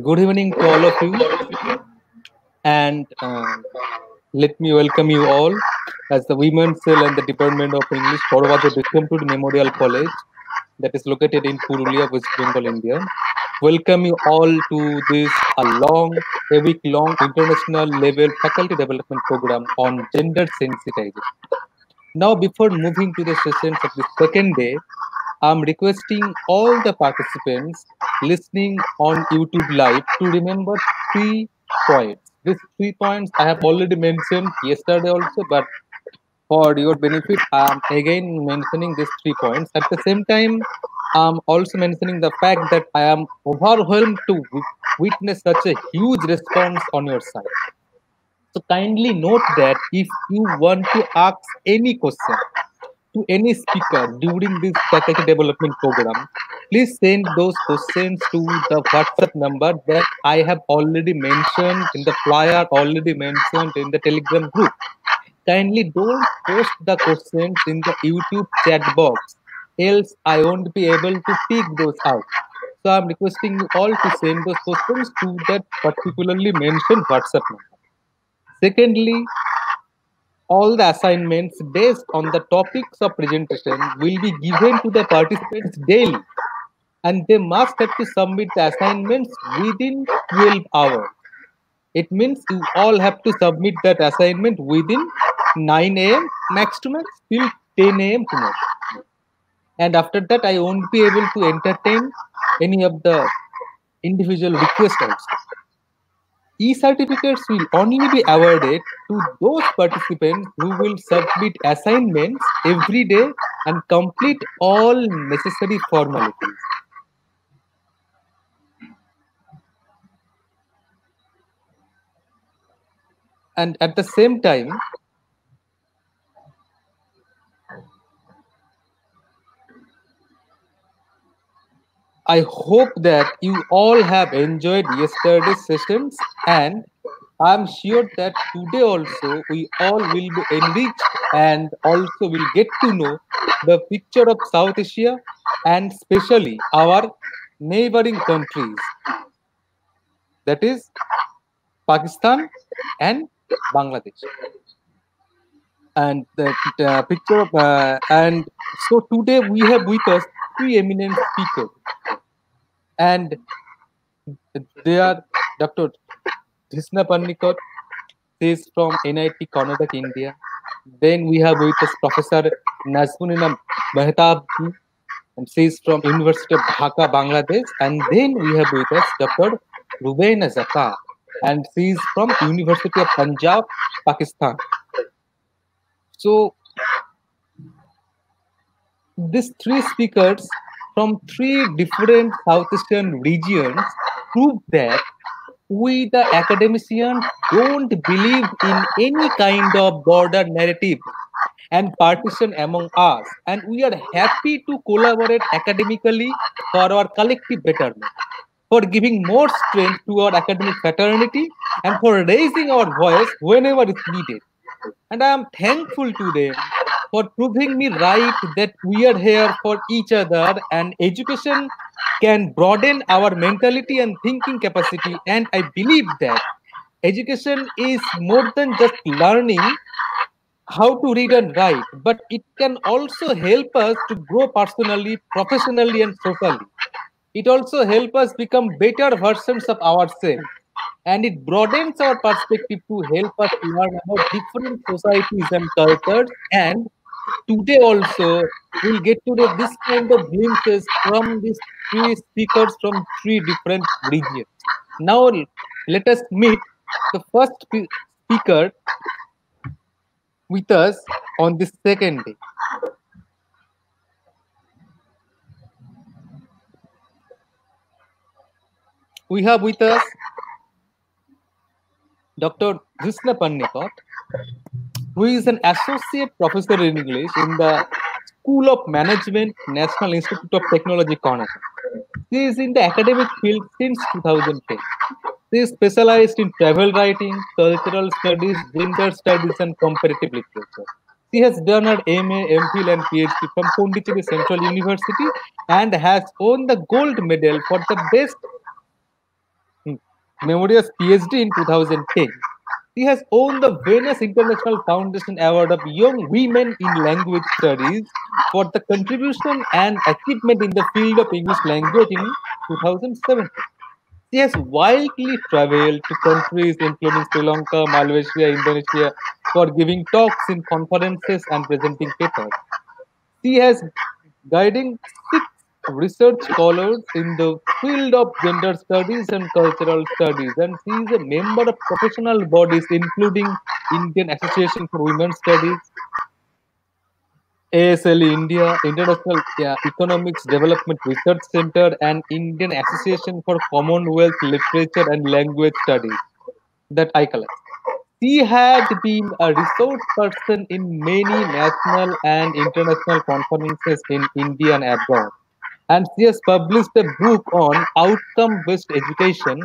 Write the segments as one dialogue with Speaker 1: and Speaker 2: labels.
Speaker 1: Good evening to all of you. And uh, let me welcome you all as the Women's Cell and the Department of English Barabazar Bishwampur Memorial College that is located in Purulia, West Bengal, India. Welcome you all to this a long, a week long international level faculty development program on gender sensitization. Now, before moving to the sessions of the second day, I'm requesting all the participants listening on YouTube Live to remember three points. These three points I have already mentioned yesterday also, but for your benefit, I'm again mentioning these three points. At the same time, I'm also mentioning the fact that I am overwhelmed to witness such a huge response on your side. So kindly note that if you want to ask any question, to any speaker during this faculty development program, please send those questions to the WhatsApp number that I have already mentioned in the flyer, already mentioned in the Telegram group. Kindly don't post the questions in the YouTube chat box, else I won't be able to pick those out. So I'm requesting you all to send those questions to that particularly mentioned WhatsApp number. Secondly, all the assignments based on the topics of presentation will be given to the participants daily and they must have to submit the assignments within 12 hours. It means you all have to submit that assignment within 9 a.m. max to max till 10 a.m. tomorrow. And after that, I won't be able to entertain any of the individual requests also e-certificates will only be awarded to those participants who will submit assignments every day and complete all necessary formalities. And at the same time, I hope that you all have enjoyed yesterday's sessions and I'm sure that today also we all will be enriched and also will get to know the picture of South Asia and especially our neighboring countries. That is Pakistan and Bangladesh. And the, the picture of, uh, and so today we have with us three eminent speakers. And they are Dr. Dhishna Pannikar, is from NIT Karnataka, India. Then we have with us Professor Nazmunnessa Mahtab, and she is from University of Dhaka, Bangladesh. And then we have with us Dr. Rubeena Zakar, and she is from University of Punjab, Pakistan. So these three speakers from three different Southeastern regions prove that we, the academicians, don't believe in any kind of border narrative and partition among us. And we are happy to collaborate academically for our collective betterment, for giving more strength to our academic fraternity, and for raising our voice whenever it's needed. And I am thankful to them for proving me right that we are here for each other and education can broaden our mentality and thinking capacity. And I believe that education is more than just learning how to read and write, but it can also help us to grow personally, professionally, and socially. It also helps us become better versions of ourselves and it broadens our perspective to help us learn about different societies and cultures and today also we'll get to this kind of glimpses from these three speakers from three different regions. Now let us meet the first speaker with us on this second day. We have with us Dr. Dhishna Pannikar, who is an associate professor in English in the School of Management, National Institute of Technology, Karnataka. She is in the academic field since 2010. She is specialized in travel writing, cultural studies, gender studies, and comparative literature. She has done her MA, MPhil, and PhD from Pondicherry Central University and has won the gold medal for the best hmm, Memorious PhD in 2010. She has won the Venus International Foundation Award of Young Women in Language Studies for the contribution and achievement in the field of English language in 2017. She has widely traveled to countries including Sri Lanka, Malaysia, Indonesia for giving talks in conferences and presenting papers. She has guiding six research scholars in the field of gender studies and cultural studies and she is a member of professional bodies including Indian Association for Women's Studies, ASLE India, International Economics Development Research Center, and Indian Association for Commonwealth Literature and Language Studies, that I collect. She had been a resource person in many national and international conferences in India and abroad. And she has published a book on outcome-based education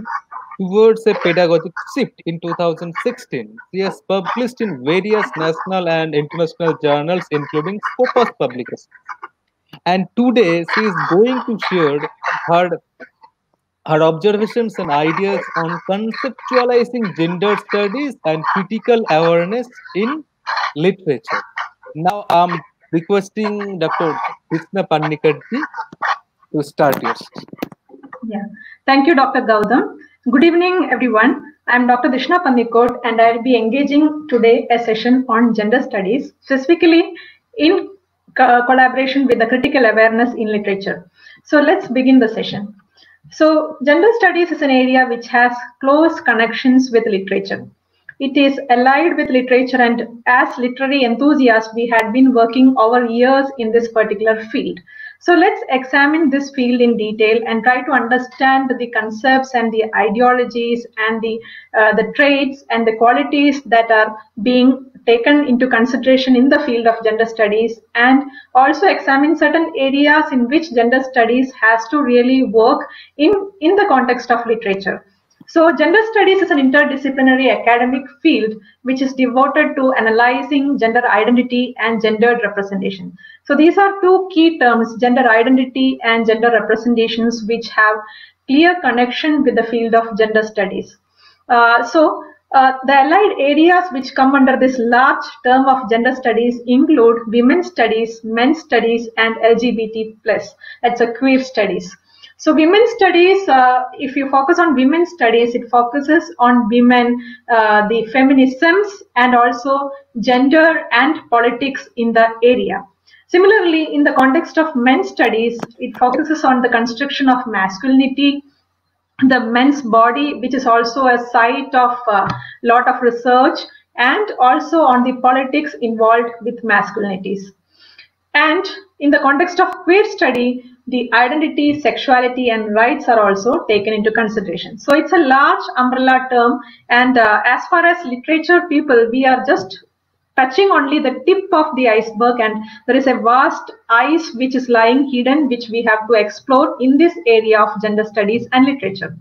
Speaker 1: towards a pedagogic shift in 2016. She has published in various national and international journals, including Scopus publications. And today, she is going to share her, her observations and ideas on conceptualizing gender studies and critical awareness in literature. Now, I'm requesting Dr. Krishna Pannikarji to start yours.
Speaker 2: Yeah, thank you, Dr. Goutam. Good evening, everyone. I'm Dr. Dhishna Pannikot, and I'll be engaging today a session on gender studies, specifically in co collaboration with the critical awareness in literature. So let's begin the session. So gender studies is an area which has close connections with literature. It is allied with literature and as literary enthusiasts, we had been working over years in this particular field. So let's examine this field in detail and try to understand the concepts and the ideologies and the, uh, the traits and the qualities that are being taken into consideration in the field of gender studies and also examine certain areas in which gender studies has to really work in, in the context of literature. So gender studies is an interdisciplinary academic field which is devoted to analyzing gender identity and gendered representation. So these are two key terms, gender identity and gender representations, which have clear connection with the field of gender studies. Uh, so uh, the allied areas which come under this large term of gender studies include women's studies, men's studies, and LGBT+. That's a queer studies. So women's studies, uh, if you focus on women's studies, it focuses on women, uh, the feminisms, and also gender and politics in the area. Similarly, in the context of men's studies, it focuses on the construction of masculinity, the men's body, which is also a site of a uh, lot of research, and also on the politics involved with masculinities. And in the context of queer study, the identity, sexuality, and rights are also taken into consideration. So it's a large umbrella term. And uh, as far as literature people, we are just touching only the tip of the iceberg and there is a vast ice which is lying hidden which we have to explore in this area of gender studies and literature.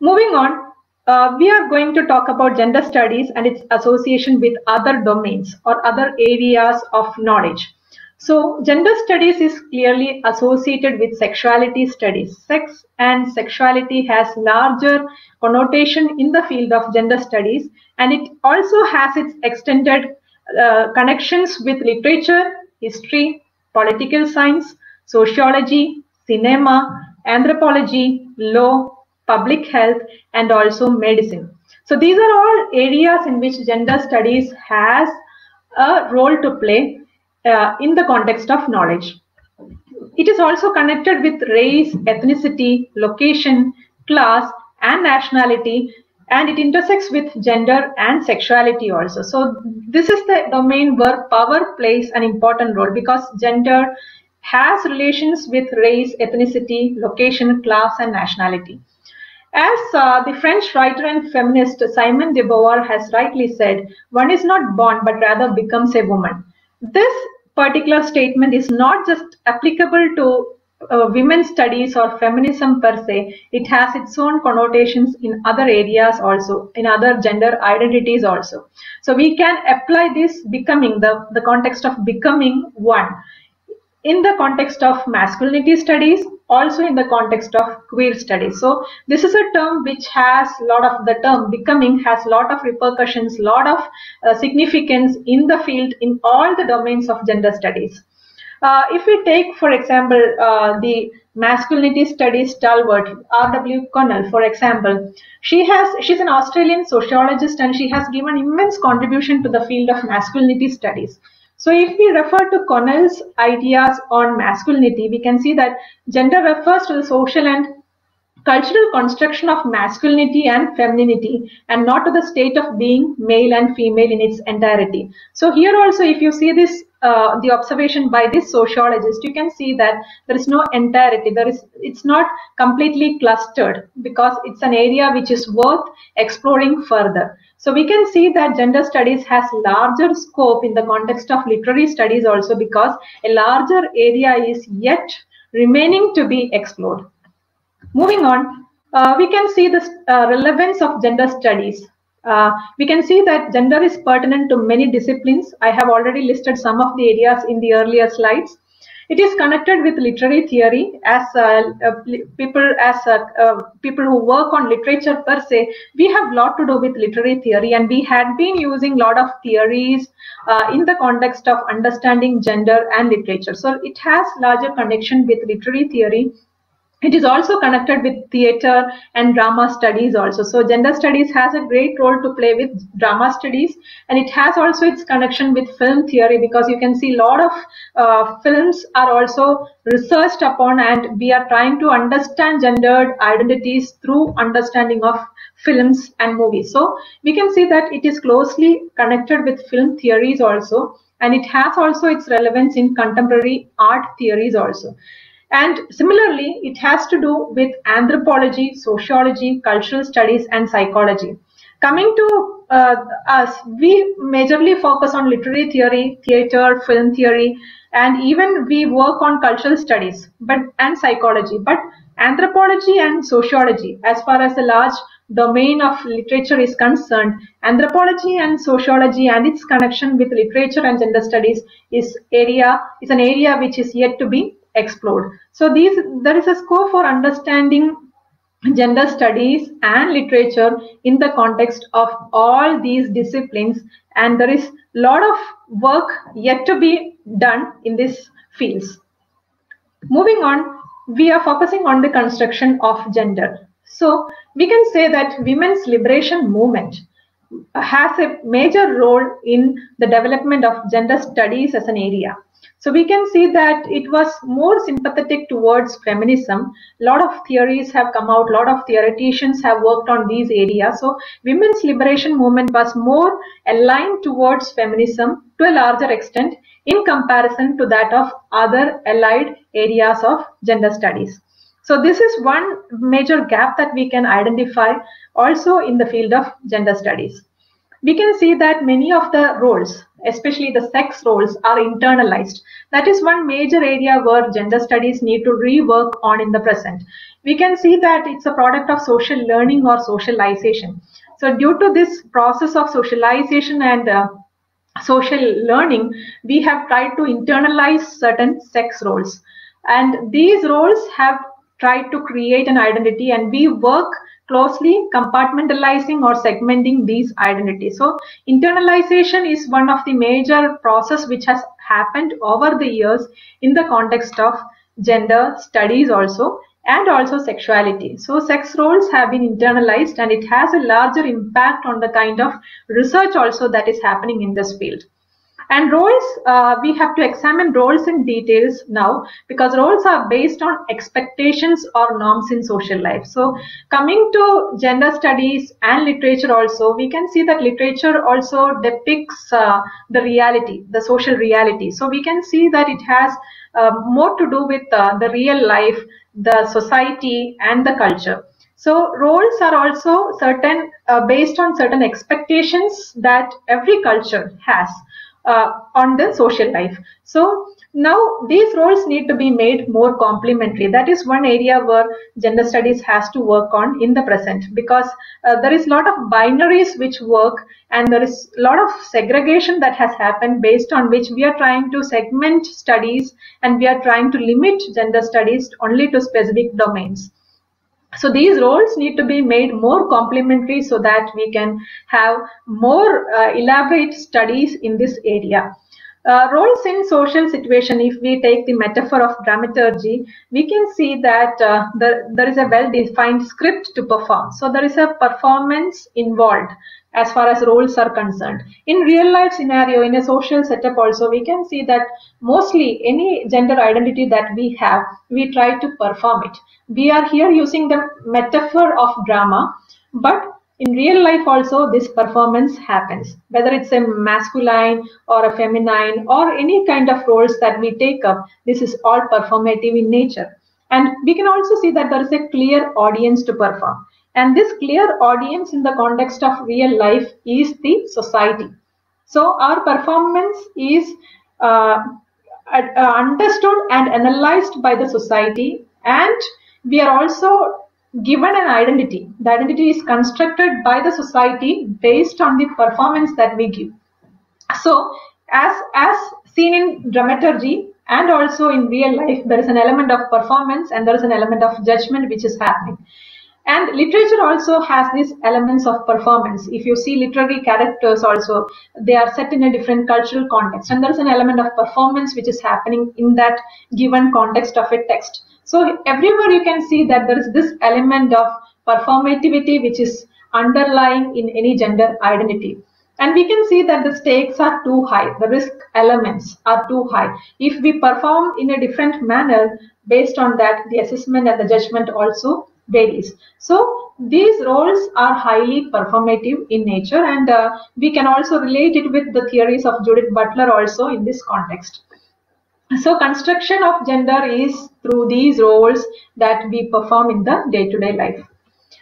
Speaker 2: Moving on, uh, we are going to talk about gender studies and its association with other domains or other areas of knowledge. So gender studies is clearly associated with sexuality studies. Sex and sexuality has larger connotation in the field of gender studies and it also has its extended uh, connections with literature, history, political science, sociology, cinema, anthropology, law, public health, and also medicine. So these are all areas in which gender studies has a role to play uh, in the context of knowledge. It is also connected with race, ethnicity, location, class, and nationality, and it intersects with gender and sexuality also. So this is the domain where power plays an important role because gender has relations with race, ethnicity, location, class, and nationality. As uh, the French writer and feminist Simone de Beauvoir has rightly said, one is not born but rather becomes a woman. This particular statement is not just applicable to uh, women's studies or feminism per se, it has its own connotations in other areas also, in other gender identities also. So we can apply this becoming, the, the context of becoming one. In the context of masculinity studies, also in the context of queer studies. So this is a term which has a lot of the term becoming has a lot of repercussions, lot of uh, significance in the field in all the domains of gender studies. Uh, if we take, for example, uh, the masculinity studies stalwart, R.W. Connell, for example, she has she's an Australian sociologist and she has given immense contribution to the field of masculinity studies. So if we refer to Connell's ideas on masculinity, we can see that gender refers to the social and cultural construction of masculinity and femininity and not to the state of being male and female in its entirety. So here also if you see this uh, the observation by this sociologist, you can see that there is no entirety. There is, it's not completely clustered because it's an area which is worth exploring further. So we can see that gender studies has larger scope in the context of literary studies also because a larger area is yet remaining to be explored. Moving on, uh, we can see the uh, relevance of gender studies uh, we can see that gender is pertinent to many disciplines. I have already listed some of the areas in the earlier slides. It is connected with literary theory as uh, uh, people as uh, uh, people who work on literature per se. We have a lot to do with literary theory, and we had been using a lot of theories in the context of understanding gender and literature. So it has larger connection with literary theory it is also connected with theater and drama studies also. So gender studies has a great role to play with drama studies. And it has also its connection with film theory because you can see a lot of uh, films are also researched upon and we are trying to understand gendered identities through understanding of films and movies. So we can see that it is closely connected with film theories also. And it has also its relevance in contemporary art theories also and similarly, it has to do with anthropology, sociology, cultural studies, and psychology. Coming to uh, us, we majorly focus on literary theory, theater, film theory, and even we work on cultural studies but and psychology. But anthropology and sociology, as far as a large domain of literature is concerned, anthropology and sociology and its connection with literature and gender studies is area is an area which is yet to be explored. So these there is a scope for understanding gender studies and literature in the context of all these disciplines and there is a lot of work yet to be done in these fields. Moving on, we are focusing on the construction of gender. So we can say that women's liberation movement has a major role in the development of gender studies as an area. So we can see that it was more sympathetic towards feminism. A lot of theories have come out, a lot of theoreticians have worked on these areas. So women's liberation movement was more aligned towards feminism to a larger extent in comparison to that of other allied areas of gender studies. So this is one major gap that we can identify also in the field of gender studies. We can see that many of the roles especially the sex roles, are internalized. That is one major area where gender studies need to rework on in the present. We can see that it's a product of social learning or socialization. So due to this process of socialization and uh, social learning, we have tried to internalize certain sex roles. And these roles have tried to create an identity and we work closely compartmentalizing or segmenting these identities. So internalization is one of the major process which has happened over the years in the context of gender studies also and also sexuality. So sex roles have been internalized and it has a larger impact on the kind of research also that is happening in this field. And roles, uh, we have to examine roles in details now because roles are based on expectations or norms in social life. So coming to gender studies and literature also, we can see that literature also depicts uh, the reality, the social reality. So we can see that it has uh, more to do with uh, the real life, the society and the culture. So roles are also certain uh, based on certain expectations that every culture has. Uh, on the social life. So now these roles need to be made more complementary. That is one area where gender studies has to work on in the present because uh, there is a lot of binaries which work and there is a lot of segregation that has happened based on which we are trying to segment studies and we are trying to limit gender studies only to specific domains. So these roles need to be made more complementary so that we can have more uh, elaborate studies in this area. Uh, roles in social situation, if we take the metaphor of dramaturgy, we can see that uh, there, there is a well-defined script to perform. So there is a performance involved as far as roles are concerned. In real life scenario, in a social setup also, we can see that mostly any gender identity that we have, we try to perform it. We are here using the metaphor of drama, but in real life also this performance happens whether it's a masculine or a feminine or any kind of roles that we take up this is all performative in nature and we can also see that there is a clear audience to perform and this clear audience in the context of real life is the society so our performance is uh, uh, understood and analyzed by the society and we are also given an identity. The identity is constructed by the society based on the performance that we give. So, as as seen in dramaturgy and also in real life, there is an element of performance and there is an element of judgment which is happening. And literature also has these elements of performance. If you see literary characters also, they are set in a different cultural context. And there is an element of performance which is happening in that given context of a text. So everywhere you can see that there is this element of performativity which is underlying in any gender identity. And we can see that the stakes are too high, the risk elements are too high. If we perform in a different manner, based on that, the assessment and the judgment also varies. So these roles are highly performative in nature and uh, we can also relate it with the theories of Judith Butler also in this context. So construction of gender is through these roles that we perform in the day-to-day -day life.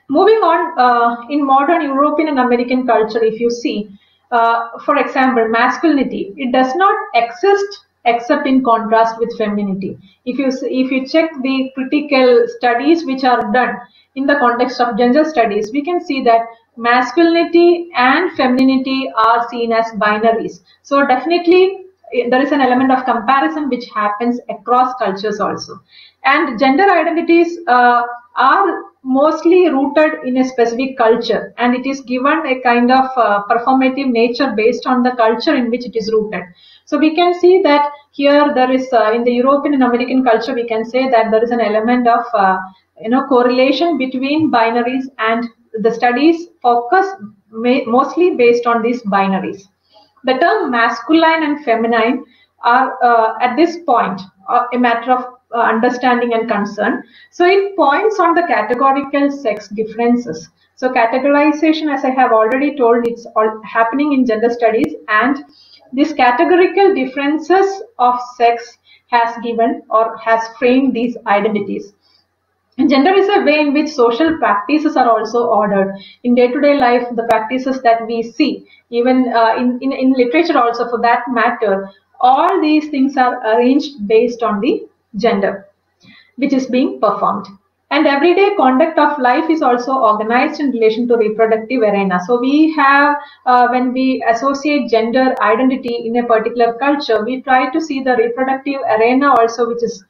Speaker 2: Moving on, uh, in modern European and American culture, if you see, uh, for example, masculinity, it does not exist except in contrast with femininity. If you if you check the critical studies which are done in the context of gender studies, we can see that masculinity and femininity are seen as binaries. So definitely there is an element of comparison which happens across cultures also. And gender identities uh, are mostly rooted in a specific culture and it is given a kind of uh, performative nature based on the culture in which it is rooted. So we can see that here there is uh, in the European and American culture we can say that there is an element of uh, you know correlation between binaries and the studies focus mostly based on these binaries. The term masculine and feminine are uh, at this point uh, a matter of uh, understanding and concern. So it points on the categorical sex differences. So categorization, as I have already told, it's all happening in gender studies and these categorical differences of sex has given or has framed these identities. Gender is a way in which social practices are also ordered. In day-to-day -day life, the practices that we see, even uh, in, in, in literature also for that matter, all these things are arranged based on the gender, which is being performed. And everyday conduct of life is also organized in relation to reproductive arena. So we have, uh, when we associate gender identity in a particular culture, we try to see the reproductive arena also, which is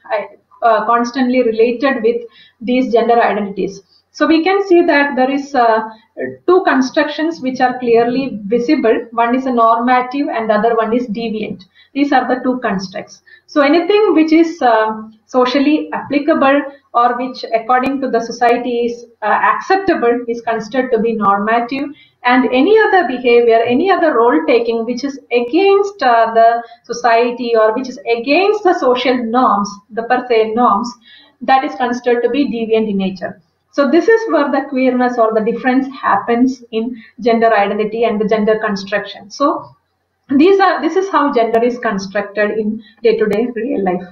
Speaker 2: uh, constantly related with these gender identities. So we can see that there is uh, two constructions which are clearly visible. One is a normative and the other one is deviant. These are the two constructs. So anything which is uh, socially applicable or which according to the society is uh, acceptable is considered to be normative and any other behavior, any other role taking which is against uh, the society or which is against the social norms, the per se norms, that is considered to be deviant in nature. So this is where the queerness or the difference happens in gender identity and the gender construction. So these are this is how gender is constructed in day-to-day -day real life.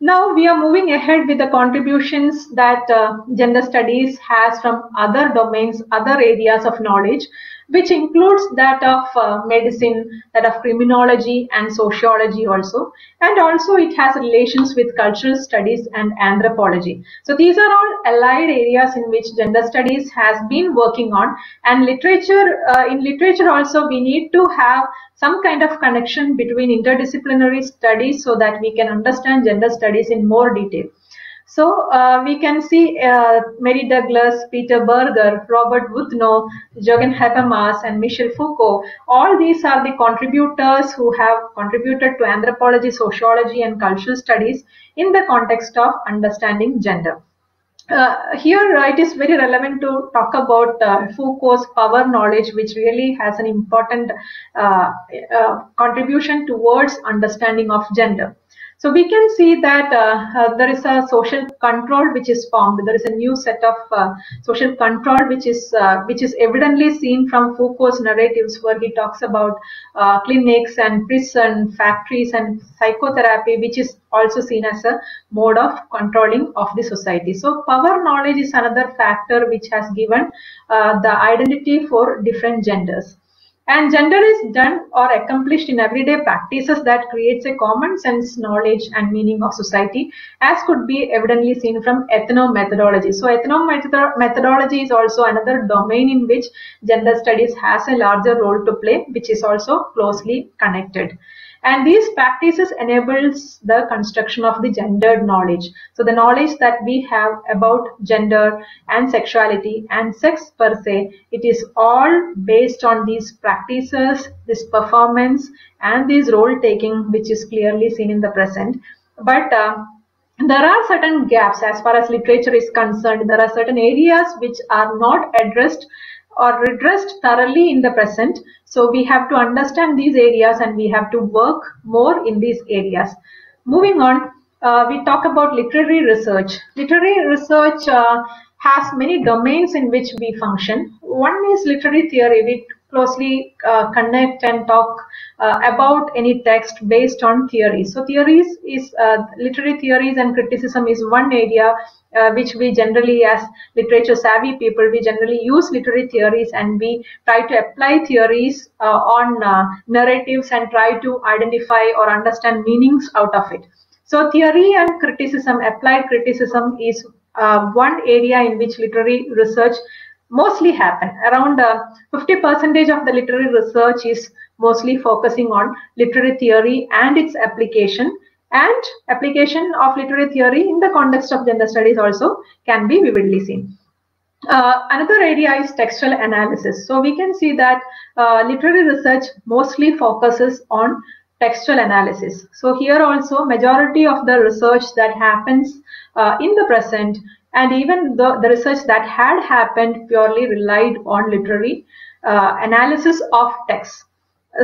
Speaker 2: Now we are moving ahead with the contributions that uh, gender studies has from other domains, other areas of knowledge. Which includes that of uh, medicine, that of criminology and sociology also. And also it has relations with cultural studies and anthropology. So these are all allied areas in which gender studies has been working on. And literature, uh, in literature also we need to have some kind of connection between interdisciplinary studies so that we can understand gender studies in more detail. So uh, we can see uh, Mary Douglas, Peter Berger, Robert Wuthnow, Jürgen Habermas, and Michel Foucault. All these are the contributors who have contributed to anthropology, sociology, and cultural studies in the context of understanding gender. Uh, here uh, it is very relevant to talk about uh, Foucault's power knowledge, which really has an important uh, uh, contribution towards understanding of gender. So we can see that uh, uh, there is a social control which is formed. There is a new set of uh, social control which is uh, which is evidently seen from Foucault's narratives, where he talks about uh, clinics and prison, factories, and psychotherapy, which is also seen as a mode of controlling of the society. So power knowledge is another factor which has given uh, the identity for different genders. And gender is done or accomplished in everyday practices that creates a common sense knowledge and meaning of society, as could be evidently seen from ethnomethodology. So ethnomethodology is also another domain in which gender studies has a larger role to play, which is also closely connected. And these practices enables the construction of the gendered knowledge. So the knowledge that we have about gender and sexuality and sex per se, it is all based on these practices, this performance and this role taking which is clearly seen in the present. But uh, there are certain gaps as far as literature is concerned. There are certain areas which are not addressed or redressed thoroughly in the present. So we have to understand these areas and we have to work more in these areas. Moving on, uh, we talk about literary research. Literary research uh, has many domains in which we function. One is literary theory. Closely uh, connect and talk uh, about any text based on theories. So theories is uh, literary theories and criticism is one area uh, which we generally as literature savvy people we generally use literary theories and we try to apply theories uh, on uh, narratives and try to identify or understand meanings out of it. So theory and criticism, applied criticism is one area in which literary research mostly happen. Around 50 percentage of the literary research is mostly focusing on literary theory and its application and application of literary theory in the context of gender studies also can be vividly seen. Uh, another area is textual analysis. So we can see that uh, literary research mostly focuses on textual analysis. So here also majority of the research that happens uh, in the present and even the, the research that had happened purely relied on literary uh, analysis of text.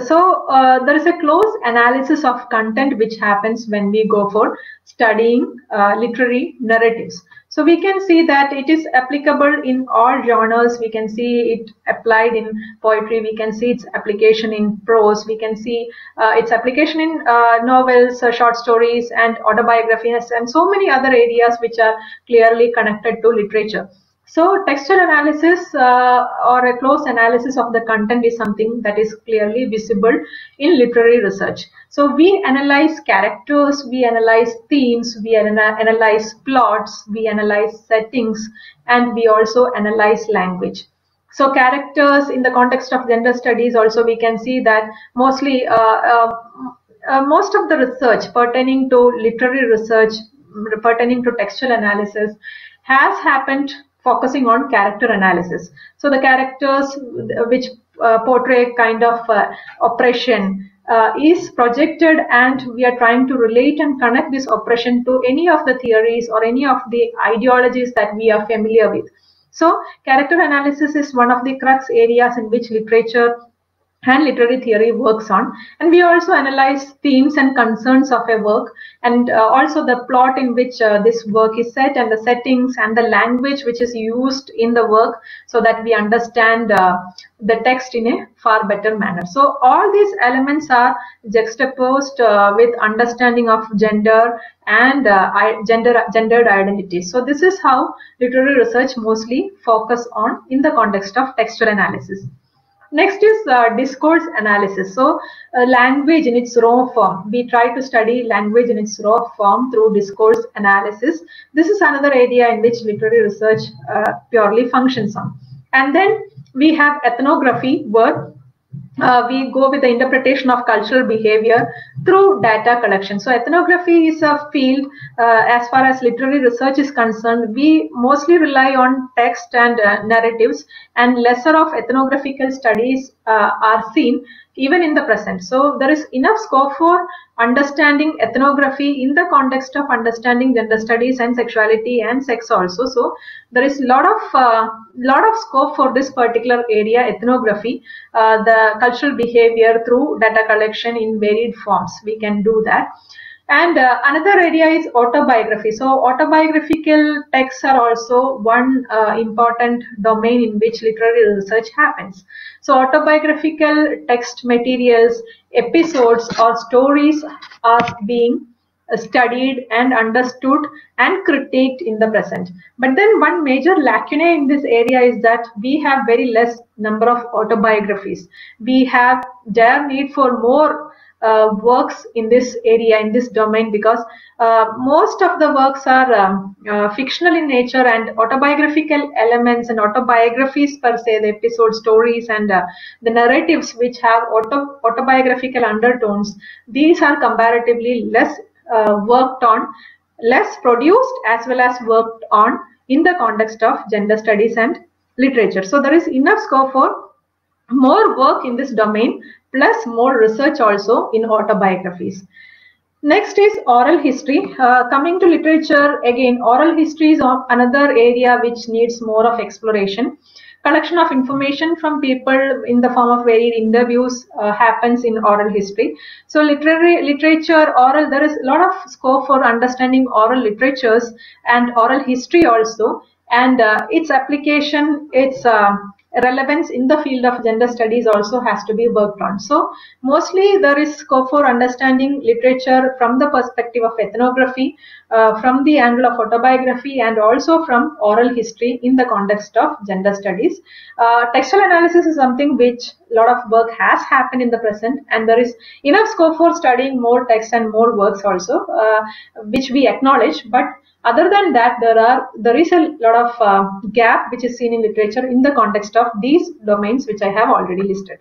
Speaker 2: So uh, there is a close analysis of content which happens when we go for studying uh, literary narratives. So we can see that it is applicable in all genres. We can see it applied in poetry. We can see its application in prose. We can see uh, its application in uh, novels, uh, short stories, and autobiographies, and so many other areas which are clearly connected to literature. So textual analysis uh, or a close analysis of the content is something that is clearly visible in literary research. So we analyze characters, we analyze themes, we ana analyze plots, we analyze settings, and we also analyze language. So characters in the context of gender studies also we can see that mostly uh, uh, uh most of the research pertaining to literary research pertaining to textual analysis has happened focusing on character analysis. So the characters which uh, portray kind of uh, oppression uh, is projected and we are trying to relate and connect this oppression to any of the theories or any of the ideologies that we are familiar with. So character analysis is one of the crux areas in which literature and literary theory works on. And we also analyze themes and concerns of a work and uh, also the plot in which uh, this work is set and the settings and the language which is used in the work so that we understand uh, the text in a far better manner. So all these elements are juxtaposed uh, with understanding of gender and uh, gender gendered identities so this is how literary research mostly focus on in the context of textual analysis next is uh, discourse analysis. So uh, language in its raw form. We try to study language in its raw form through discourse analysis. This is another area in which literary research uh, purely functions on. And then we have ethnography where uh, we go with the interpretation of cultural behavior through data collection. So ethnography is a field uh, as far as literary research is concerned. We mostly rely on text and uh, narratives and lesser of ethnographical studies uh, are seen even in the present. So there is enough scope for understanding ethnography in the context of understanding gender studies and sexuality and sex also. So there is a lot of uh, lot of scope for this particular area ethnography, uh, the cultural behavior through data collection in varied forms. We can do that. And uh, another area is autobiography. So autobiographical texts are also one uh, important domain in which literary research happens. So autobiographical text materials, episodes or stories are being studied and understood and critiqued in the present. But then one major lacuna in this area is that we have very less number of autobiographies. We have dire need for more uh, works in this area, in this domain, because uh, most of the works are um, uh, fictional in nature and autobiographical elements and autobiographies per se, the episode stories and uh, the narratives which have auto autobiographical undertones, these are comparatively less uh, worked on, less produced as well as worked on in the context of gender studies and literature. So there is enough scope for more work in this domain plus more research also in autobiographies. Next is oral history. Uh, coming to literature, again, oral history is another area which needs more of exploration. Collection of information from people in the form of varied interviews uh, happens in oral history. So literary literature, oral, there is a lot of scope for understanding oral literatures and oral history also. And uh, its application, its uh, relevance in the field of gender studies also has to be worked on. So mostly there is scope for understanding literature from the perspective of ethnography, uh, from the angle of autobiography and also from oral history in the context of gender studies. Uh, textual analysis is something which a lot of work has happened in the present and there is enough scope for studying more text and more works also, uh, which we acknowledge. But other than that, there are there is a lot of uh, gap which is seen in literature in the context of these domains which I have already listed.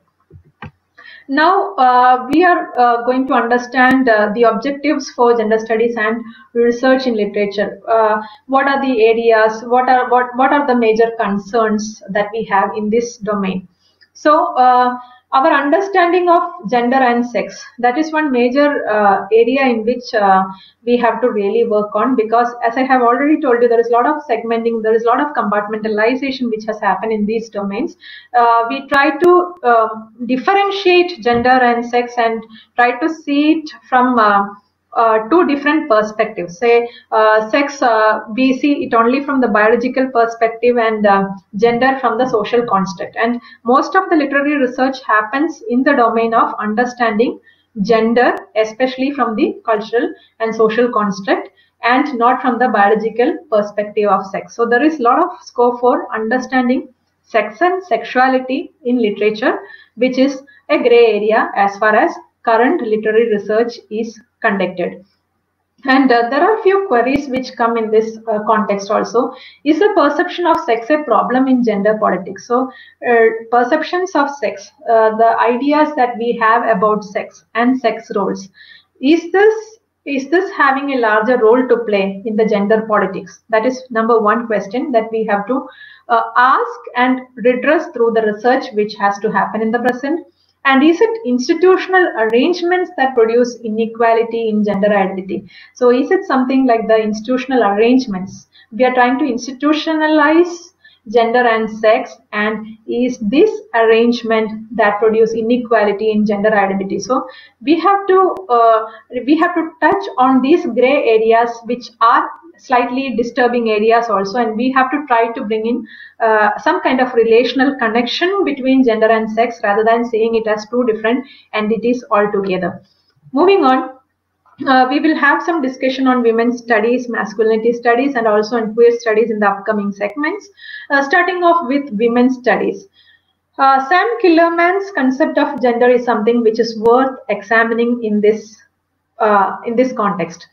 Speaker 2: Now uh, we are uh, going to understand uh, the objectives for gender studies and research in literature. Uh, what are the areas? What are what what are the major concerns that we have in this domain? So uh, our understanding of gender and sex that is one major uh, area in which uh, we have to really work on because as i have already told you there is a lot of segmenting there is a lot of compartmentalization which has happened in these domains. Uh, we try to um, differentiate gender and sex and try to see it from uh, two different perspectives. Say, uh, sex, uh, we see it only from the biological perspective and uh, gender from the social construct. And most of the literary research happens in the domain of understanding gender, especially from the cultural and social construct and not from the biological perspective of sex. So there is a lot of scope for understanding sex and sexuality in literature, which is a gray area as far as current literary research is conducted. And uh, there are a few queries which come in this uh, context also. Is the perception of sex a problem in gender politics? So, uh, perceptions of sex, uh, the ideas that we have about sex and sex roles, is this is this having a larger role to play in the gender politics? That is number one question that we have to uh, ask and redress through the research which has to happen in the present. And is it institutional arrangements that produce inequality in gender identity? So is it something like the institutional arrangements? We are trying to institutionalize gender and sex and is this arrangement that produce inequality in gender identity so we have to uh, we have to touch on these gray areas which are slightly disturbing areas also and we have to try to bring in uh, some kind of relational connection between gender and sex rather than seeing it as two different entities altogether. Moving on, uh, we will have some discussion on women's studies, masculinity studies, and also on queer studies in the upcoming segments. Uh, starting off with women's studies. Uh, Sam Killermann's concept of gender is something which is worth examining in this uh, in this context.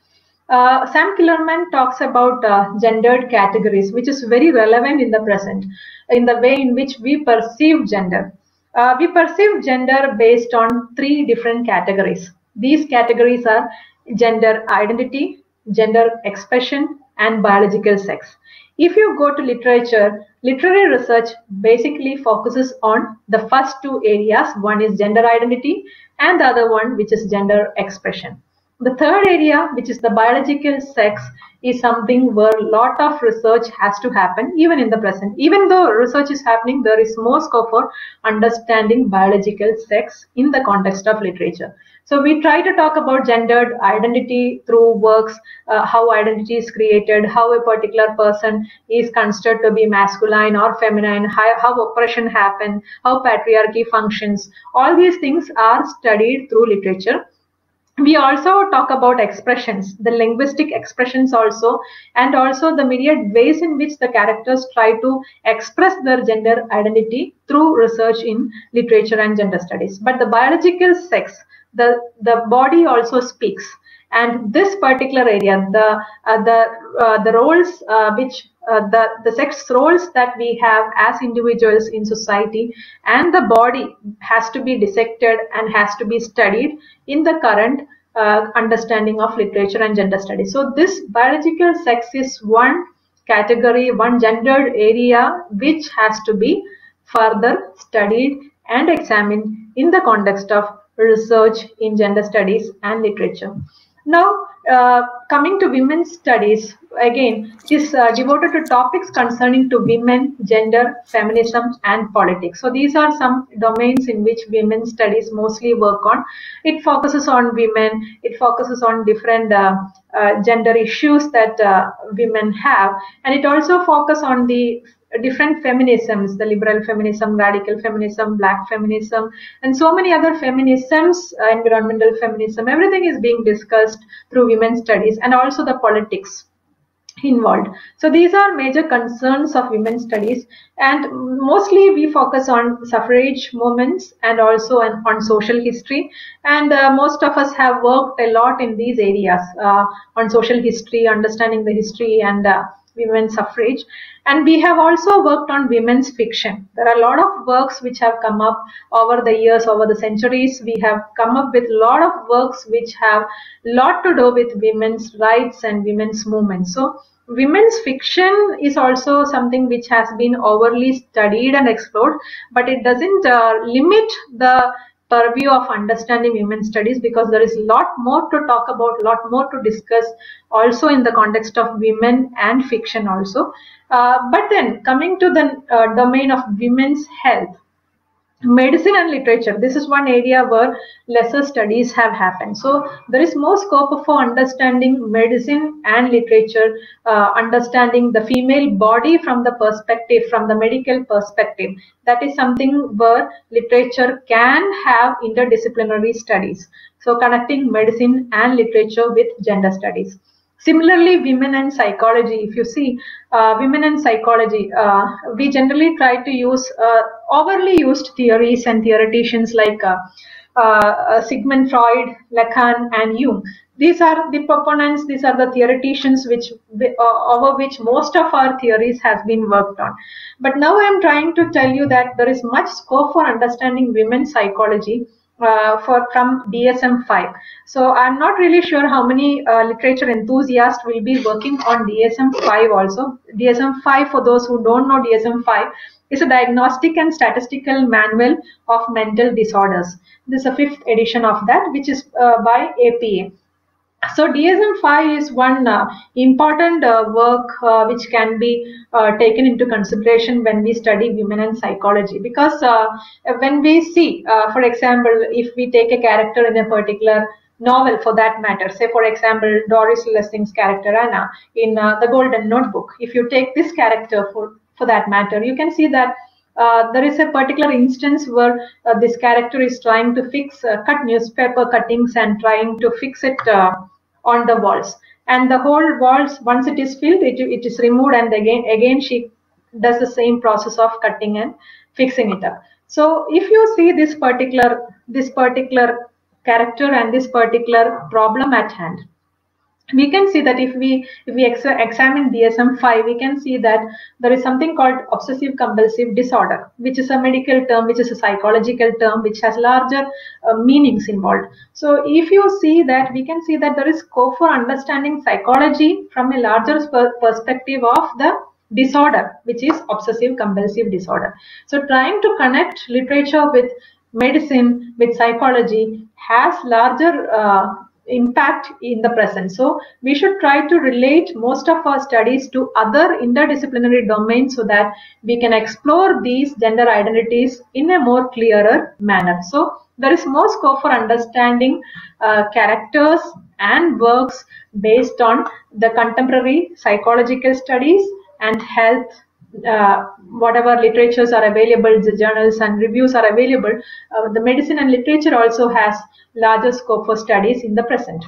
Speaker 2: Uh, Sam Killermann talks about uh, gendered categories, which is very relevant in the present, in the way in which we perceive gender. Uh, we perceive gender based on three different categories. These categories are gender identity, gender expression, and biological sex. If you go to literature, literary research basically focuses on the first two areas. One is gender identity, and the other one, which is gender expression. The third area, which is the biological sex, is something where a lot of research has to happen, even in the present. Even though research is happening, there is more scope for understanding biological sex in the context of literature. So we try to talk about gendered identity through works, uh, how identity is created, how a particular person is considered to be masculine or feminine, how, how oppression happens, how patriarchy functions. All these things are studied through literature we also talk about expressions the linguistic expressions also and also the myriad ways in which the characters try to express their gender identity through research in literature and gender studies. But the biological sex the the body also speaks. And this particular area the uh, the uh, the roles uh, which uh, the the sex roles that we have as individuals in society and the body has to be dissected and has to be studied in the current uh, understanding of literature and gender studies so this biological sex is one category one gendered area which has to be further studied and examined in the context of research in gender studies and literature. Now, uh, coming to women's studies, again, is uh, devoted to topics concerning to women, gender, feminism, and politics. So these are some domains in which women's studies mostly work on. It focuses on women. It focuses on different uh, uh gender issues that uh, women have, and it also focuses on the different feminisms the liberal feminism radical feminism black feminism and so many other feminisms uh, environmental feminism everything is being discussed through women's studies and also the politics involved. So these are major concerns of women's studies and mostly we focus on suffrage movements and also on, on social history. And uh, most of us have worked a lot in these areas uh, on social history understanding the history and women's suffrage and we have also worked on women's fiction. There are a lot of works which have come up over the years, over the centuries. We have come up with a lot of works which have a lot to do with women's rights and women's movements. So women's fiction is also something which has been overly studied and explored, but it doesn't uh, limit the purview of understanding women studies because there is a lot more to talk about, a lot more to discuss also in the context of women and fiction also. Uh, but then coming to the uh, domain of women's health, medicine and literature. This is one area where lesser studies have happened. So there is more scope for understanding medicine and literature uh, understanding the female body from the perspective from the medical perspective. That is something where literature can have interdisciplinary studies. So connecting medicine and literature with gender studies Similarly, women and psychology, if you see uh, women and psychology, uh, we generally try to use uh, overly used theories and theoreticians like uh, uh, uh, Sigmund Freud, Lacan, and Jung. These are the proponents, these are the theoreticians which over which most of our theories has been worked on. But now I am trying to tell you that there is much scope for understanding women's psychology uh, for from DSM-5. So I'm not really sure how many uh, literature enthusiasts will be working on DSM-5 also. DSM-5, for those who don't know DSM-5, is a diagnostic and statistical manual of mental disorders. This is a fifth edition of that, which is uh, by APA. So DSM-5 is one uh, important uh, work uh, which can be uh, taken into consideration when we study women and psychology. Because uh, when we see, uh, for example, if we take a character in a particular novel for that matter, say for example Doris Lessing's character Anna in The Golden Notebook, if you take this character for, for that matter, you can see that uh, there is a particular instance where uh, this character is trying to fix uh, cut newspaper cuttings and trying to fix it uh, on the walls. And the whole walls once it is filled it, it is removed and again again she does the same process of cutting and fixing it up. So if you see this particular this particular character and this particular problem at hand, we can see that if we if we ex examine DSM-5, we can see that there is something called obsessive compulsive disorder, which is a medical term, which is a psychological term, which has larger uh, meanings involved. So if you see that, we can see that there is scope for understanding psychology from a larger perspective of the disorder, which is obsessive compulsive disorder. So trying to connect literature with medicine, with psychology has larger uh, impact in the present. So we should try to relate most of our studies to other interdisciplinary domains so that we can explore these gender identities in a more clearer manner. So there is more scope for understanding uh, characters and works based on the contemporary psychological studies and health uh, whatever literatures are available, the journals and reviews are available, uh, the medicine and literature also has larger scope for studies in the present.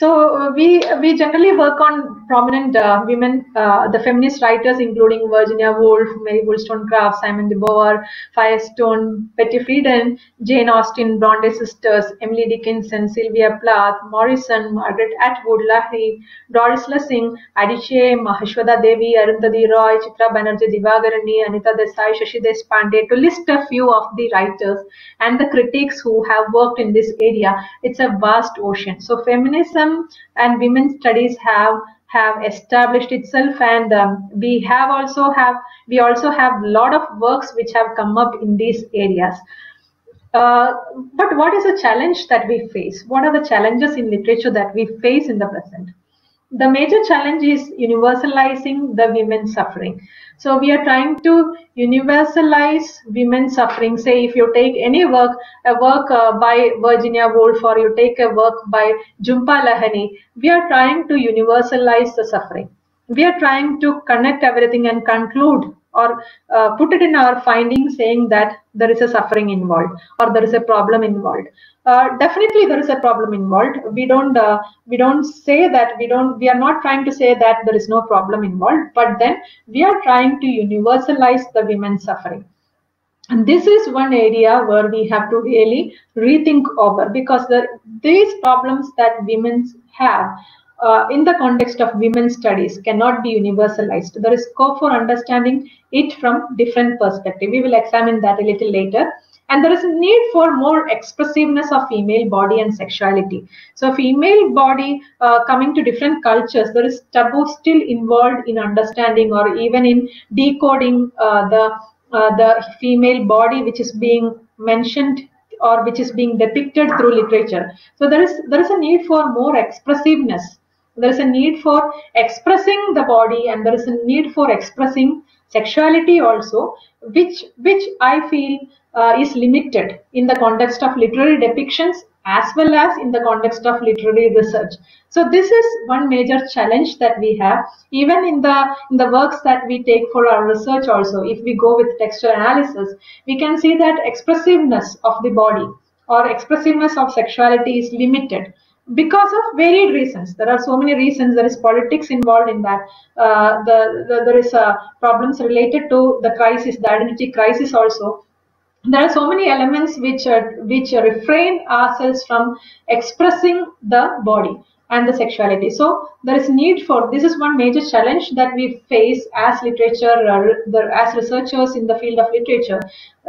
Speaker 2: So uh, we we generally work on prominent uh, women, uh, the feminist writers, including Virginia Woolf, Mary Wollstonecraft, Simone de Beauvoir, Firestone, Betty Friedan, Jane Austen, Bronte sisters, Emily Dickinson, Sylvia Plath, Morrison, Margaret Atwood, Lahiri, Doris Lessing, Adichie, Mahasweta Devi, Arundhati Roy, Chitra Banerjee, Divakaruni, Anita Desai, Shashi Deshpande, to list a few of the writers and the critics who have worked in this area. It's a vast ocean. So feminism and women's studies have have established itself and um, we have also have we also have a lot of works which have come up in these areas. Uh, but what is the challenge that we face? What are the challenges in literature that we face in the present the major challenge is universalizing the women's suffering so we are trying to universalize women's suffering. Say if you take any work, a work uh, by Virginia Woolf or you take a work by Jhumpa Lahiri, we are trying to universalize the suffering. We are trying to connect everything and conclude or uh, put it in our findings saying that there is a suffering involved or there is a problem involved uh, definitely there is a problem involved we don't uh, we don't say that we don't we are not trying to say that there is no problem involved but then we are trying to universalize the women's suffering and this is one area where we have to really rethink over because the, these problems that women have uh, in the context of women's studies cannot be universalized. There is scope for understanding it from different perspective. We will examine that a little later. And there is a need for more expressiveness of female body and sexuality. So female body uh, coming to different cultures, there is taboo still involved in understanding or even in decoding uh, the uh, the female body which is being mentioned or which is being depicted through literature. So there is there is a need for more expressiveness there is a need for expressing the body and there is a need for expressing sexuality also which which i feel uh, is limited in the context of literary depictions as well as in the context of literary research so this is one major challenge that we have even in the in the works that we take for our research also if we go with textual analysis we can see that expressiveness of the body or expressiveness of sexuality is limited because of varied reasons. There are so many reasons. There is politics involved in that. Uh, the, the, there is uh, problems related to the crisis, the identity crisis also. There are so many elements which are, which refrain ourselves from expressing the body and the sexuality. So there is need for this is one major challenge that we face as literature, uh, as researchers in the field of literature.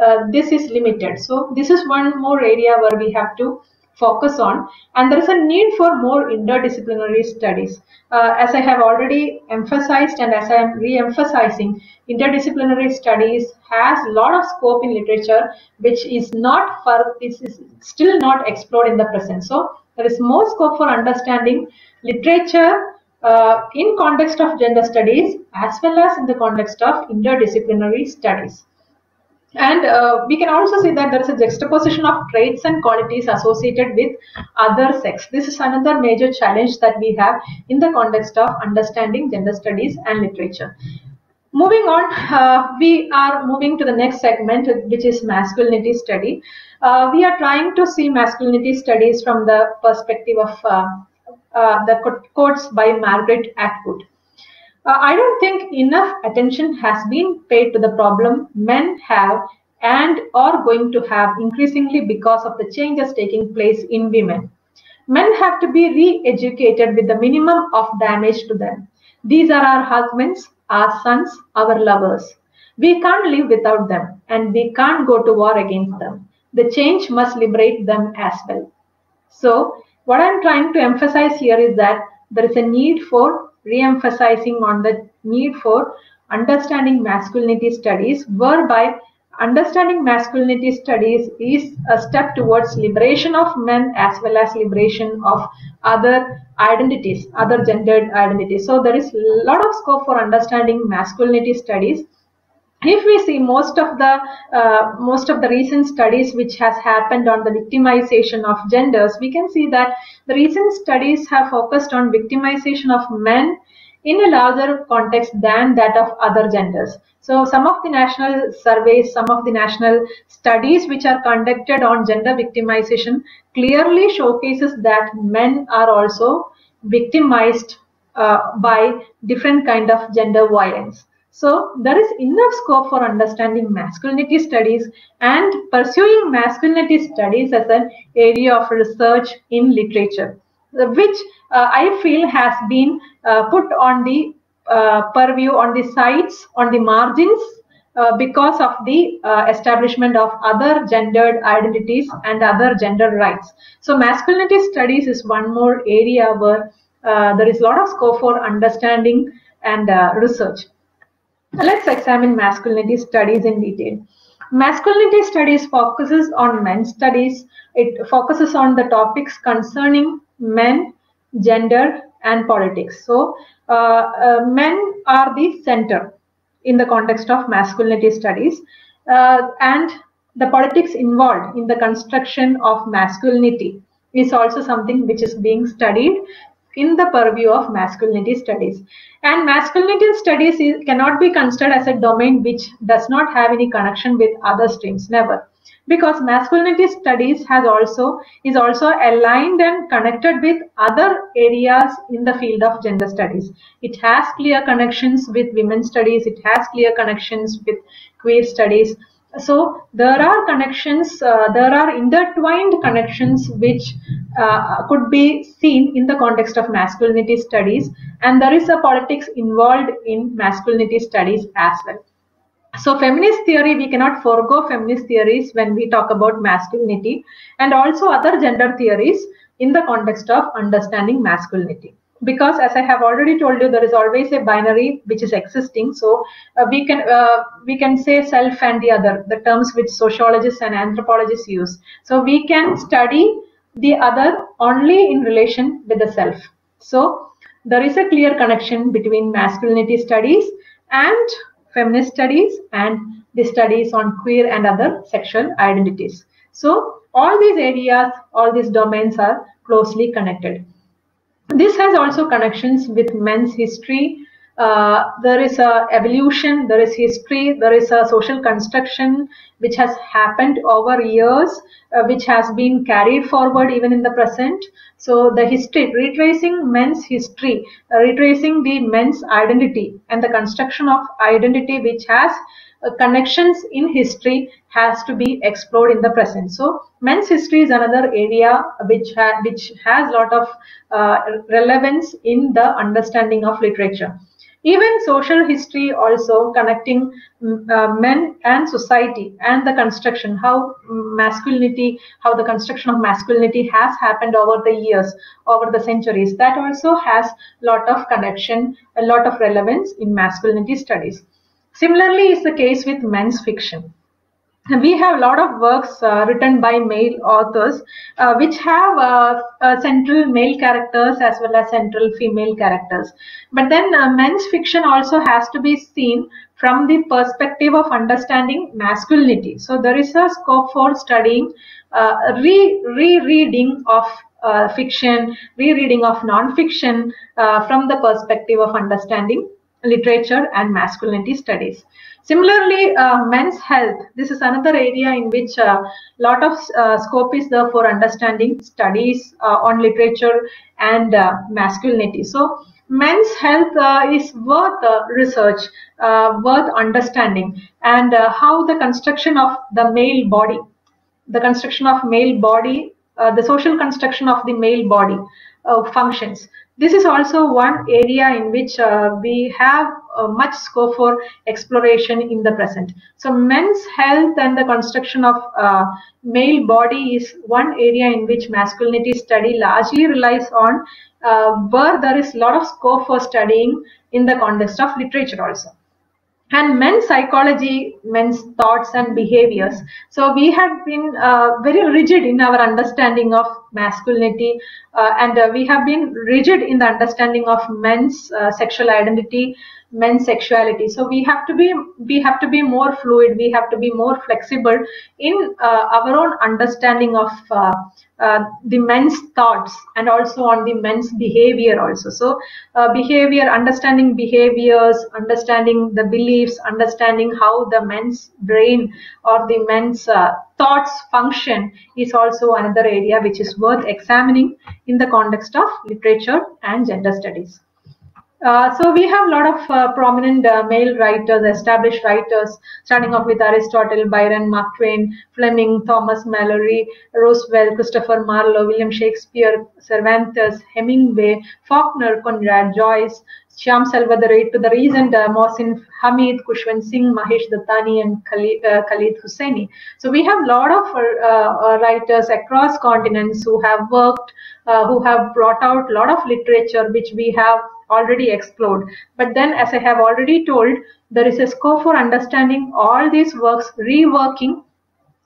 Speaker 2: Uh, this is limited. So this is one more area where we have to focus on and there is a need for more interdisciplinary studies. Uh, as i have already emphasized and as i am re-emphasizing interdisciplinary studies has a lot of scope in literature which is not for is still not explored in the present. So there is more scope for understanding literature uh, in context of gender studies as well as in the context of interdisciplinary studies and uh, we can also see that there is a juxtaposition of traits and qualities associated with other sex. This is another major challenge that we have in the context of understanding gender studies and literature. Moving on, uh, we are moving to the next segment, which is masculinity study. Uh, we are trying to see masculinity studies from the perspective of uh, uh, the quotes by Margaret Atwood. Uh, I don't think enough attention has been paid to the problem men have and are going to have increasingly because of the changes taking place in women. Men have to be re-educated with the minimum of damage to them. These are our husbands, our sons, our lovers. We can't live without them and we can't go to war against them. The change must liberate them as well. So, what I'm trying to emphasize here is that there is a need for re-emphasizing on the need for understanding masculinity studies, whereby understanding masculinity studies is a step towards liberation of men as well as liberation of other identities, other gendered identities. So there is a lot of scope for understanding masculinity studies if we see most of the uh, most of the recent studies which has happened on the victimization of genders we can see that the recent studies have focused on victimization of men in a larger context than that of other genders. So some of the national surveys some of the national studies which are conducted on gender victimization clearly showcases that men are also victimized uh, by different kind of gender violence so there is enough scope for understanding masculinity studies and pursuing masculinity studies as an area of research in literature, which uh, I feel has been uh, put on the uh, purview on the sides, on the margins, uh, because of the uh, establishment of other gendered identities and other gender rights. So masculinity studies is one more area where uh, there is a lot of scope for understanding and research. Let's examine masculinity studies in detail. Masculinity studies focuses on men's studies. It focuses on the topics concerning men, gender, and politics. So, uh, uh, men are the center in the context of masculinity studies, uh, and the politics involved in the construction of masculinity is also something which is being studied in the purview of masculinity studies. And masculinity studies is, cannot be considered as a domain which does not have any connection with other streams, never. Because masculinity studies has also is also aligned and connected with other areas in the field of gender studies. It has clear connections with women's studies, it has clear connections with queer studies, so there are connections uh, there are intertwined connections which uh, could be seen in the context of masculinity studies. And there is a politics involved in masculinity studies as well. So feminist theory we cannot forego feminist theories when we talk about masculinity. And also other gender theories in the context of understanding masculinity because as i have already told you there is always a binary which is existing. So uh, we can uh, we can say self and the other the terms which sociologists and anthropologists use. So we can study the other only in relation with the self. So there is a clear connection between masculinity studies and feminist studies and the studies on queer and other sexual identities. So all these areas all these domains are closely connected this has also connections with men's history. Uh, there is a evolution, there is history, there is a social construction which has happened over years, uh, which has been carried forward even in the present. So the history, retracing men's history, uh, retracing the men's identity and the construction of identity which has connections in history has to be explored in the present. So men's history is another area which, ha which has a lot of uh, relevance in the understanding of literature. Even social history also connecting mm, uh, men and society and the construction, how masculinity, how the construction of masculinity has happened over the years, over the centuries. That also has a lot of connection, a lot of relevance in masculinity studies. Similarly is the case with men's fiction. We have a lot of works uh, written by male authors uh, which have uh, uh central male characters as well as central female characters. But then uh, men's fiction also has to be seen from the perspective of understanding masculinity. So there is a scope for studying uh, re rereading of fiction, rereading of non-fiction from the perspective of understanding literature and masculinity studies. Similarly, uh, men's health. This is another area in which a uh, lot of uh, scope is there for understanding studies uh, on literature and uh, masculinity. So, men's health uh, is worth research, worth understanding, and how the construction of the male body, the construction of male body, the social construction of the male body functions. This is also one area in which uh, we have uh, much scope for exploration in the present. So men's health and the construction of uh, male body is one area in which masculinity study largely relies on uh, where there is a lot of scope for studying in the context of literature also and men's psychology, men's thoughts and behaviors. So we have been uh, very rigid in our understanding of masculinity uh, and uh, we have been rigid in the understanding of men's uh, sexual identity men's sexuality. So we have to be we have to be more fluid. We have to be more flexible in uh, our own understanding of uh, uh, the men's thoughts and also on the men's behavior also. So uh, behavior understanding behaviors understanding the beliefs understanding how the men's brain or the men's uh, thoughts function is also another area which is worth examining in the context of literature and gender studies uh, so we have a lot of uh, prominent uh, male writers, established writers, starting off with Aristotle, Byron, Mark Twain, Fleming, Thomas Malory, Roosevelt, Christopher Marlowe, William Shakespeare, Cervantes, Hemingway, Faulkner, Conrad, Joyce, Shyam Selvadurai, to the recent uh, Mohsin Hamid, Khushwant Singh, Mahesh Dattani, and Khalid, uh, Khalid Hosseini. So we have a lot of uh, writers across continents who have worked, who have brought out a lot of literature which we have already explored. But then, as I have already told, there is a scope for understanding all these works, reworking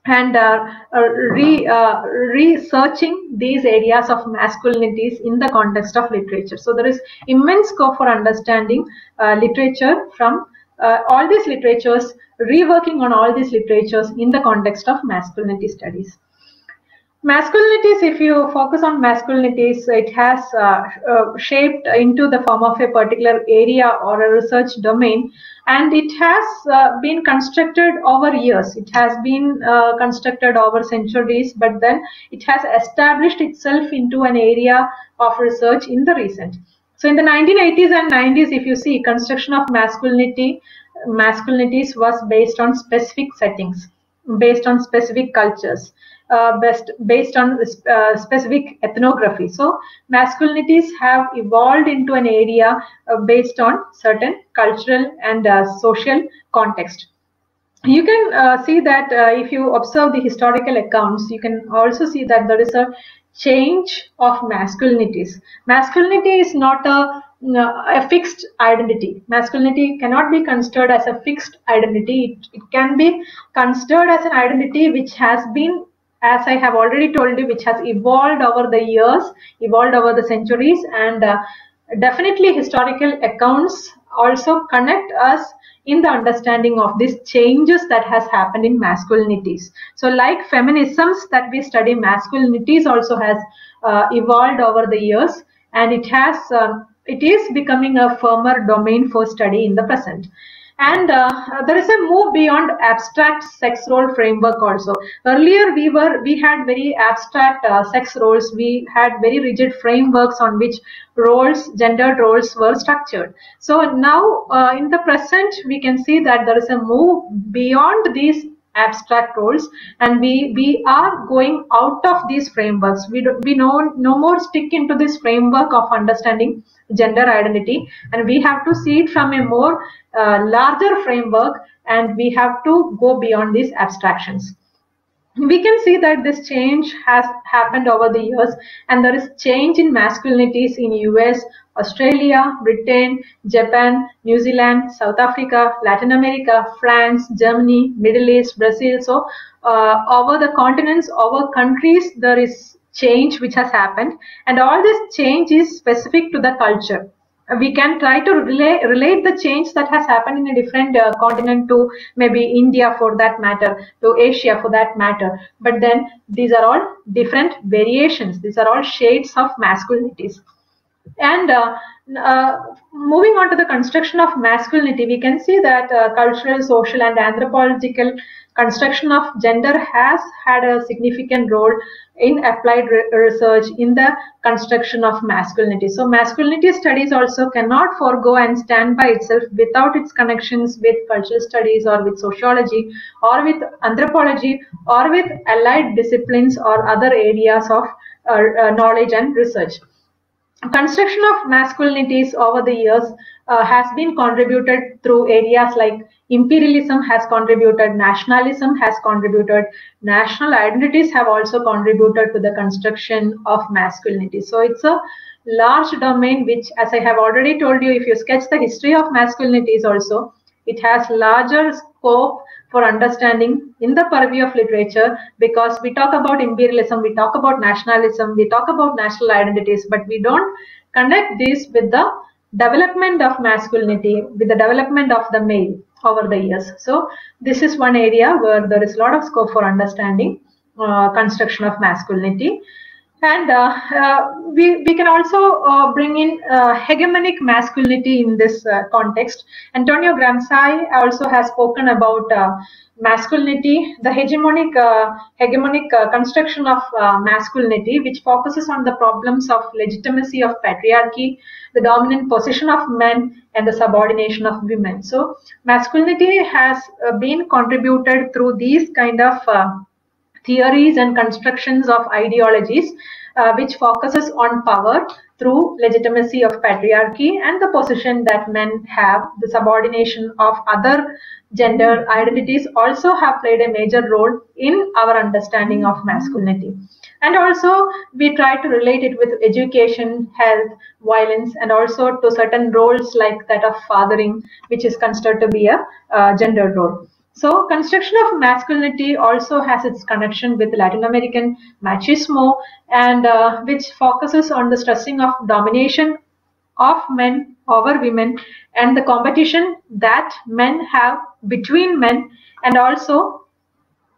Speaker 2: and uh, uh, re, uh, researching these areas of masculinities in the context of literature. So there is immense scope for understanding uh, literature from uh, all these literatures, reworking on all these literatures in the context of masculinity studies masculinities if you focus on masculinities it has uh, uh, shaped into the form of a particular area or a research domain. And it has uh, been constructed over years. It has been uh, constructed over centuries but then it has established itself into an area of research in the recent. So in the 1980s and 90s if you see construction of masculinity masculinities was based on specific settings based on specific cultures uh, best based on uh, specific ethnography. So masculinities have evolved into an area uh, based on certain cultural and uh, social context. You can uh, see that uh, if you observe the historical accounts, you can also see that there is a change of masculinities. Masculinity is not a a fixed identity. Masculinity cannot be considered as a fixed identity. It, it, can be considered as an identity which has been as I have already told you, which has evolved over the years, evolved over the centuries, and uh, definitely historical accounts also connect us in the understanding of these changes that has happened in masculinities. So like feminisms that we study masculinities also has uh, evolved over the years and it has um, it is becoming a firmer domain for study in the present and uh, there is a move beyond abstract sex role framework also. Earlier we were we had very abstract uh, sex roles. We had very rigid frameworks on which roles gendered roles were structured. So now uh, in the present we can see that there is a move beyond these abstract roles and we we are going out of these frameworks. We do, we no no more stick into this framework of understanding gender identity and we have to see it from a more uh, larger framework and we have to go beyond these abstractions we can see that this change has happened over the years and there is change in masculinities in US, Australia, Britain, Japan, New Zealand, South Africa, Latin America, France, Germany, Middle East, Brazil. So uh, over the continents, over countries, there is change which has happened and all this change is specific to the culture we can try to relate, relate the change that has happened in a different uh, continent to maybe India for that matter, to Asia for that matter. But then these are all different variations. These are all shades of masculinities. And uh, uh, moving on to the construction of masculinity, we can see that uh, cultural, social, and anthropological construction of gender has had a significant role in applied re research in the construction of masculinity. So masculinity studies also cannot forego and stand by itself without its connections with cultural studies or with sociology or with anthropology or with allied disciplines or other areas of uh, uh, knowledge and research construction of masculinities over the years uh, has been contributed through areas like imperialism has contributed nationalism has contributed national identities have also contributed to the construction of masculinity. So it's a large domain which as i have already told you if you sketch the history of masculinities also it has larger scope for understanding in the purview of literature because we talk about imperialism, we talk about nationalism, we talk about national identities, but we don't connect this with the development of masculinity, with the development of the male over the years. So this is one area where there is a lot of scope for understanding uh, construction of masculinity. And uh, uh, we, we can also uh, bring in uh, hegemonic masculinity in this uh, context. Antonio Gramsci also has spoken about uh, masculinity, the hegemonic, hegemonic construction of masculinity, which focuses on the problems of legitimacy of patriarchy, the dominant position of men, and the subordination of women. So masculinity has been contributed through these kind of theories and constructions of ideologies uh, which focuses on power through legitimacy of patriarchy and the position that men have, the subordination of other gender identities also have played a major role in our understanding of masculinity. And also, we try to relate it with education, health, violence, and also to certain roles like that of fathering, which is considered to be a uh, gender role. So construction of masculinity also has its connection with Latin American machismo and uh, which focuses on the stressing of domination of men over women and the competition that men have between men and also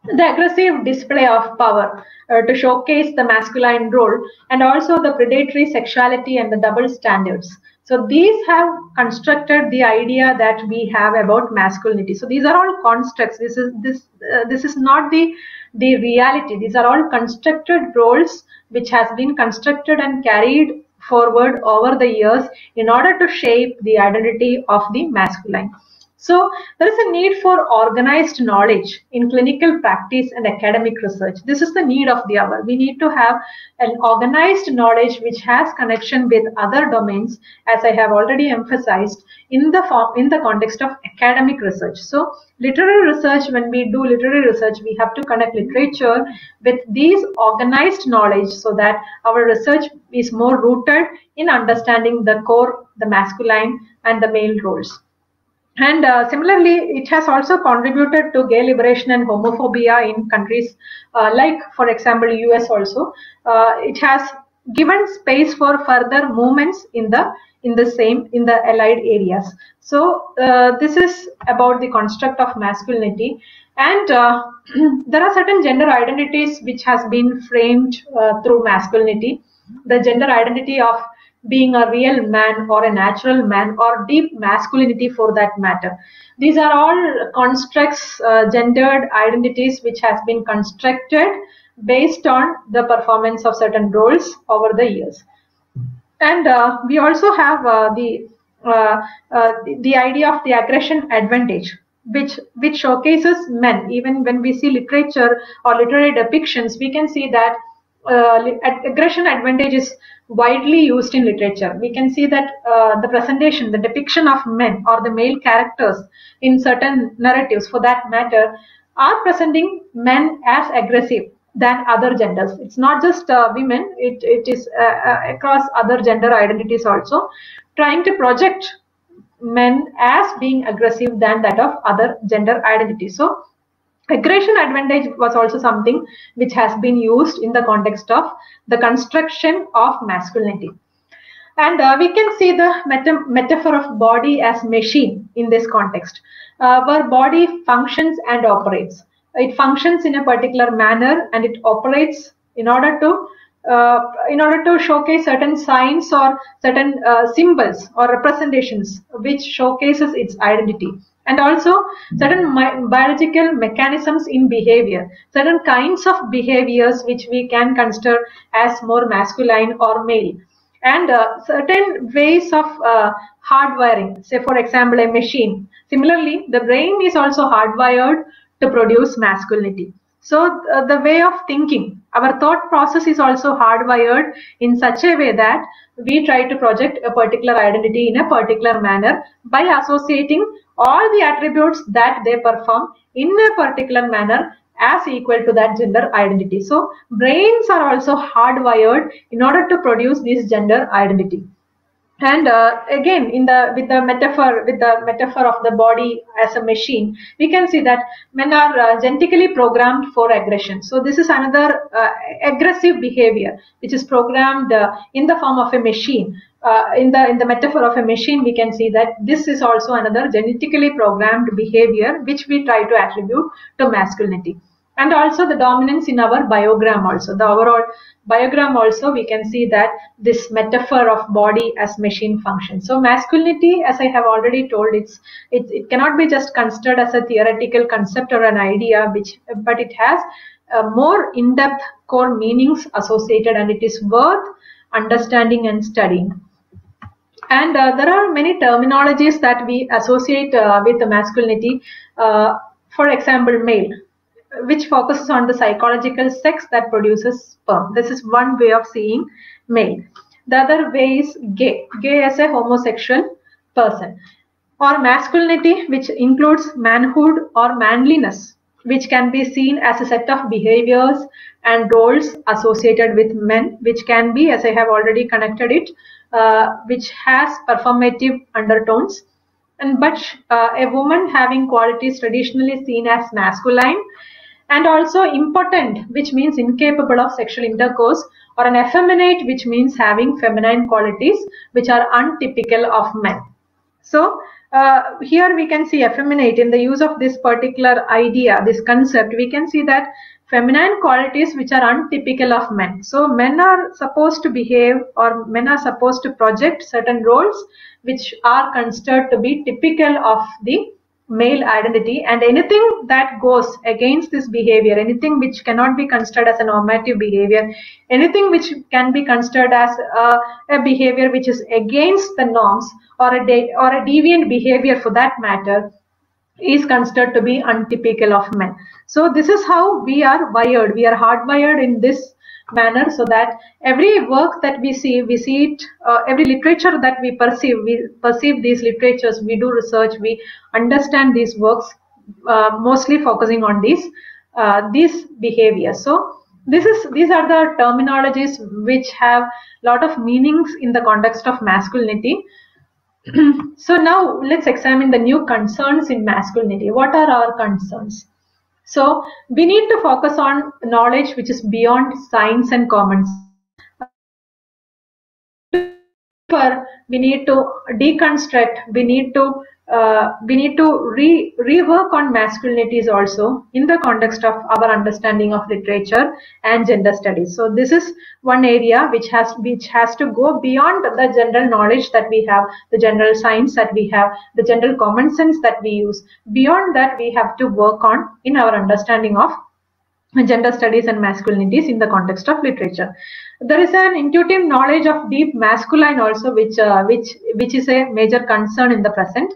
Speaker 2: the aggressive display of power uh, to showcase the masculine role and also the predatory sexuality and the double standards. So these have constructed the idea that we have about masculinity. So these are all constructs. This is this uh, this is not the the reality. These are all constructed roles which has been constructed and carried forward over the years in order to shape the identity of the masculine. So there is a need for organized knowledge in clinical practice and academic research. This is the need of the hour. We need to have an organized knowledge which has connection with other domains, as I have already emphasized, in the form, in the context of academic research. So literary research, when we do literary research, we have to connect literature with these organized knowledge so that our research is more rooted in understanding the core, the masculine and the male roles. And uh, similarly, it has also contributed to gay liberation and homophobia in countries uh, like, for example, US also. Uh, it has given space for further movements in the in the same in the allied areas. So uh, this is about the construct of masculinity, and uh, there are certain gender identities which has been framed uh, through masculinity. The gender identity of being a real man or a natural man or deep masculinity for that matter. These are all constructs, uh, gendered identities which has been constructed based on the performance of certain roles over the years. And uh, we also have uh, the, uh, uh, the, idea of the aggression advantage which which showcases men even when we see literature or literary depictions we can see that uh, aggression advantage is widely used in literature. We can see that uh, the presentation, the depiction of men or the male characters in certain narratives, for that matter, are presenting men as aggressive than other genders. It's not just uh, women, it, it is uh, uh, across other gender identities also, trying to project men as being aggressive than that of other gender identities. So aggression advantage was also something which has been used in the context of the construction of masculinity. And uh, we can see the meta metaphor of body as machine in this context uh, where body functions and operates. It functions in a particular manner and it operates in order to uh, in order to showcase certain signs or certain uh, symbols or representations which showcases its identity. And also certain biological mechanisms in behavior. Certain kinds of behaviors which we can consider as more masculine or male. And uh, certain ways of uh, hardwiring. Say for example a machine. Similarly the brain is also hardwired to produce masculinity. So uh, the way of thinking, our thought process is also hardwired in such a way that we try to project a particular identity in a particular manner by associating all the attributes that they perform in a particular manner as equal to that gender identity. So brains are also hardwired in order to produce this gender identity and uh, again in the with the metaphor with the metaphor of the body as a machine we can see that men are uh, genetically programmed for aggression. So this is another uh, aggressive behavior which is programmed uh, in the form of a machine. Uh, in the in the metaphor of a machine we can see that this is also another genetically programmed behavior which we try to attribute to masculinity and also the dominance in our biogram also. The overall biogram also we can see that this metaphor of body as machine function. So masculinity as i have already told it's it, it cannot be just considered as a theoretical concept or an idea which but it has uh, more in-depth core meanings associated and it is worth understanding and studying. And uh, there are many terminologies that we associate uh, with the masculinity. Uh, for example male which focuses on the psychological sex that produces sperm. This is one way of seeing male. The other way is gay, gay as a homosexual person. Or masculinity, which includes manhood or manliness, which can be seen as a set of behaviors and roles associated with men, which can be, as I have already connected it, uh, which has performative undertones. And but uh, a woman having qualities traditionally seen as masculine and also impotent which means incapable of sexual intercourse or an effeminate which means having feminine qualities which are untypical of men. So uh, here we can see effeminate. In the use of this particular idea this concept we can see that feminine qualities which are untypical of men. So men are supposed to behave or men are supposed to project certain roles which are considered to be typical of the male identity and anything that goes against this behavior anything which cannot be considered as a normative behavior anything which can be considered as a, a behavior which is against the norms or a or a deviant behavior for that matter is considered to be untypical of men. So this is how we are wired. We are hardwired in this manner so that every work that we see we see it uh, every literature that we perceive we perceive these literatures we do research we understand these works uh, mostly focusing on these uh, these behaviors. So this is these are the terminologies which have a lot of meanings in the context of masculinity. So now let's examine the new concerns in masculinity. What are our concerns so we need to focus on knowledge which is beyond science and common we need to deconstruct we need to uh, we need to re rework on masculinities also in the context of our understanding of literature and gender studies. So this is one area which has which has to go beyond the general knowledge that we have the general science that we have the general common sense that we use. Beyond that we have to work on in our understanding of gender studies and masculinities in the context of literature. There is an intuitive knowledge of deep masculine also which uh, which which is a major concern in the present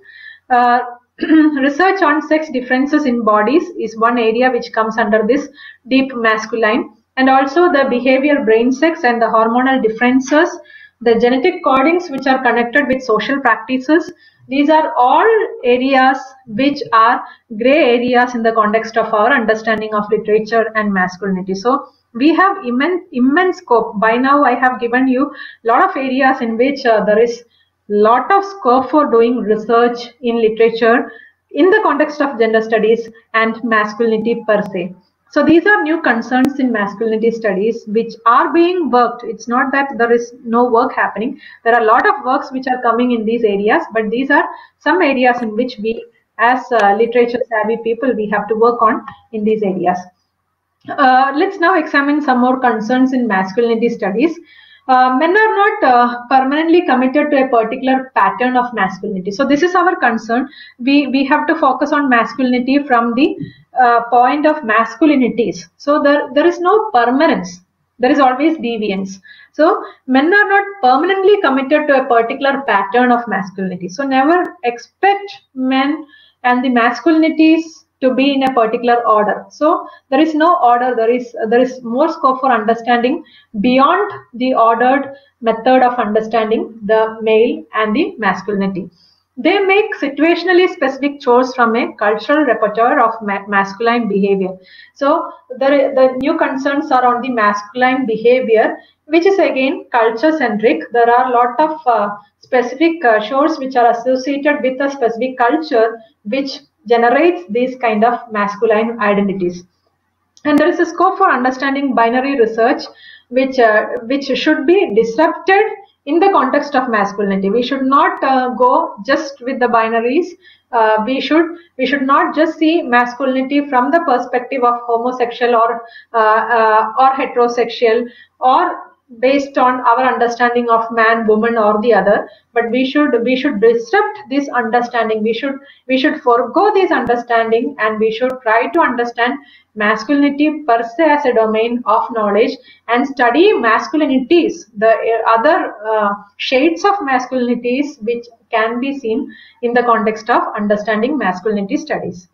Speaker 2: research on sex differences in bodies is one area which comes under this deep masculine and also the behavior brain sex and the hormonal differences the genetic codings which are connected with social practices. These are all areas which are gray areas in the context of our understanding of literature and masculinity. So we have immense immense scope. By now i have given you a lot of areas in which uh, there is lot of scope for doing research in literature in the context of gender studies and masculinity per se. So these are new concerns in masculinity studies which are being worked. It's not that there is no work happening. There are a lot of works which are coming in these areas but these are some areas in which we as uh, literature savvy people we have to work on in these areas. Uh, let's now examine some more concerns in masculinity studies. Uh, men are not uh, permanently committed to a particular pattern of masculinity. So this is our concern. We we have to focus on masculinity from the uh, point of masculinities. So there there is no permanence. There is always deviance. So men are not permanently committed to a particular pattern of masculinity. So never expect men and the masculinities to be in a particular order. So there is no order there is there is more scope for understanding beyond the ordered method of understanding the male and the masculinity. They make situationally specific chores from a cultural repertoire of ma masculine behavior. So the, the new concerns are on the masculine behavior which is again culture centric there are a lot of uh, specific uh, chores which are associated with a specific culture which generates these kind of masculine identities. And there is a scope for understanding binary research, which uh, which should be disrupted in the context of masculinity. We should not uh, go just with the binaries. Uh, we should we should not just see masculinity from the perspective of homosexual or uh, uh, or heterosexual or based on our understanding of man woman or the other. But we should we should disrupt this understanding. We should we should forego this understanding and we should try to understand masculinity per se as a domain of knowledge and study masculinities the other uh, shades of masculinities which can be seen in the context of understanding masculinity studies.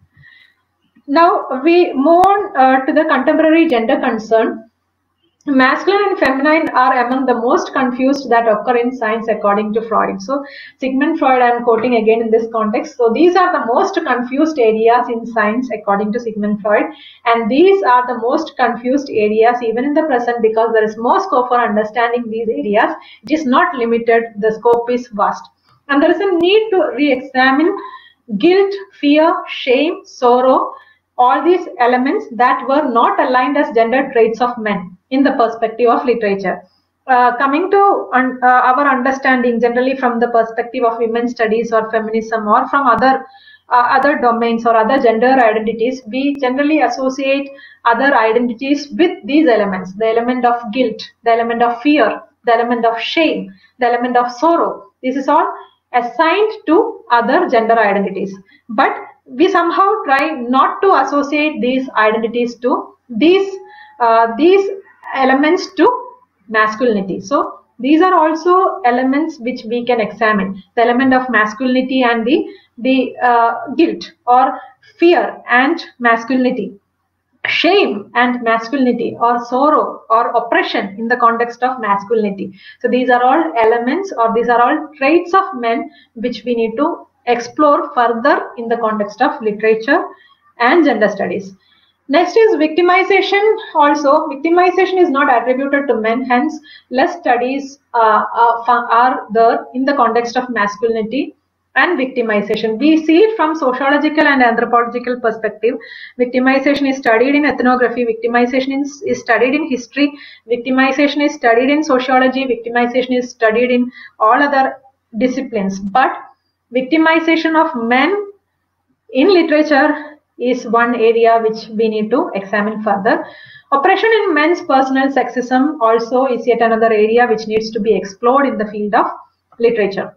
Speaker 2: Now we move on uh, to the contemporary gender concern Masculine and feminine are among the most confused that occur in science according to Freud. So Sigmund Freud I am quoting again in this context. So these are the most confused areas in science according to Sigmund Freud and these are the most confused areas even in the present because there is more scope for understanding these areas. It is not limited, the scope is vast. And there is a need to re-examine guilt, fear, shame, sorrow, all these elements that were not aligned as gender traits of men in the perspective of literature. Uh, coming to un, uh, our understanding generally from the perspective of women's studies or feminism or from other uh, other domains or other gender identities, we generally associate other identities with these elements, the element of guilt, the element of fear, the element of shame, the element of sorrow. This is all assigned to other gender identities. But we somehow try not to associate these identities to these uh, these elements to masculinity. So these are also elements which we can examine. The element of masculinity and the, the uh, guilt or fear and masculinity. Shame and masculinity or sorrow or oppression in the context of masculinity. So these are all elements or these are all traits of men which we need to explore further in the context of literature and gender studies. Next is victimization also. Victimization is not attributed to men, hence less studies uh, uh, are there in the context of masculinity and victimization. We see it from sociological and anthropological perspective. Victimization is studied in ethnography, victimization is, is studied in history, victimization is studied in sociology, victimization is studied in all other disciplines. But victimization of men in literature is one area which we need to examine further. Oppression in men's personal sexism also is yet another area which needs to be explored in the field of literature.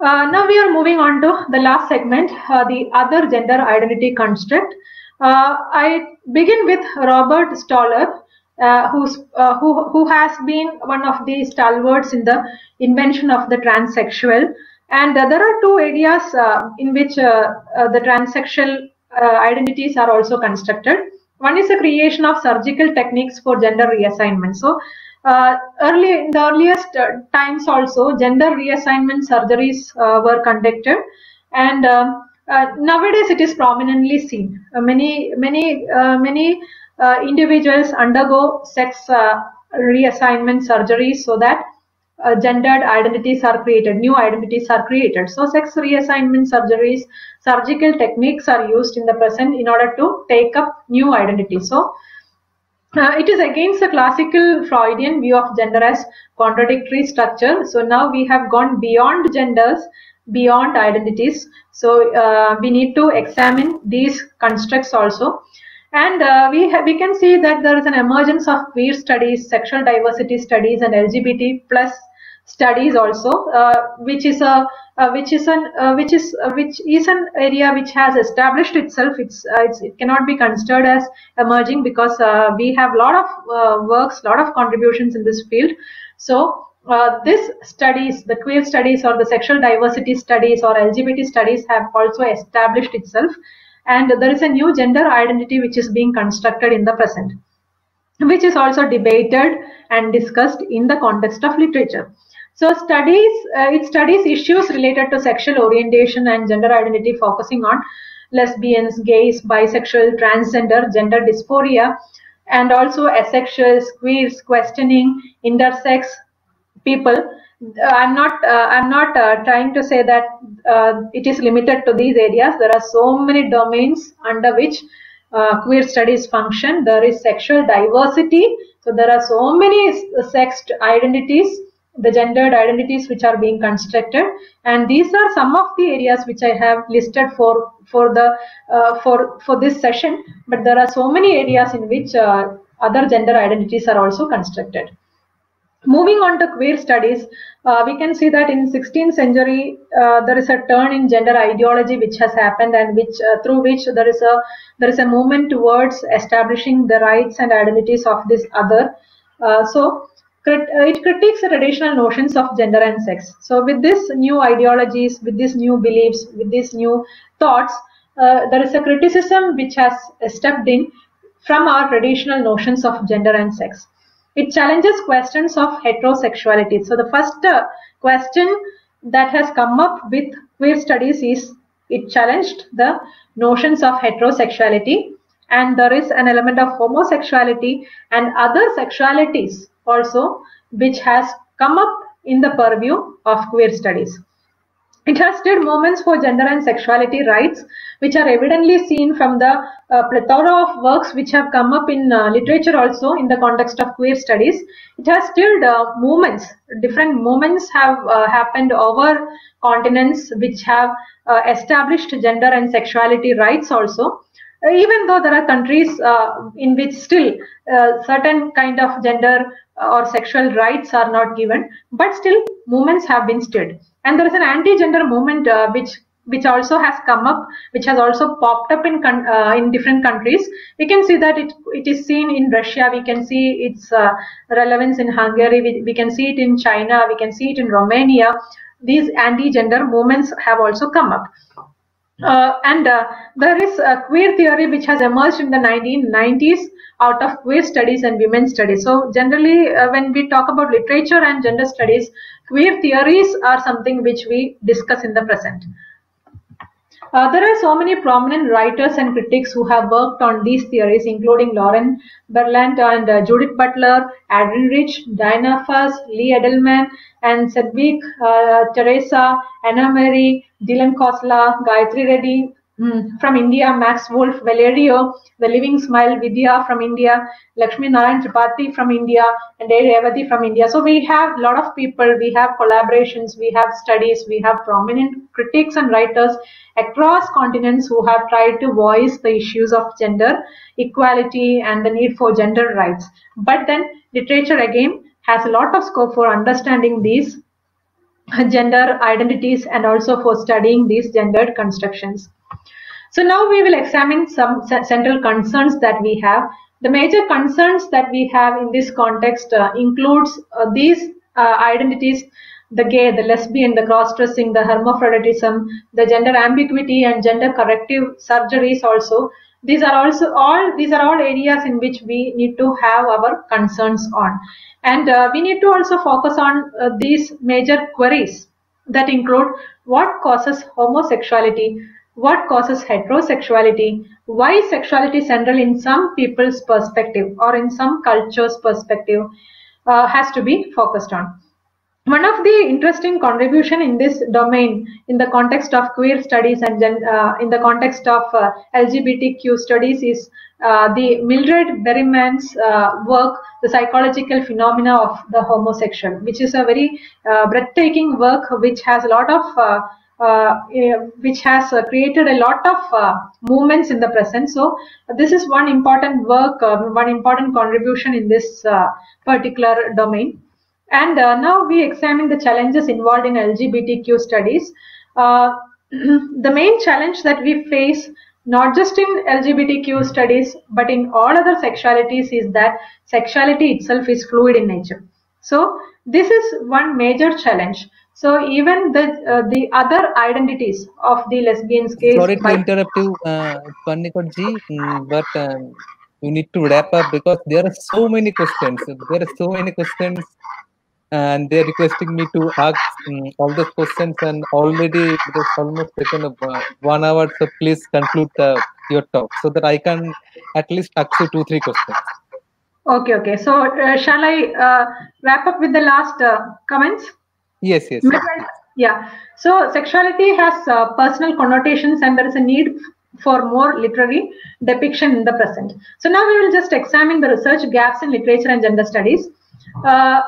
Speaker 2: Uh, now we are moving on to the last segment, uh, the other gender identity construct. Uh, I begin with Robert Stoller, uh, who's, uh, who, who has been one of the stalwarts in the invention of the transsexual. And uh, there are two areas uh, in which uh, the transsexual identities are also constructed. One is the creation of surgical techniques for gender reassignment. So early in the earliest times also gender reassignment surgeries were conducted and nowadays it is prominently seen many many many individuals undergo sex reassignment surgeries so that uh, gendered identities are created, new identities are created. So sex reassignment surgeries, surgical techniques are used in the present in order to take up new identities. So uh, it is against the classical Freudian view of gender as contradictory structure. So now we have gone beyond genders, beyond identities. So uh, we need to examine these constructs also. And uh, we we can see that there is an emergence of queer studies, sexual diversity studies, and LGBT plus studies also, uh, which is a uh, which is an uh, which is uh, which is an area which has established itself. It's, uh, it's it cannot be considered as emerging because uh, we have a lot of works, lot of contributions in this field. So this studies, the queer studies or the sexual diversity studies or LGBT studies have also established itself, and there is a new gender identity which is being constructed in the present, which is also debated and discussed in the context of literature. So studies, uh, it studies issues related to sexual orientation and gender identity focusing on lesbians, gays, bisexual, transgender, gender dysphoria, and also asexuals, queers, questioning, intersex people. Uh, I'm not. Uh, I'm not uh, trying to say that uh, it is limited to these areas. There are so many domains under which uh, queer studies function. There is sexual diversity. So there are so many sexed identities the gendered identities which are being constructed and these are some of the areas which i have listed for for the uh, for for this session but there are so many areas in which other gender identities are also constructed moving on to queer studies uh, we can see that in 16th century uh, there is a turn in gender ideology which has happened and which uh, through which there is a there is a movement towards establishing the rights and identities of this other uh, so uh, it critiques the traditional notions of gender and sex. So with this new ideologies, with these new beliefs, with these new thoughts, uh, there is a criticism which has stepped in from our traditional notions of gender and sex. It challenges questions of heterosexuality. So the first uh, question that has come up with queer studies is it challenged the notions of heterosexuality and there is an element of homosexuality and other sexualities also which has come up in the purview of queer studies. It has stood movements for gender and sexuality rights, which are evidently seen from the uh, plethora of works which have come up in uh, literature also in the context of queer studies. It has still uh, movements, different movements have uh, happened over continents which have uh, established gender and sexuality rights also even though there are countries uh, in which still uh, certain kind of gender or sexual rights are not given, but still movements have been stirred. And there is an anti-gender movement uh, which which also has come up, which has also popped up in uh, in different countries. We can see that it it is seen in Russia. We can see its uh, relevance in Hungary. We, we can see it in China. We can see it in Romania. These anti-gender movements have also come up. Uh, and uh, there is a queer theory which has emerged in the 1990s out of queer studies and women's studies. So generally, uh, when we talk about literature and gender studies, queer theories are something which we discuss in the present. Uh, there are so many prominent writers and critics who have worked on these theories, including Lauren Berlant and uh, Judith Butler, Adrienne Rich, Diana Fuss, Lee Edelman, and Sedgwick, uh, Teresa, Anna Marie, Dylan Kosla, Gayatri Reddy, Mm. From India, Max Wolf, Valerio, The Living Smile, Vidya from India, Lakshmi Narayan Tripathi from India, and Revati from India. So we have a lot of people, we have collaborations, we have studies, we have prominent critics and writers across continents who have tried to voice the issues of gender equality and the need for gender rights. But then literature again has a lot of scope for understanding these gender identities and also for studying these gendered constructions. So now we will examine some central concerns that we have. The major concerns that we have in this context uh, includes uh, these uh, identities, the gay, the lesbian, the cross-dressing, the hermaphroditism, the gender ambiguity and gender corrective surgeries also. These are also all, these are all areas in which we need to have our concerns on. And uh, we need to also focus on uh, these major queries that include what causes homosexuality, what causes heterosexuality, why sexuality central in some people's perspective or in some culture's perspective uh, has to be focused on. One of the interesting contribution in this domain in the context of queer studies and uh, in the context of uh, LGBTQ studies is uh, the Mildred Berryman's uh, work, The Psychological Phenomena of the Homosexual, which is a very uh, breathtaking work which has a lot of which has uh, created a lot of uh, movements in the present. So this is one important work, uh, one important contribution in this uh, particular domain. And uh, now we examine the challenges involved in LGBTQ studies. Uh, the main challenge that we face not just in LGBTQ studies, but in all other sexualities is that sexuality itself is fluid in nature. So this is one major challenge. So even the uh, the other identities of the lesbians, gays,
Speaker 1: Sorry to interrupt you, uh, mm, but um, you need to wrap up because there are so many questions. There are so many questions, and they're requesting me to ask mm, all those questions. And already it has almost taken up uh, one hour. So please conclude the, your talk so that I can at least ask you two, three questions.
Speaker 2: Okay, okay. So uh, shall I uh, wrap up with the last uh, comments?
Speaker 1: Yes, yes.
Speaker 2: Yeah. So sexuality has uh, personal connotations, and there is a need for more literary depiction in the present. So now we will just examine the research gaps in literature and gender studies. Uh,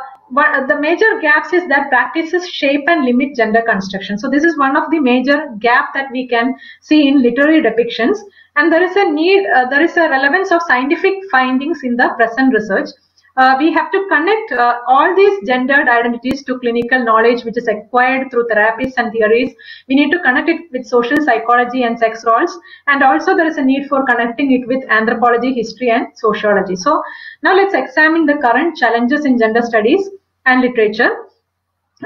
Speaker 2: the major gaps is that practices shape and limit gender construction. So this is one of the major gap that we can see in literary depictions. And there is a need, uh, there is a relevance of scientific findings in the present research. Uh, we have to connect uh, all these gendered identities to clinical knowledge which is acquired through therapies and theories. We need to connect it with social psychology and sex roles. And also there is a need for connecting it with anthropology, history and sociology. So now let's examine the current challenges in gender studies and literature.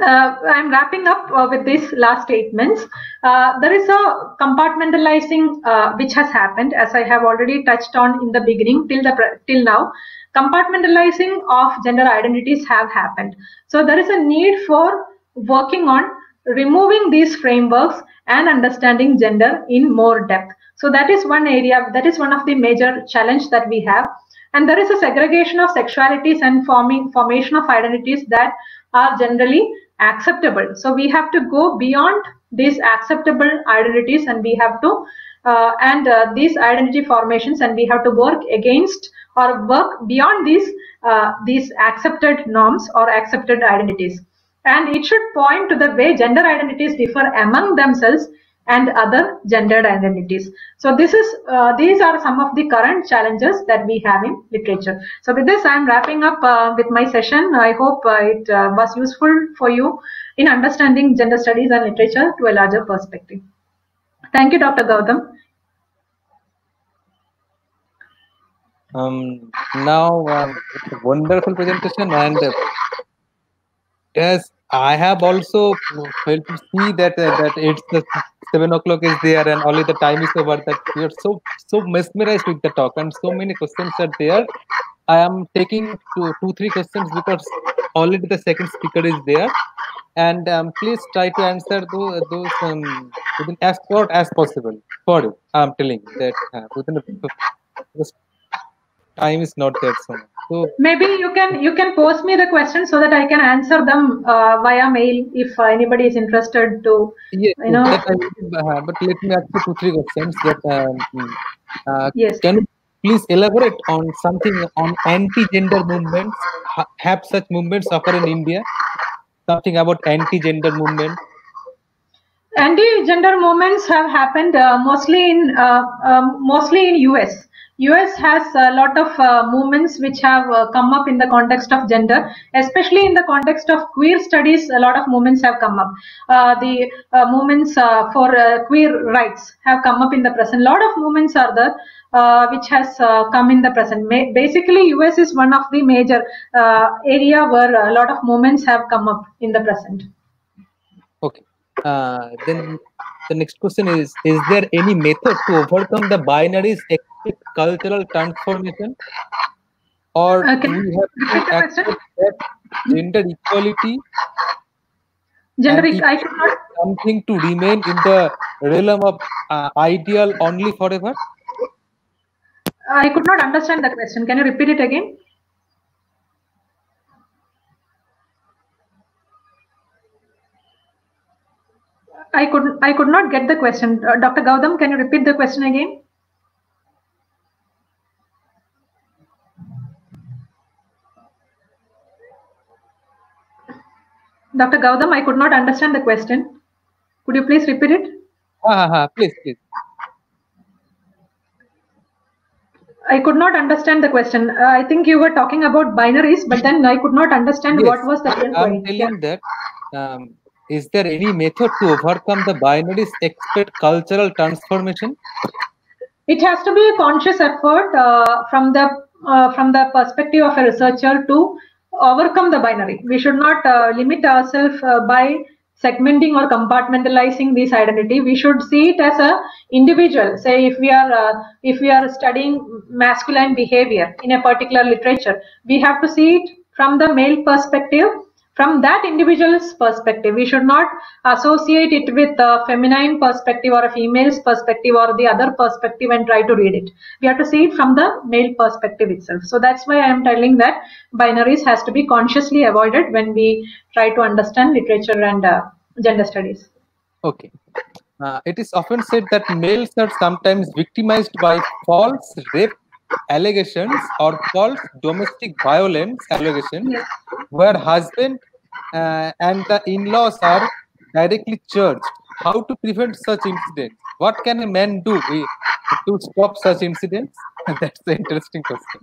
Speaker 2: Uh, I'm wrapping up uh, with these last statements. Uh, there is a compartmentalizing uh, which has happened, as I have already touched on in the beginning till the till now. Compartmentalizing of gender identities have happened. So there is a need for working on removing these frameworks and understanding gender in more depth. So that is one area. That is one of the major challenge that we have. And there is a segregation of sexualities and forming formation of identities that are generally acceptable. So we have to go beyond these acceptable identities and we have to uh, and uh, these identity formations and we have to work against or work beyond these uh, these accepted norms or accepted identities and it should point to the way gender identities differ among themselves and other gendered identities. So this is uh, these are some of the current challenges that we have in literature. So with this, I am wrapping up uh, with my session. I hope uh, it uh, was useful for you in understanding gender studies and literature to a larger perspective. Thank you, Dr. Goutam.
Speaker 1: Um, now, um, wonderful presentation, and uh, yes, I have also felt to see that uh, that it's the seven o'clock is there, and only the time is over. That we are so so mesmerized with the talk, and so many questions are there. I am taking two, two three questions because already the second speaker is there, and um, please try to answer those, those um, within as short as possible. For you, I'm telling you that uh, within a, because time is not there so much. So
Speaker 2: Maybe you can you can post me the questions so that I can answer them uh, via mail if uh, anybody is interested to.
Speaker 1: yes,
Speaker 2: You know-
Speaker 1: will, uh, but let me ask you two three questions. That um, uh,
Speaker 2: Yes.
Speaker 1: can you please elaborate on something on anti-gender movements? Ha- have such movements occur in India? Something about anti-gender movement?
Speaker 2: anti-gender movements have happened uh, mostly in uh, um, mostly in US. US has a lot of uh, movements which have uh, come up in the context of gender, especially in the context of queer studies. A lot of movements have come up. Uh, the uh, movements uh, for uh, queer rights have come up in the present. A lot of movements are there. Which has come in the present. Ma- basically, US is one of the major area where a lot of movements have come up in the present.
Speaker 1: Okay. Then the next question is: Is there any method to overcome the binaries cultural transformation, or
Speaker 2: can
Speaker 1: we have to accept that gender equality
Speaker 2: Gender, I could
Speaker 1: something to remain in the realm of uh, ideal only forever?
Speaker 2: I could not understand the question. Can you repeat it again? I could I could not get the question. Uh, Dr. Goutam, can you repeat the question again? Dr. Goutam, I could not understand the question. Could you please repeat it?
Speaker 1: Ah, ah, please, please.
Speaker 2: I could not understand the question. Uh, I think you were talking about binaries, but then I could not understand
Speaker 1: Yes,
Speaker 2: what was the real
Speaker 1: I'm.
Speaker 2: Yeah.
Speaker 1: telling that. Um, is there any method to overcome the binaries expect cultural transformation?
Speaker 2: It has to be a conscious effort uh, from the uh, from the perspective of a researcher to overcome the binary. We should not uh, limit ourselves uh, by segmenting or compartmentalizing this identity. We should see it as a individual. Say if we are uh, if we are studying masculine behavior in a particular literature, we have to see it from the male perspective from that individual's perspective we should not associate it with a feminine perspective or a female's perspective or the other perspective and try to read it. We have to see it from the male perspective itself. So that's why i am telling that binaries has to be consciously avoided when we try to understand literature and uh, gender studies.
Speaker 1: Okay. Uh, it is often said that males are sometimes victimized by false rape allegations or false domestic violence allegations where husband uh, and the in-laws are directly charged. How to prevent such incidents? What can a man do to stop such incidents? That's the interesting question.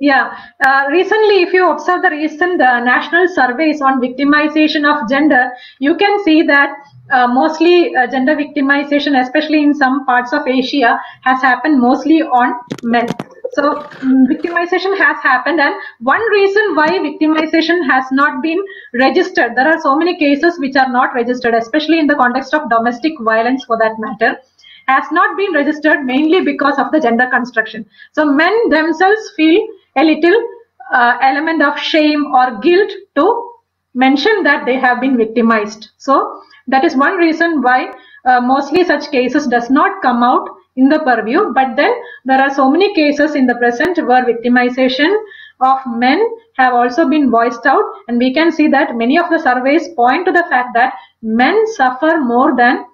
Speaker 2: Yeah, uh, recently, if you observe the recent uh, national surveys on victimization of gender, you can see that uh, mostly uh, gender victimization, especially in some parts of Asia, has happened mostly on men. So, mm, victimization has happened, and one reason why victimization has not been registered, there are so many cases which are not registered, especially in the context of domestic violence for that matter has not been registered mainly because of the gender construction. So men themselves feel a little uh, element of shame or guilt to mention that they have been victimized. So that is one reason why uh, mostly such cases does not come out in the purview. But then there are so many cases in the present where victimization of men have also been voiced out and we can see that many of the surveys point to the fact that men suffer more than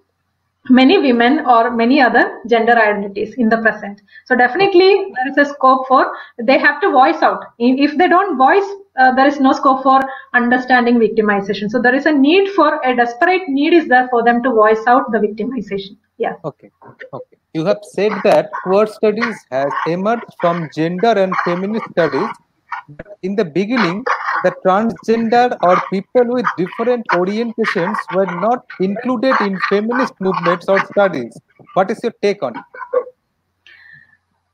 Speaker 2: many women or many other gender identities in the present so definitely there is a scope for they have to voice out if they don't voice uh, there is no scope for understanding victimization so there is a need for a desperate need is there for them to voice out the victimization yeah
Speaker 1: Okay. Okay. You have said that queer studies has emerged from gender and feminist studies. But in the beginning, the transgender or people with different orientations were not included in feminist movements or studies. What is your take on it?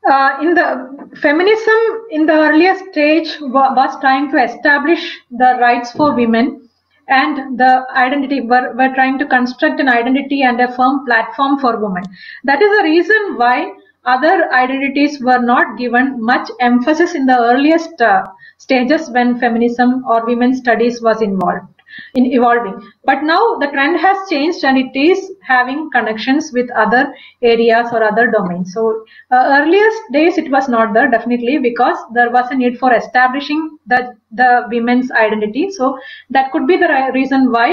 Speaker 2: uh, in the feminism in the earlier stage wa- was trying to establish the rights for women and the identity were, were trying to construct an identity and a firm platform for women. That is the reason why other identities were not given much emphasis in the earliest uh, stages when feminism or women's studies was involved in evolving but now the trend has changed and it is having connections with other areas or other domains so uh, earliest days it was not there definitely because there was a need for establishing the the women's identity so that could be the reason why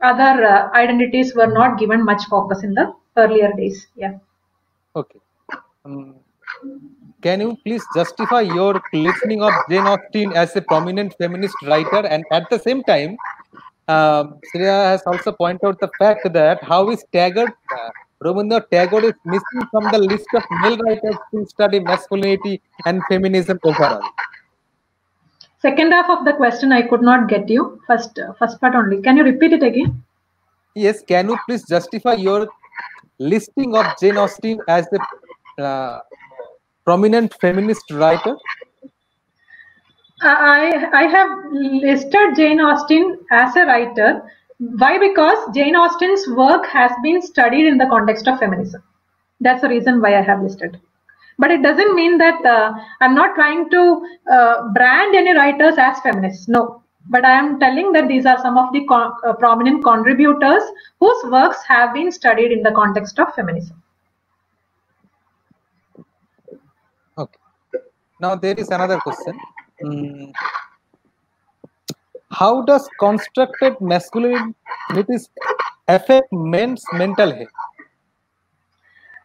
Speaker 2: other uh, identities were not given much focus in the earlier days yeah
Speaker 1: Okay. Um, can you please justify your listening of Jane Austen as a prominent feminist writer? And at the same time, um, Shreya has also pointed out the fact that how is Tagore, uh, Rabindranath Tagore is missing from the list of male writers who study masculinity and feminism overall.
Speaker 2: second half of the question i could not get you first uh, first part only can you repeat it again
Speaker 1: Yes, can you please justify your listing of Jane Austen as a uh, prominent feminist writer?
Speaker 2: I, I have listed Jane Austen as a writer. Why? Because Jane Austen's work has been studied in the context of feminism. That's the reason why I have listed. But it doesn't mean that uh, I'm not trying to uh, brand any writers as feminists. No. But I am telling that these are some of the uh, prominent contributors whose works have been studied in the context of feminism.
Speaker 1: Okay. Now there is another question. Mm, How does constructed masculinity affect men's mental health?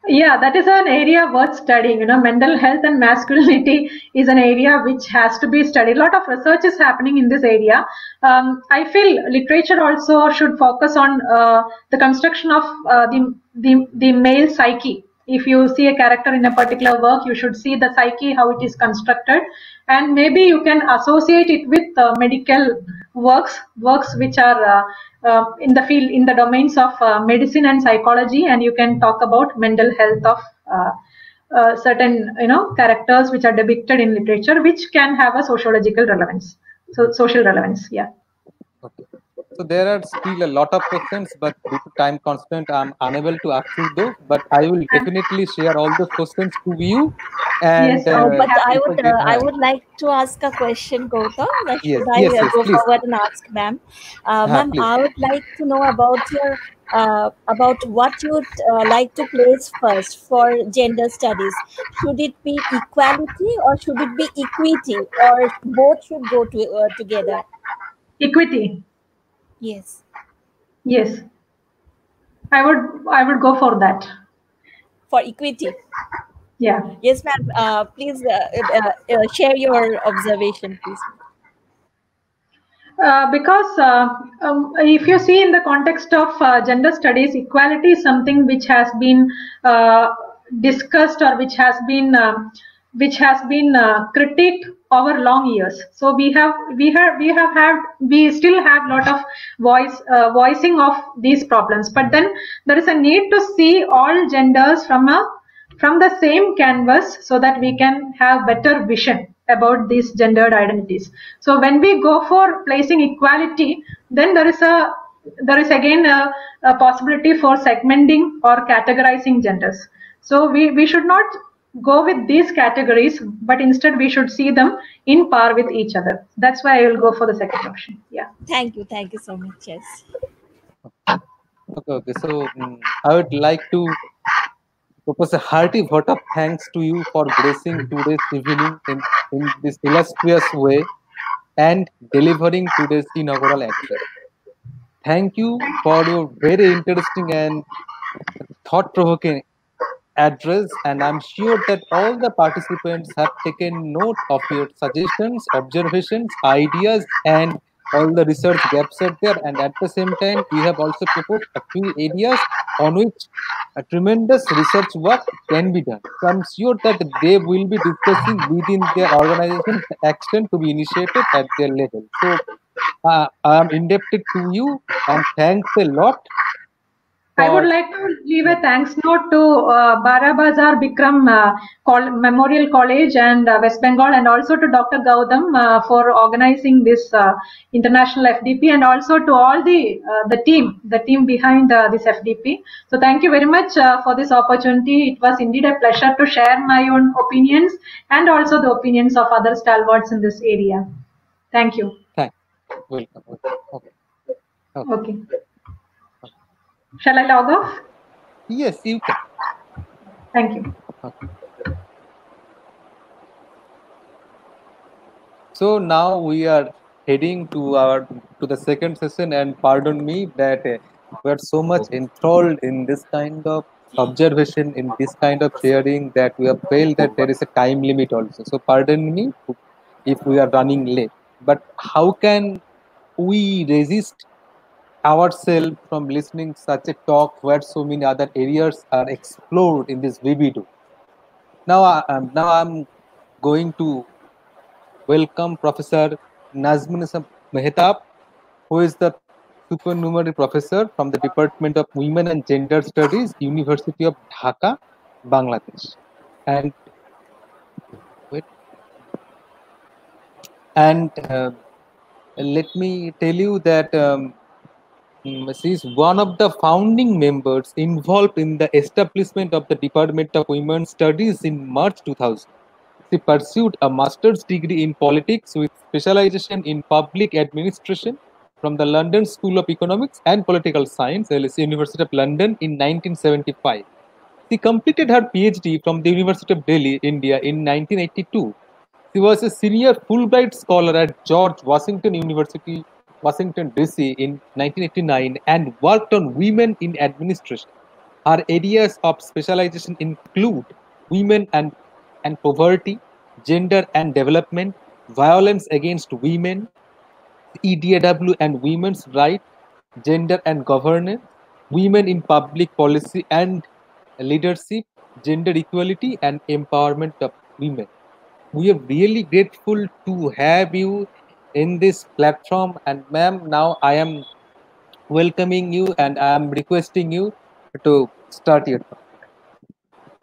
Speaker 2: Yeah, that is an area worth studying. You know, mental health and masculinity is an area which has to be studied. A lot of research is happening in this area. Um, I feel literature also should focus on uh, the construction of uh, the, the the male psyche. If you see a character in a particular work, you should see the psyche, how it is constructed, and maybe you can associate it with uh, medical works, works which are uh, uh, in the field in the domains of uh, medicine and psychology. And you can talk about mental health of uh, uh, certain you know characters which are depicted in literature which can have a sociological relevance. So social relevance yeah
Speaker 1: so there are still a lot of questions, but due to time constraint, I'm unable to ask you those. But I will definitely share all those questions to you. And
Speaker 2: Yes, uh,
Speaker 3: but I would uh, I would like to ask a question, Goutam. Like,
Speaker 1: Yes,
Speaker 3: should I
Speaker 1: yes,
Speaker 3: uh,
Speaker 1: yes,
Speaker 3: go
Speaker 1: please.
Speaker 3: forward and ask, ma'am? Uh, ma'am,
Speaker 1: please.
Speaker 3: I would like to know about your uh, about what you would uh, like to place first for gender studies. Should it be equality or should it be equity, or both should go to, uh, together?
Speaker 2: equity
Speaker 3: Yes.
Speaker 2: yes i would i would go for that
Speaker 3: For equity.
Speaker 2: yeah
Speaker 3: Yes, ma'am. Uh, please uh, uh, uh, share your observation, please.
Speaker 2: Uh, because uh, um, if you see in the context of uh, gender studies, equality is something which has been uh, discussed or which has been uh, which has been uh, critiqued over long years. So we have we have we have had we still have lot of voice uh, voicing of these problems. But then there is a need to see all genders from a from the same canvas so that we can have better vision about these gendered identities so when we go for placing equality then there is a there is again a, a possibility for segmenting or categorizing genders so we we should not go with these categories but instead we should see them in par with each other that's why i will go for the second option yeah
Speaker 3: Thank you. Thank you so much. Yes.
Speaker 1: Okay, okay. So mm, I would like to propose a hearty vote of thanks to you for gracing today's evening in, in this illustrious way and delivering today's inaugural address. Thank you for your very interesting and thought-provoking address and I'm sure that all the participants have taken note of your suggestions, observations, ideas and all the research gaps are there and at the same time we have also proposed a few areas on which a tremendous research work can be done. So I'm sure that they will be discussing within their organization action to be initiated at their level. So uh, I'm indebted to you and thanks a lot.
Speaker 2: I would like to leave a thanks note to uh, Barabazar Bikram uh, Col- Memorial College and uh, West Bengal, and also to Dr. Goutam uh, for organizing this uh, international FDP, and also to all the uh, the team, the team behind uh, this FDP. So thank you very much uh, for this opportunity. It was indeed a pleasure to share my own opinions and also the opinions of other stalwarts in this area. Thank you.
Speaker 1: Welcome. Okay. Okay.
Speaker 2: Okay. Shall I log off?
Speaker 1: Yes, you can.
Speaker 2: Thank you.
Speaker 1: So now we are heading to our to the second session, and pardon me that uh, we are so much enthralled in this kind of observation, in this kind of sharing, that we have felt that there is a time limit also. So pardon me if we are running late. But how can we resist ourselves from listening such a talk where so many other areas are explored in this VB2? Now, I, um, now I'm going to welcome Professor Nazmin Isam Mehtab, who is the supernumerary professor from the Department of Women and Gender Studies, University of Dhaka, Bangladesh. And wait, and uh, let me tell you that um, mm, she is one of the founding members involved in the establishment of the Department of Women's Studies in March 2000. She pursued a master's degree in politics with specialization in public administration from the London School of Economics and Political Science, LSE University of London, in 1975. She completed her PhD from the University of Delhi, India, in 1982. She was a senior Fulbright scholar at George Washington University, Washington, D.C. in 1989 and worked on women in administration. Her areas of specialization include women and, and poverty, gender and development, violence against women, CEDAW and women's rights, gender and governance, women in public policy and leadership, gender equality, and empowerment of women. We are really grateful to have you in this platform. And, ma'am, now I am welcoming you and I am requesting you to start your talk.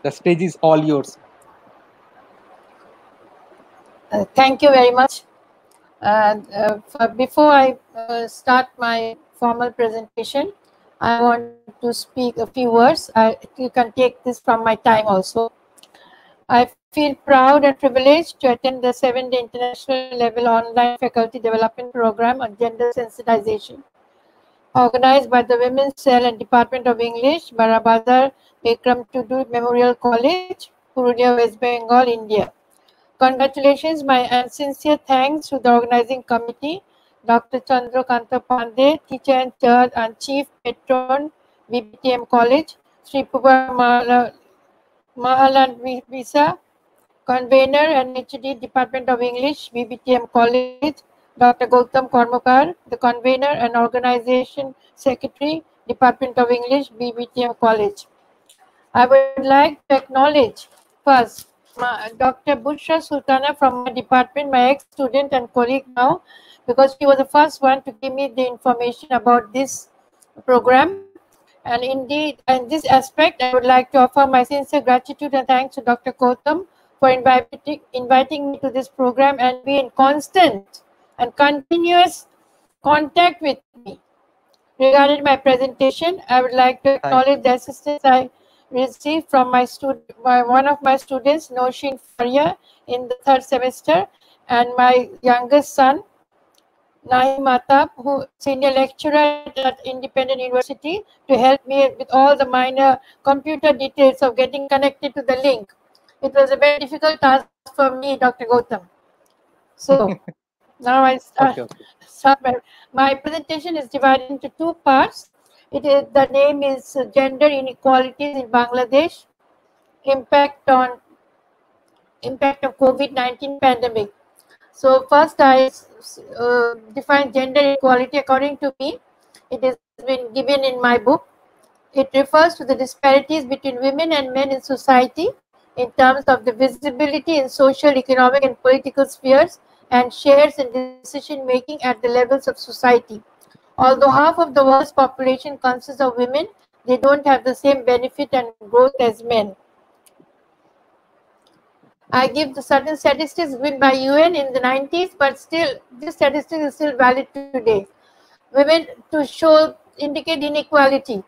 Speaker 1: The stage is all yours.
Speaker 4: Uh, thank you very much. Uh, for, before I uh, start my formal presentation, I want to speak a few words. I, you can take this from my time also. I feel proud and privileged to attend the 7-day international level online faculty development program on gender sensitization organized by the Women's Cell and Department of English, Barabazar Bikram Tudu Memorial College, Purulia, West Bengal, India. Congratulations, my and sincere thanks to the organizing committee, Dr. Chandrakanta Pandey, teacher and chair and chief patron, BBTM College, Sri Puba Mahalan Visa, convener and Department of English, BBTM College, Dr. Goutam Karmakar, the convener and organization secretary, Department of English, BBTM College. I would like to acknowledge first my, Dr. Bushra Sultana from my department, my ex-student and colleague now, because she was the first one to give me the information about this program. And indeed, in this aspect, I would like to offer my sincere gratitude and thanks to Dr. Goutam for inviting, inviting me to this program and be in constant and continuous contact with me. Regarding my presentation, I would like to acknowledge the assistance I received from my student, my, one of my students, Noshin Faria, in the third semester, and my youngest son, Naim Atab, who senior lecturer at Independent University, to help me with all the minor computer details of getting connected to the link. It was a very difficult task for me, Dr. Goutam. So now I start, okay. start my, my presentation is divided into two parts. It is the name is gender inequalities in Bangladesh, impact on impact of COVID-19 pandemic. So first I uh, define gender equality according to me. It has been given in my book. It refers to the disparities between women and men in society in terms of the visibility in social, economic and political spheres and shares in decision making at the levels of society. Although half of the world's population consists of women, they don't have the same benefit and growth as men. I give the certain statistics given by UN in the 90s, but still, this statistic is still valid today. Women to show indicate inequality.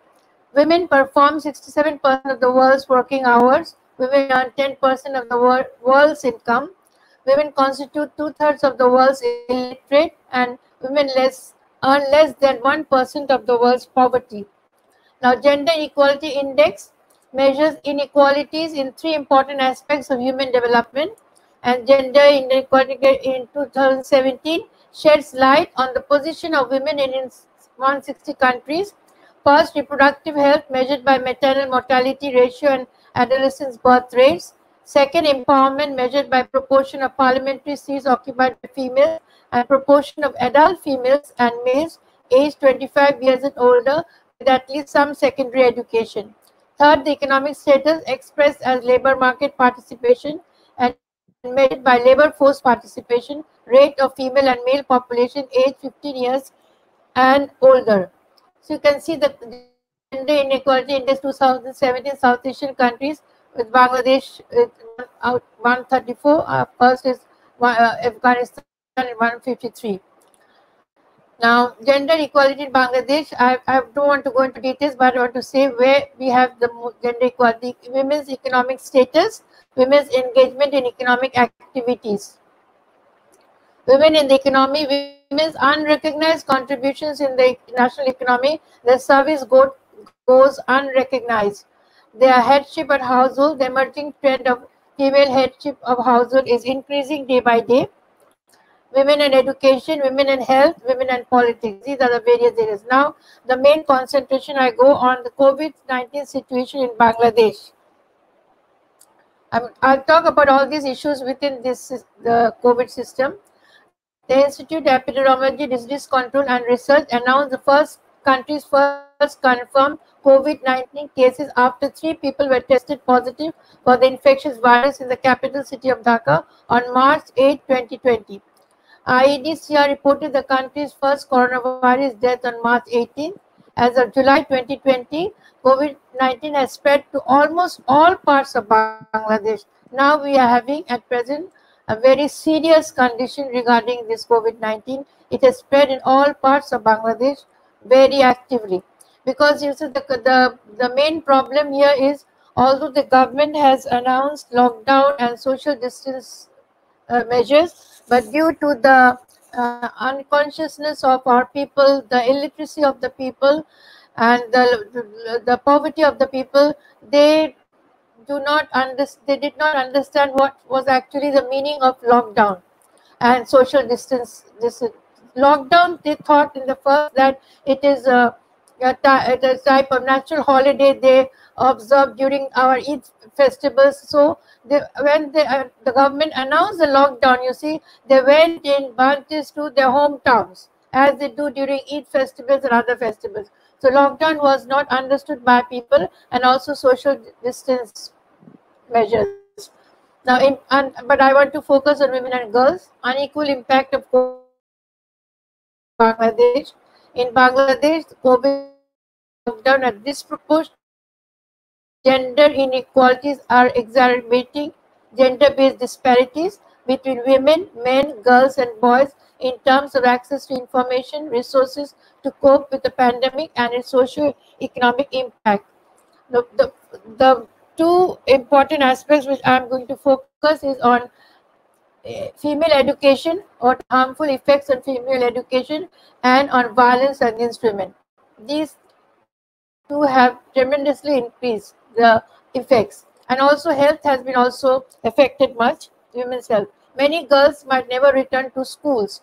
Speaker 4: Women perform 67% of the world's working hours. Women earn 10% of the world's income women constitute two-thirds of the world's illiterate and women less earn less than 1% of the world's poverty. Now, Gender Equality Index measures inequalities in three important aspects of human development and gender inequality in 2017 sheds light on the position of women in 160 countries. First, reproductive health measured by maternal mortality ratio and adolescent birth rates. Second, empowerment measured by proportion of parliamentary seats occupied by females and proportion of adult females and males aged 25 years and older with at least some secondary education. Third, the economic status expressed as labor market participation and measured by labor force participation, rate of female and male population aged 15 years and older. So you can see that gender inequality index 2017 South Asian countries with Bangladesh out 134. Uh, first is uh, Afghanistan 153. Now, gender equality in Bangladesh, I, I don't want to go into details, but I want to say where we have the gender equality, women's economic status, women's engagement in economic activities. Women in the economy, women's unrecognized contributions in the national economy, the service go, goes unrecognized. Their headship at household, the emerging trend of female headship of household is increasing day by day. women and education, women and health, women and politics. These are the various areas. Now, the main concentration I go on the COVID-19 situation in Bangladesh. i will talk about all these issues within this the COVID system. The Institute of Epidemiology, Disease Control and Research announced the first country's first confirmed COVID-19 cases after three people were tested positive for the infectious virus in the capital city of Dhaka on March 8, 2020. IEDCR reported the country's first coronavirus death on March 18. As of July 2020, COVID-19 has spread to almost all parts of Bangladesh. Now we are having at present a very serious condition regarding this COVID-19. It has spread in all parts of Bangladesh very actively. Because you see the, the, the main problem here is although the government has announced lockdown and social distance uh, measures, but due to the uh, unconsciousness of our people, the illiteracy of the people, and the, the poverty of the people, they do not understand. They did not understand what was actually the meaning of lockdown and social distance. This lockdown. They thought in the first that it is a, a, a type of natural holiday they observe during our Eid festivals. So they, when they, uh, the government announced the lockdown, you see, they went in bunches to their hometowns as they do during Eid festivals and other festivals. So lockdown was not understood by people and also social distance measures. Now, in, and, but I want to focus on women and girls. Unequal impact of Bangladesh. In Bangladesh, COVID lockdown at disproportionate Gender inequalities are exacerbating gender-based disparities between women, men, girls, and boys in terms of access to information, resources to cope with the pandemic and its socio-economic impact. The, the, the two important aspects which I'm going to focus is on female education or harmful effects on female education and on violence against women. These two have tremendously increased the effects. And also health has been also affected much, women's health. Many girls might never return to schools.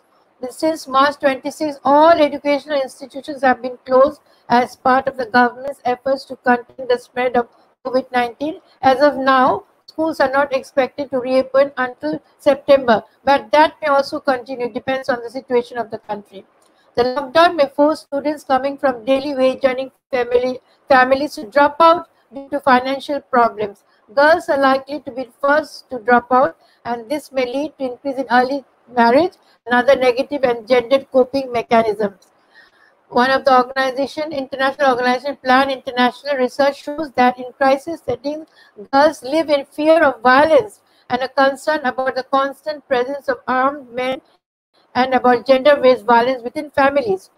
Speaker 4: Since March 26, all educational institutions have been closed as part of the government's efforts to contain the spread of COVID-19. As of now, schools are not expected to reopen until September, but that may also continue, depends on the situation of the country. The lockdown may force students coming from daily wage earning family, families to drop out due to financial problems. Girls are likely to be first to drop out and this may lead to increase in early marriage and other negative and gendered coping mechanisms. One of the organization, international organization Plan International Research shows that in crisis settings, girls live in fear of violence and a concern about the constant presence of armed men and about gender-based violence within families.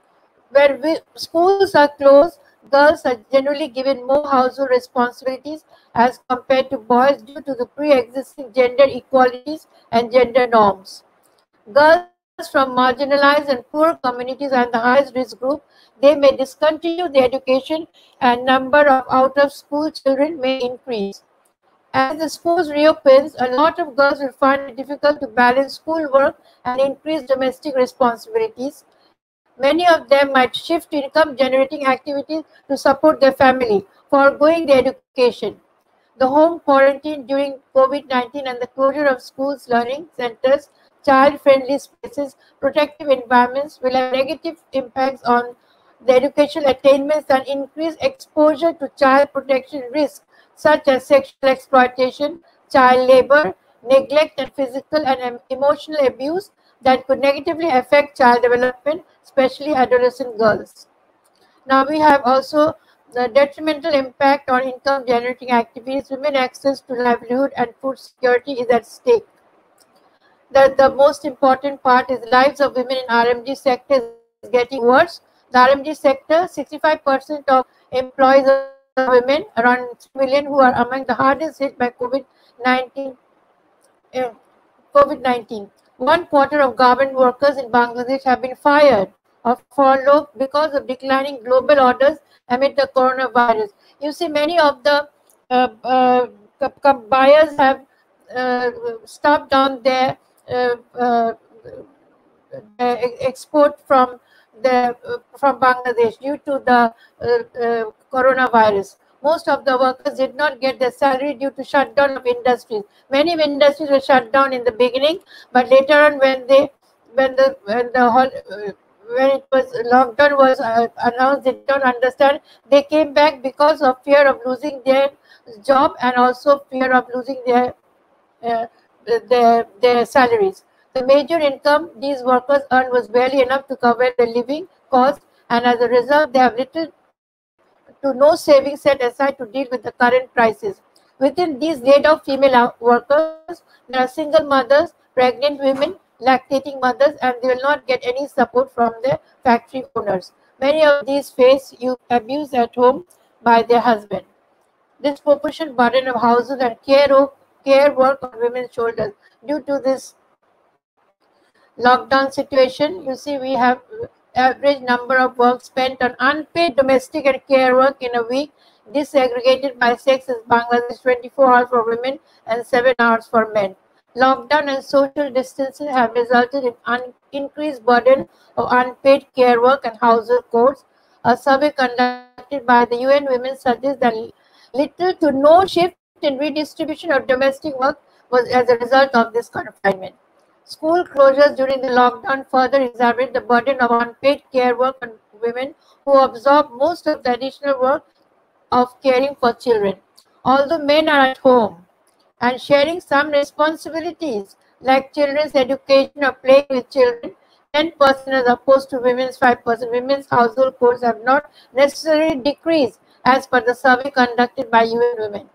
Speaker 4: Where we, schools are closed, girls are generally given more household responsibilities as compared to boys due to the pre-existing gender equalities and gender norms. Girls from marginalized and poor communities are the highest risk group. They may discontinue the education and number of out-of-school children may increase. As the schools reopens, a lot of girls will find it difficult to balance schoolwork and increase domestic responsibilities Many of them might shift to income generating activities to support their family, foregoing their education. The home quarantine during COVID 19 and the closure of schools, learning centers, child friendly spaces, protective environments will have negative impacts on the educational attainments and increase exposure to child protection risks such as sexual exploitation, child labor, neglect, and physical and emotional abuse that could negatively affect child development, especially adolescent girls. Now we have also the detrimental impact on income generating activities, women access to livelihood and food security is at stake. The, the most important part is lives of women in RMG sector is getting worse. The RMG sector, 65% of employees are women, around 3 million who are among the hardest hit by COVID-19. Uh, COVID-19 one quarter of garment workers in Bangladesh have been fired or furloughed because of declining global orders amid the coronavirus. You see, many of the uh, uh, buyers have uh, stopped down their export from the uh, from Bangladesh due to the uh, uh, coronavirus. Most of the workers did not get their salary due to shutdown of industries. Many industries were shut down in the beginning, but later on, when they when the when the whole uh, when it was lockdown was uh, announced, they don't understand. They came back because of fear of losing their job and also fear of losing their uh, their their salaries. The major income these workers earned was barely enough to cover their living costs, and as a result, they have little to no savings set aside to deal with the current crisis. Within these laid off female workers, there are single mothers, pregnant women, lactating mothers, and they will not get any support from their factory owners. Many of these face abuse at home by their husband. Disproportionate burden of houses and care, care work on women's shoulders. Due to this lockdown situation, you see we have average number of work spent on unpaid domestic and care work in a week disaggregated by sex is Bangladesh 24 hours for women and 7 hours for men. Lockdown and social distancing have resulted in increased burden of unpaid care work and household chores. A survey conducted by the UN Women suggests that little to no shift in redistribution of domestic work was as a result of this confinement. School closures during the lockdown further exacerbated the burden of unpaid care work on women who absorb most of the additional work of caring for children. Although men are at home and sharing some responsibilities like children's education or playing with children, 10% as opposed to women's 5%. Women's household chores have not necessarily decreased as per the survey conducted by UN Women.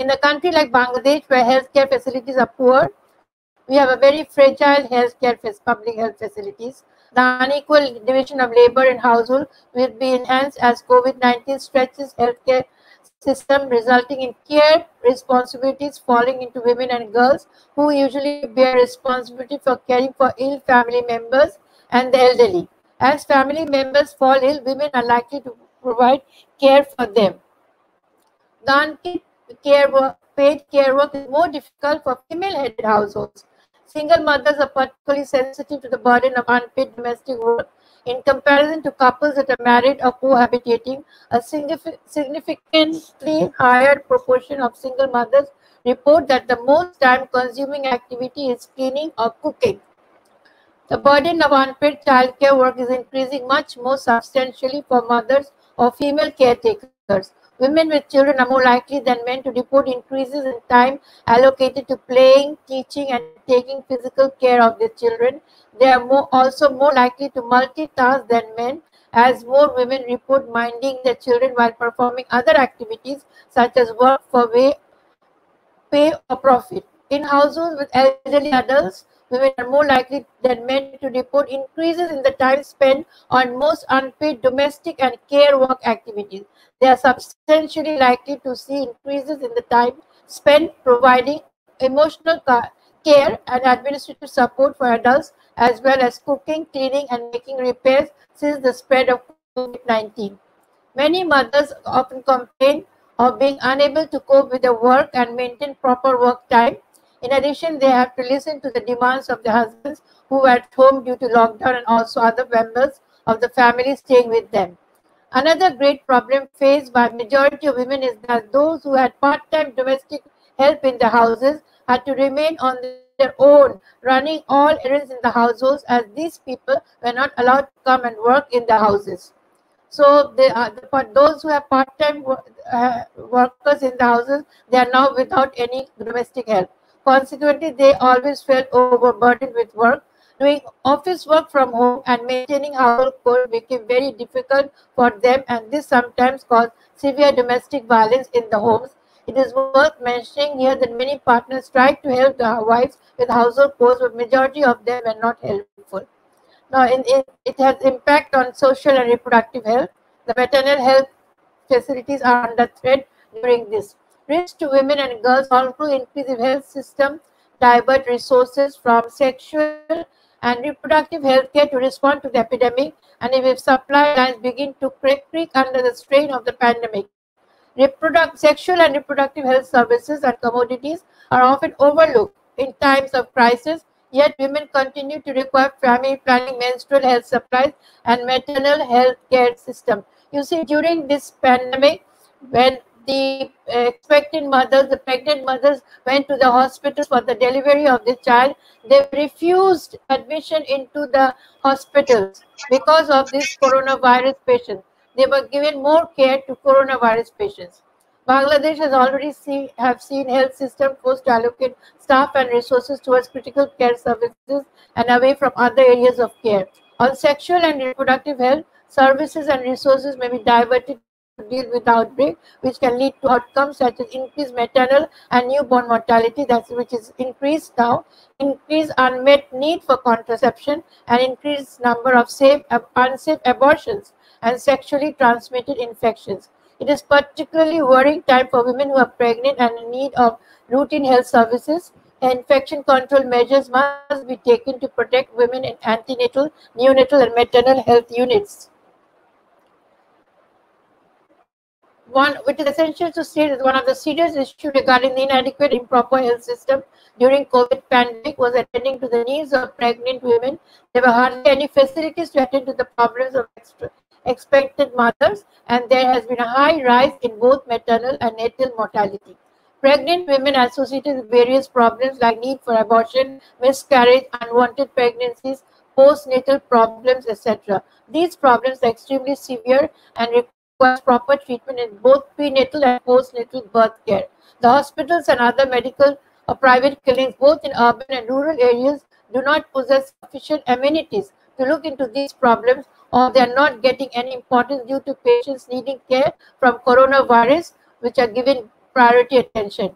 Speaker 4: In a country like Bangladesh, where healthcare facilities are poor, we have a very fragile healthcare public health facilities. The unequal division of labor in household will be enhanced as COVID-19 stretches healthcare system resulting in care responsibilities falling into women and girls who usually bear responsibility for caring for ill family members and the elderly. As family members fall ill, women are likely to provide care for them. The care work, paid care work is more difficult for female-headed households Single mothers are particularly sensitive to the burden of unpaid domestic work. In comparison to couples that are married or cohabitating, a significantly higher proportion of single mothers report that the most time consuming activity is cleaning or cooking. The burden of unpaid childcare work is increasing much more substantially for mothers or female caretakers. Women with children are more likely than men to report increases in time allocated to playing, teaching, and taking physical care of their children. They are more, also more likely to multitask than men, as more women report minding their children while performing other activities such as work for pay, pay or profit. In households with elderly adults, women are more likely than men to report increases in the time spent on most unpaid domestic and care work activities they are substantially likely to see increases in the time spent providing emotional care and administrative support for adults, as well as cooking, cleaning, and making repairs since the spread of COVID 19. Many mothers often complain of being unable to cope with the work and maintain proper work time. In addition, they have to listen to the demands of their husbands who are at home due to lockdown and also other members of the family staying with them. Another great problem faced by majority of women is that those who had part-time domestic help in their houses had to remain on their own, running all errands in the households as these people were not allowed to come and work in the houses. So they are, those who have part-time uh, workers in the houses, they are now without any domestic help. Consequently, they always felt overburdened with work Doing office work from home and maintaining household chores became very difficult for them and this sometimes caused severe domestic violence in the homes. It is worth mentioning here that many partners tried to help their wives with household chores, but majority of them were not helpful. Now, in, in, it has impact on social and reproductive health. The maternal health facilities are under threat during this. Risk to women and girls also the health system divert resources from sexual and reproductive health care to respond to the epidemic and if supply lines begin to creak under the strain of the pandemic. Reproduct sexual and reproductive health services and commodities are often overlooked in times of crisis Yet women continue to require family planning, menstrual health supplies, and maternal health care system. You see, during this pandemic, when the uh, expectant mothers, the pregnant mothers went to the hospitals for the delivery of the child, they refused admission into the hospitals because of this coronavirus patients. They were given more care to coronavirus patients. Bangladesh has already seen, have seen health system forced to allocate staff and resources towards critical care services and away from other areas of care. On sexual and reproductive health, services and resources may be diverted deal with outbreak, which can lead to outcomes such as increased maternal and newborn mortality, that's which is increased now, increased unmet need for contraception, and increased number of safe, unsafe abortions and sexually transmitted infections. It is particularly worrying time for women who are pregnant and in need of routine health services. Infection control measures must be taken to protect women in antenatal, neonatal, and maternal health units. One, which is essential to state that one of the serious issues regarding the inadequate, improper health system during COVID pandemic was attending to the needs of pregnant women. There were hardly any facilities to attend to the problems of extra, expected mothers, and there has been a high rise in both maternal and natal mortality. Pregnant women associated with various problems like need for abortion, miscarriage, unwanted pregnancies, postnatal problems, etc. These problems are extremely severe and require proper treatment in both prenatal and postnatal birth care. The hospitals and other medical or private clinics, both in urban and rural areas, do not possess sufficient amenities to look into these problems or they are not getting any importance due to patients needing care from coronavirus, which are given priority attention.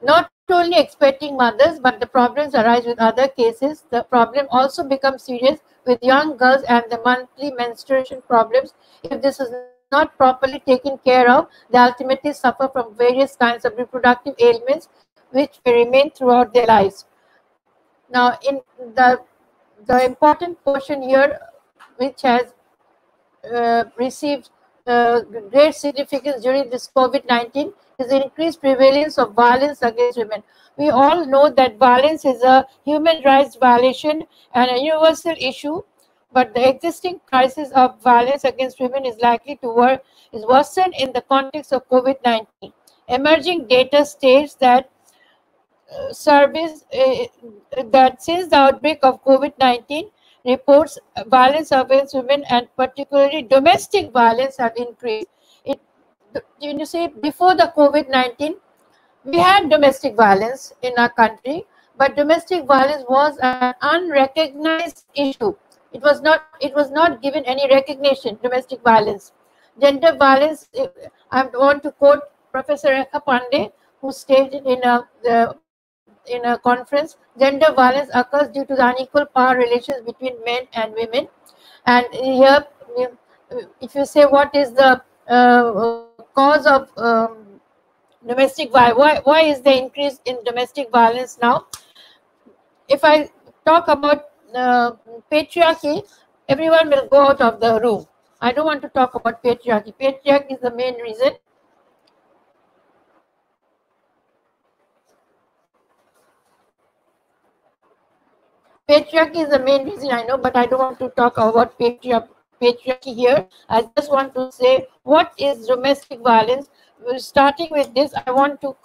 Speaker 4: Not only expecting mothers, but the problems arise with other cases. The problem also becomes serious with young girls and the monthly menstruation problems. If this is not properly taken care of, they ultimately suffer from various kinds of reproductive ailments which remain throughout their lives. Now, in the the important portion here which has uh, received uh, great significance during this COVID-19 is the increased prevalence of violence against women. We all know that violence is a human rights violation and a universal issue, but the existing crisis of violence against women is likely to is worsened in the context of COVID-19. Emerging data states that uh, service uh, that since the outbreak of COVID-19, reports violence against women and particularly domestic violence have increased. It, you see, before the COVID-19, we had domestic violence in our country, but domestic violence was an unrecognized issue. It was not. It was not given any recognition. Domestic violence, gender violence. I want to quote Professor Rekha Pandey, who stated in a in a conference, gender violence occurs due to the unequal power relations between men and women. And here, if you say what is the uh, cause of um, domestic violence, why, why is the increase in domestic violence now? If I talk about uh, patriarchy, everyone will go out of the room. I don't want to talk about patriarchy. Patriarchy is the main reason patriarchy is the main reason I know, but I don't want to talk about patriarchy here. I just want to say what is domestic violence. Starting with this, I want to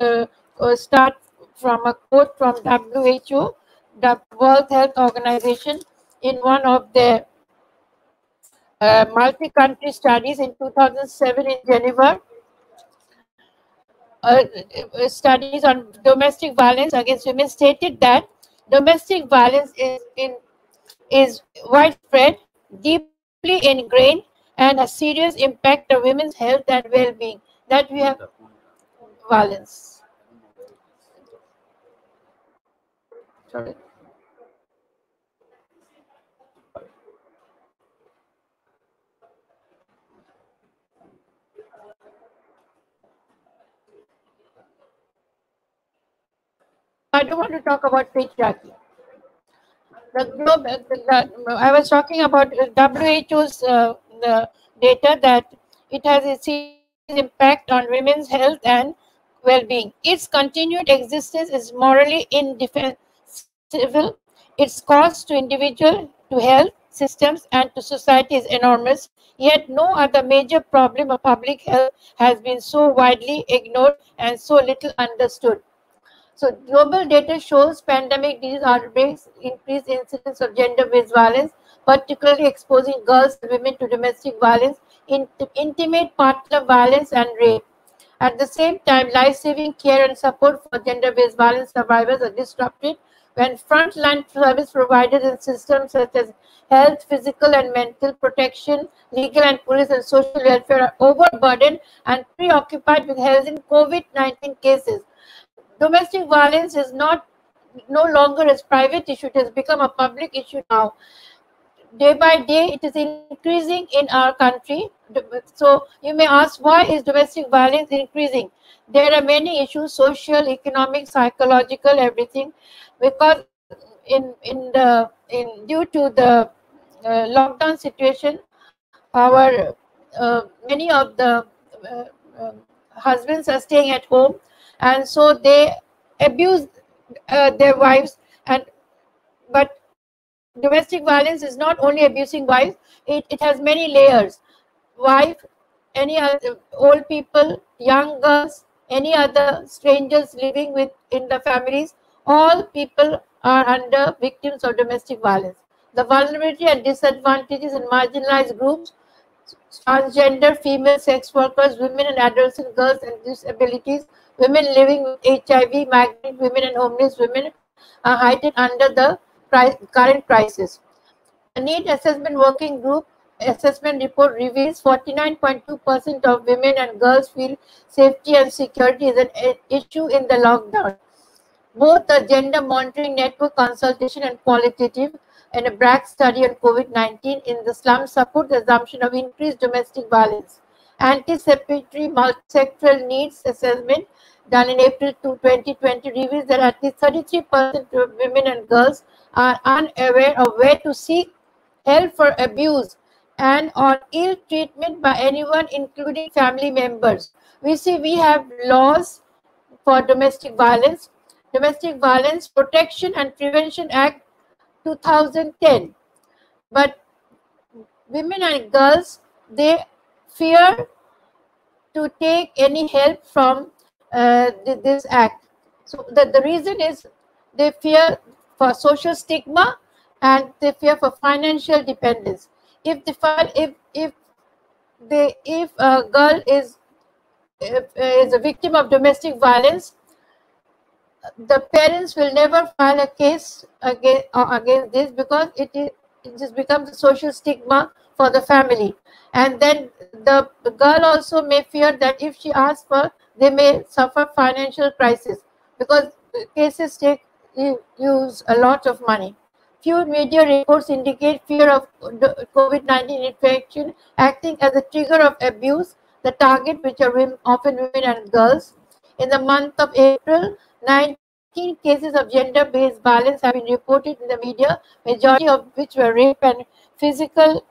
Speaker 4: uh, uh, start from a quote from WHO, the World Health Organization, in one of their uh, multi-country studies in 2007 in Geneva. Uh, uh, studies on domestic violence against women stated that domestic violence is in is widespread, deeply ingrained, and a serious impact on women's health and well-being. That we have violence. Sorry. I don't want to talk about patriarchy. The the, the, I was talking about WHO's uh, the data that it has a serious impact on women's health and well-being. Its continued existence is morally indefensible. Its cost to individual, to health systems, and to society is enormous. Yet no other major problem of public health has been so widely ignored and so little understood. So global data shows pandemic disease outbreaks increase incidence of gender-based violence, particularly exposing girls and women to domestic violence, intimate partner violence, and rape. At the same time, life-saving care and support for gender-based violence survivors are disrupted when frontline service providers and systems such as health, physical and mental protection, legal and police and social welfare are overburdened and preoccupied with health COVID-19 cases. Domestic violence is not no longer a private issue, it has become a public issue now. Day by day, it is increasing in our country. So you may ask, why is domestic violence increasing? There are many issues, social, economic, psychological, everything, because in in the in due to the uh, lockdown situation, our uh, many of the uh, um, husbands are staying at home, and so they abuse uh, their wives. And but domestic violence is not only abusing wives; it, it has many layers. Wife, any other old people, young girls, any other strangers living with in the families, all people are under victims of domestic violence the vulnerability and disadvantages in marginalized groups, transgender female sex workers, women and adolescent girls and disabilities, women living with HIV, migrant women and homeless women are heightened under the current crisis. A need assessment working group assessment report reveals 49.2% of women and girls feel safety and security is an issue in the lockdown. Both the gender monitoring network consultation and qualitative and a BRAC study on COVID-19 in the slums support the assumption of increased domestic violence. Anticipatory multisectoral needs assessment done in April 2020 reveals that at least 33% of women and girls are unaware of where to seek help for abuse and or ill treatment by anyone, including family members. We see we have laws for domestic violence, Domestic Violence Protection and Prevention Act 2010 but women and girls they fear to take any help from uh, this act. So the, the reason is they fear for social stigma and they fear for financial dependence. If the if if they if a girl is if, is a victim of domestic violence the parents will never file a case against, uh, against this because it, is, it just becomes a social stigma for the family. And then the, girl also may fear that if she asks for, they may suffer financial crisis because cases take use a lot of money. Few media reports indicate fear of COVID-19 infection acting as a trigger of abuse, the target which are women, often women and girls. In the month of April, 19 cases of gender-based violence have been reported in the media, majority of which were rape and physical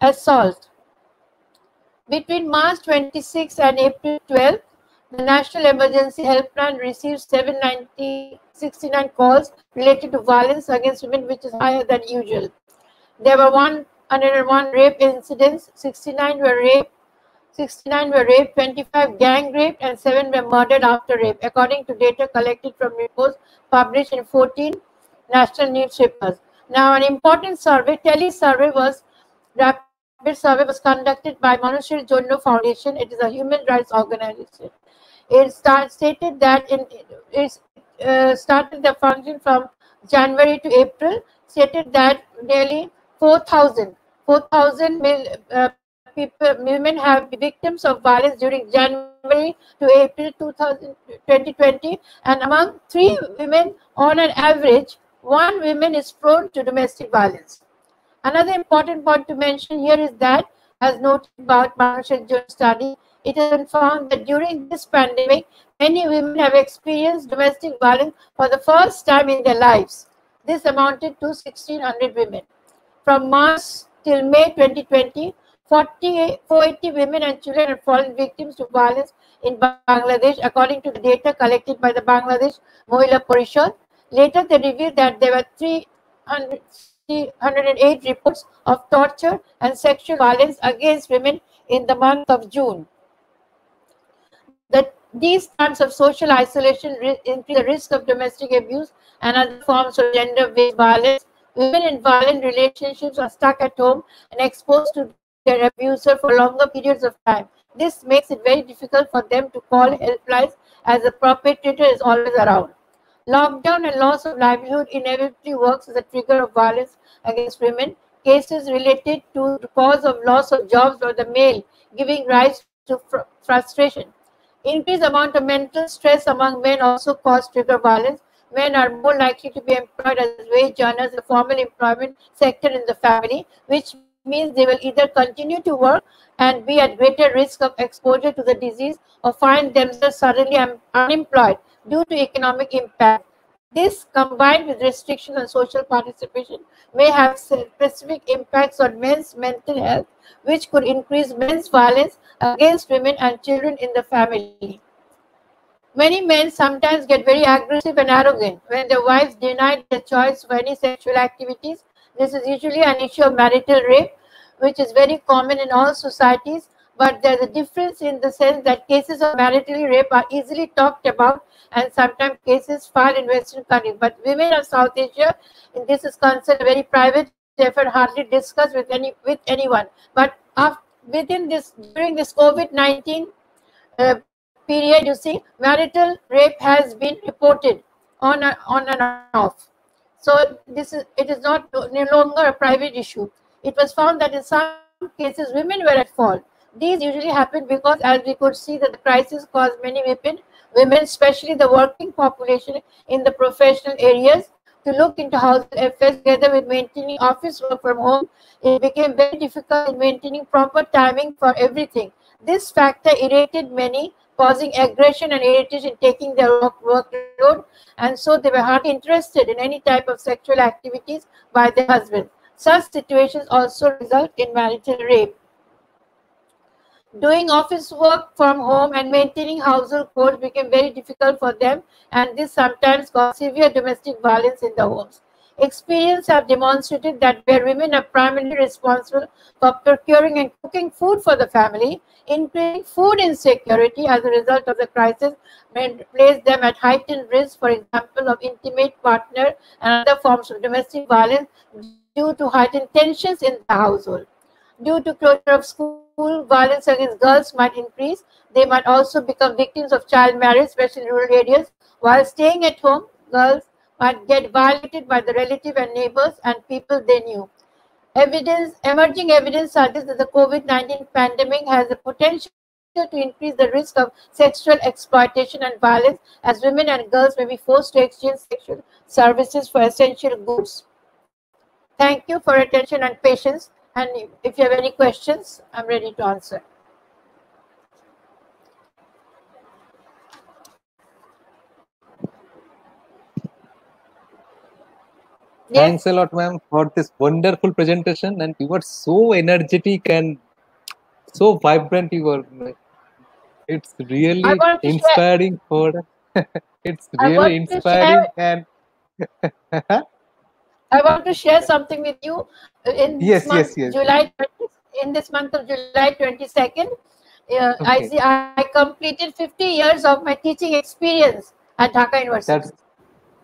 Speaker 4: assault. Between March 26 and April 12, the National Emergency Helpline received 769 calls related to violence against women, which is higher than usual. There were 101 rape incidents, 69 were rape 69 were raped, 25 gang raped, and 7 were murdered after rape, according to data collected from reports published in 14 national newspapers. Now, an important survey, tele-survey was, rapid survey was conducted by Manusher Jonno Foundation. It is a human rights organization. It start, stated that in, it uh, started the function from January to April, stated that nearly 4,000 4,000 uh, women have been victims of violence during January to April 2020, and among three women on an average, one woman is prone to domestic violence. Another important point to mention here is that, as noted about Manusher Jonno study, it has been found that during this pandemic, many women have experienced domestic violence for the first time in their lives. This amounted to 1,600 women. From March till May 2020, 480 women and children have fallen victims to violence in Bangladesh, according to the data collected by the Bangladesh Mohila Parishad. Later, they revealed that there were 308 reports of torture and sexual violence against women in the month of June. That these times of social isolation increase the risk of domestic abuse and other forms of gender-based violence. Women in violent relationships are stuck at home and exposed to their abuser for longer periods of time. This makes it very difficult for them to call helplines as the perpetrator is always around. Lockdown and loss of livelihood inevitably works as a trigger of violence against women. Cases related to the cause of loss of jobs for the male, giving rise to fr frustration. Increased amount of mental stress among men also cause trigger violence. Men are more likely to be employed as wage earners in the formal employment sector in the family, which means they will either continue to work and be at greater risk of exposure to the disease or find themselves suddenly un unemployed due to economic impact. This, combined with restrictions on social participation, may have specific impacts on men's mental health, which could increase men's violence against women and children in the family. Many men sometimes get very aggressive and arrogant when their wives deny their choice for any sexual activities. This is usually an issue of marital rape, which is very common in all societies, but there's a difference in the sense that cases of marital rape are easily talked about and sometimes cases filed in Western countries. But women of South Asia, and this is considered very private, therefore hardly discussed with any with anyone. But after, within this during this COVID-19 uh, period, you see, marital rape has been reported on and, on and off. So this is it is not no longer a private issue. It was found that in some cases women were at fault. These usually happen because, as we could see, that the crisis caused many women women, especially the working population in the professional areas, to look into household affairs together with maintaining office work from home. It became very difficult in maintaining proper timing for everything. This factor irritated many, causing aggression and irritation, taking their work workload, and so they were hardly interested in any type of sexual activities by their husband. Such situations also result in marital rape. Doing office work from home and maintaining household chores became very difficult for them, and this sometimes caused severe domestic violence in the homes. Experience have demonstrated that where women are primarily responsible for procuring and cooking food for the family, increasing food insecurity as a result of the crisis may place them at heightened risk, for example, of intimate partner and other forms of domestic violence due to heightened tensions in the household. Due to closure of school violence against girls might increase. They might also become victims of child marriage, especially in rural areas. While staying at home, girls might get violated by the relative and neighbors and people they knew. Evidence, emerging evidence suggests that the COVID-19 pandemic has the potential to increase the risk of sexual exploitation and violence as women and girls may be forced to exchange sexual services for essential goods. Thank you for attention and patience. And if you have any questions, I'm ready to answer.
Speaker 1: Thanks a lot, ma'am, for this wonderful presentation. And you were so energetic and so vibrant. You were. It's really inspiring for. it's really inspiring and.
Speaker 4: I want to share something with you. In
Speaker 1: yes,
Speaker 4: month,
Speaker 1: yes, yes.
Speaker 4: July 20, in this month of July 22nd, uh, okay. I see I completed 50 years of my teaching experience at Dhaka University.
Speaker 1: That's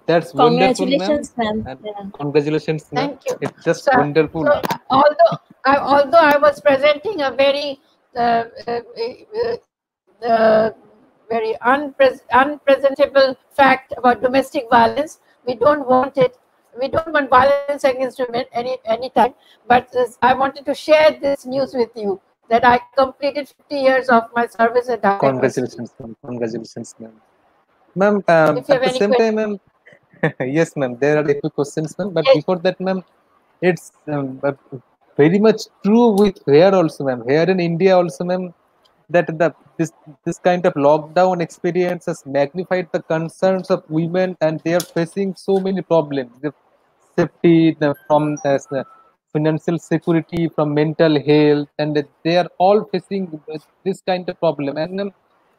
Speaker 1: that's
Speaker 3: congratulations,
Speaker 1: ma'am.
Speaker 3: ma'am.
Speaker 1: Yeah. Congratulations, ma'am.
Speaker 4: Thank you.
Speaker 1: It's just
Speaker 4: so,
Speaker 1: wonderful.
Speaker 4: So, although I, although I was presenting a very uh, uh, uh, very unpre unpresentable fact about domestic violence, we don't want it we don't want violence against women any any time. But this, I wanted to share this news with you that I completed 50 years of my service at Dhaka.
Speaker 1: Congratulations, ma'am. Congratulations, ma'am. Ma'am, um, at the same time, ma'am. yes, ma'am. There are a few questions, ma'am. But yes. before that, ma'am, it's um, very much true with here also, ma'am. Here in India also, ma'am, that the this this kind of lockdown experience has magnified the concerns of women, and they are facing so many problems. The safety the, from the financial security, from mental health, and they are all facing this kind of problem. And um,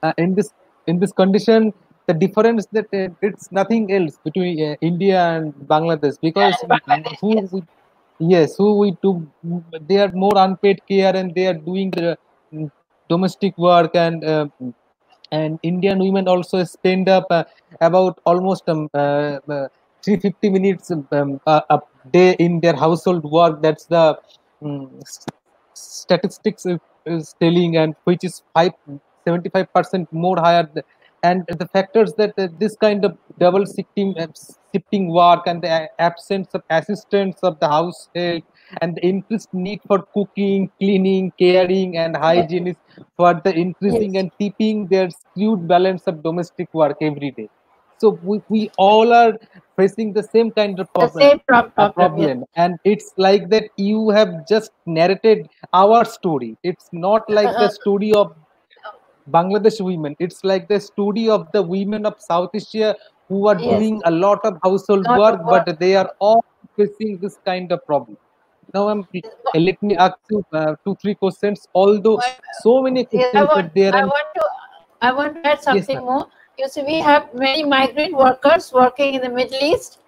Speaker 1: uh, in this in this condition, the difference that uh, it's nothing else between uh, India and Bangladesh because
Speaker 4: Bangladesh,
Speaker 1: who
Speaker 4: yes.
Speaker 1: we, yes who we do they are more unpaid care and they are doing the mm, domestic work and uh, and Indian women also spend up uh, about almost um, uh, 350 minutes um, a, a day in their household work. That's the um, statistics is, telling, and which is five 75 percent more higher. and the factors that uh, this kind of double shifting uh, shifting work and the a- absence of assistance of the household and the increased need for cooking, cleaning, caring, and hygiene is for the increasing
Speaker 3: Yes.
Speaker 1: and keeping their skewed balance of domestic work every day. So we, we all are facing the same kind of
Speaker 4: The
Speaker 1: problem,
Speaker 4: same prob-
Speaker 1: a
Speaker 4: problem. yes.
Speaker 1: problem, and it's like that you have just narrated our story. It's not like the story of Bangladesh women. It's like the story of the women of South Asia who are
Speaker 4: Yes.
Speaker 1: doing a lot of household
Speaker 4: Lot of
Speaker 1: work,
Speaker 4: work.
Speaker 1: but they are all facing this kind of problem. Now, I'm, uh, let me ask you uh, two, three questions. Although so many
Speaker 4: Yes,
Speaker 1: questions
Speaker 4: I
Speaker 1: are
Speaker 4: want,
Speaker 1: there,
Speaker 4: I want to, I want to add something
Speaker 1: ma'am.
Speaker 4: more. You see, we have many migrant workers working in the Middle East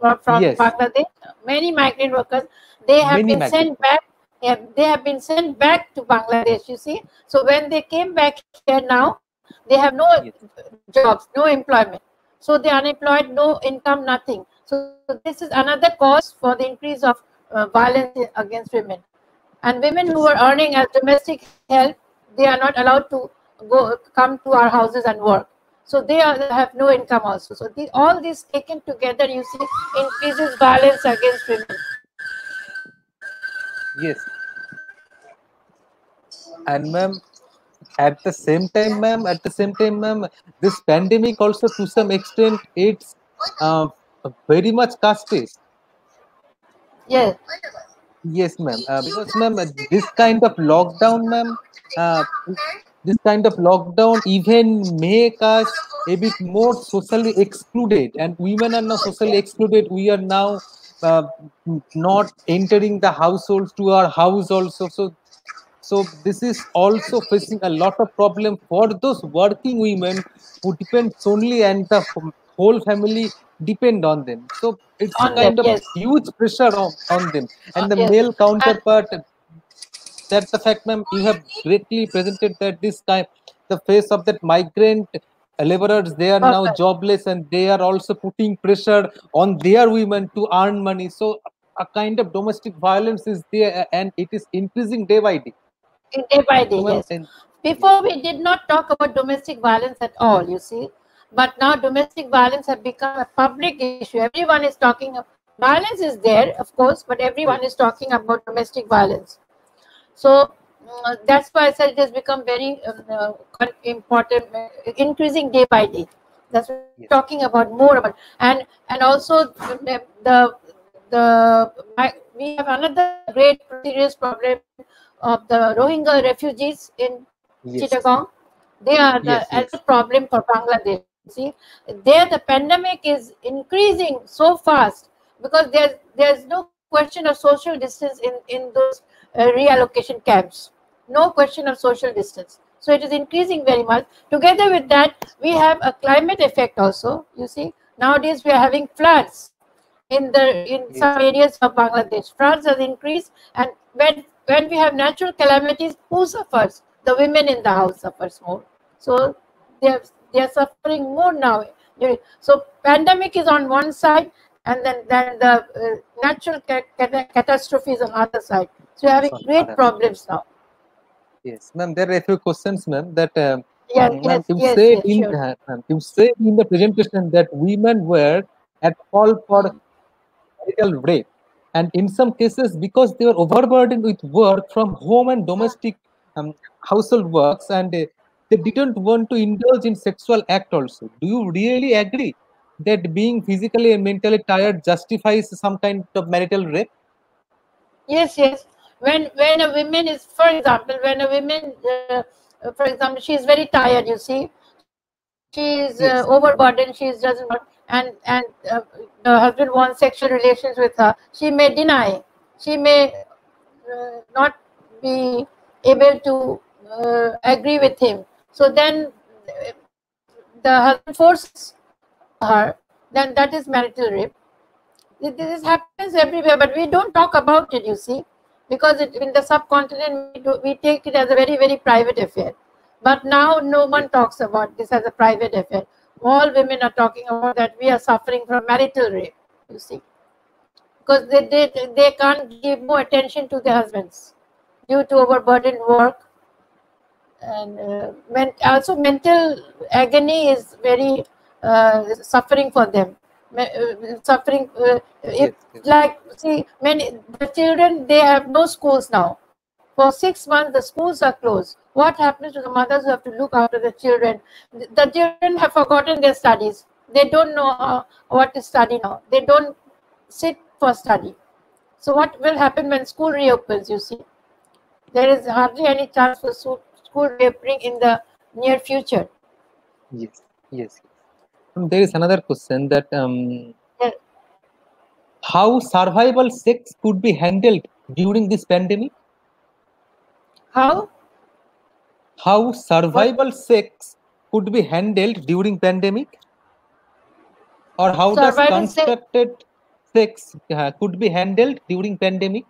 Speaker 4: from,
Speaker 1: Yes.
Speaker 4: Bangladesh. Many migrant workers. They have
Speaker 1: Many
Speaker 4: been
Speaker 1: migrant
Speaker 4: sent back. Yeah, they have been sent back to Bangladesh. You see, so when they came back here now, they have no
Speaker 1: Yes.
Speaker 4: jobs, no employment. So they're unemployed, no income, nothing. So this is another cause for the increase of uh, violence against women. And women who are earning as domestic help, they are not allowed to go come to our houses and work. So they are, have no income also. So the, all this taken together, you see, increases violence against women.
Speaker 1: yes. And ma'am, at the same time, ma'am, at the same time, ma'am, this pandemic also to some extent it's uh, very much caste-based.
Speaker 4: Yes,
Speaker 1: Yes, ma'am. Uh, because, ma'am, this kind of lockdown, ma'am, uh, this kind of lockdown even make us a bit more socially excluded, and women are now socially excluded. We are now uh, not entering the households to our house also. So, so this is also facing a lot of problem for those working women who depend solely and the whole family depend on them. So it's a
Speaker 4: On them,
Speaker 1: kind of
Speaker 4: yes.
Speaker 1: huge pressure on, on them. And the
Speaker 4: Yes.
Speaker 1: male counterpart, that's the fact, ma'am. You have greatly presented that this time, the face of that migrant laborers, they are now jobless and they are also putting pressure on their women to earn money. So a kind of domestic violence is there and it is increasing day by day.
Speaker 4: day by day, yes.
Speaker 1: and-
Speaker 4: Before we did not talk about domestic violence at all, you see. But now domestic violence have become a public issue. Everyone is talking of violence is there, of course, but everyone is talking about domestic violence. So uh, that's why I said it has become very um, uh, important, uh, increasing day by day. That's what we're talking about more about, and and also the the, the my, we have another great serious problem of the Rohingya refugees in
Speaker 1: yes,
Speaker 4: Chittagong. They are the
Speaker 1: Yes, yes.
Speaker 4: problem for Bangladesh. See, there the pandemic is increasing so fast because there's there's no question of social distance in in those Uh, reallocation camps. No question of social distance. So it is increasing very much. Together with that, we have a climate effect also. You see, nowadays we are having floods in the in
Speaker 1: Yes.
Speaker 4: some areas of Bangladesh. Floods has increased, and when when we have natural calamities, who suffers? The women in the house suffers more. So they are, they are suffering more now. So pandemic is on one side, and then then the uh, natural ca- ca- catastrophes on other side. So you're having great problems now.
Speaker 1: yes, ma'am. There are a few questions, ma'am. That um,
Speaker 4: Yes,
Speaker 1: you
Speaker 4: yes,
Speaker 1: said
Speaker 4: yes,
Speaker 1: in
Speaker 4: sure.
Speaker 1: uh, you said in the presentation that women were at fault for marital rape, and in some cases because they were overburdened with work from home and domestic um, household works, and uh, they didn't want to indulge in sexual act. Also, do you really agree that being physically and mentally tired justifies some kind of marital rape?
Speaker 4: Yes, yes. When when a woman is, for example, when a woman, uh, for example, she is very tired. You see, she is
Speaker 1: Yes.
Speaker 4: uh, overburdened. She is doesn't want, and and uh, the husband wants sexual relations with her. She may deny. She may uh, not be able to uh, agree with him. So then, the husband forces her, then that is marital rape. This happens everywhere, but we don't talk about it, you see, because it, in the subcontinent, we, do, we take it as a very, very private affair. But now no one talks about this as a private affair. All women are talking about that we are suffering from marital rape, you see, because they, they, they can't give more attention to their husbands due to overburdened work and uh, men- also mental agony is very suffering for them. Uh, suffering uh, like see many the children they have no schools now. For six months the schools are closed. What happens to the mothers who have to look after the children? The children have forgotten their studies. They don't know uh, what to study now. They don't sit for study. So what will happen when school reopens you see? There is hardly any chance for school reopening in the near future.
Speaker 1: Yes, yes. There is another question that um, yeah. how survival sex could be handled during this pandemic?
Speaker 4: How?
Speaker 1: How survival what? sex could be handled during pandemic? Or how survival does constructed sex, sex uh, could be handled during pandemic?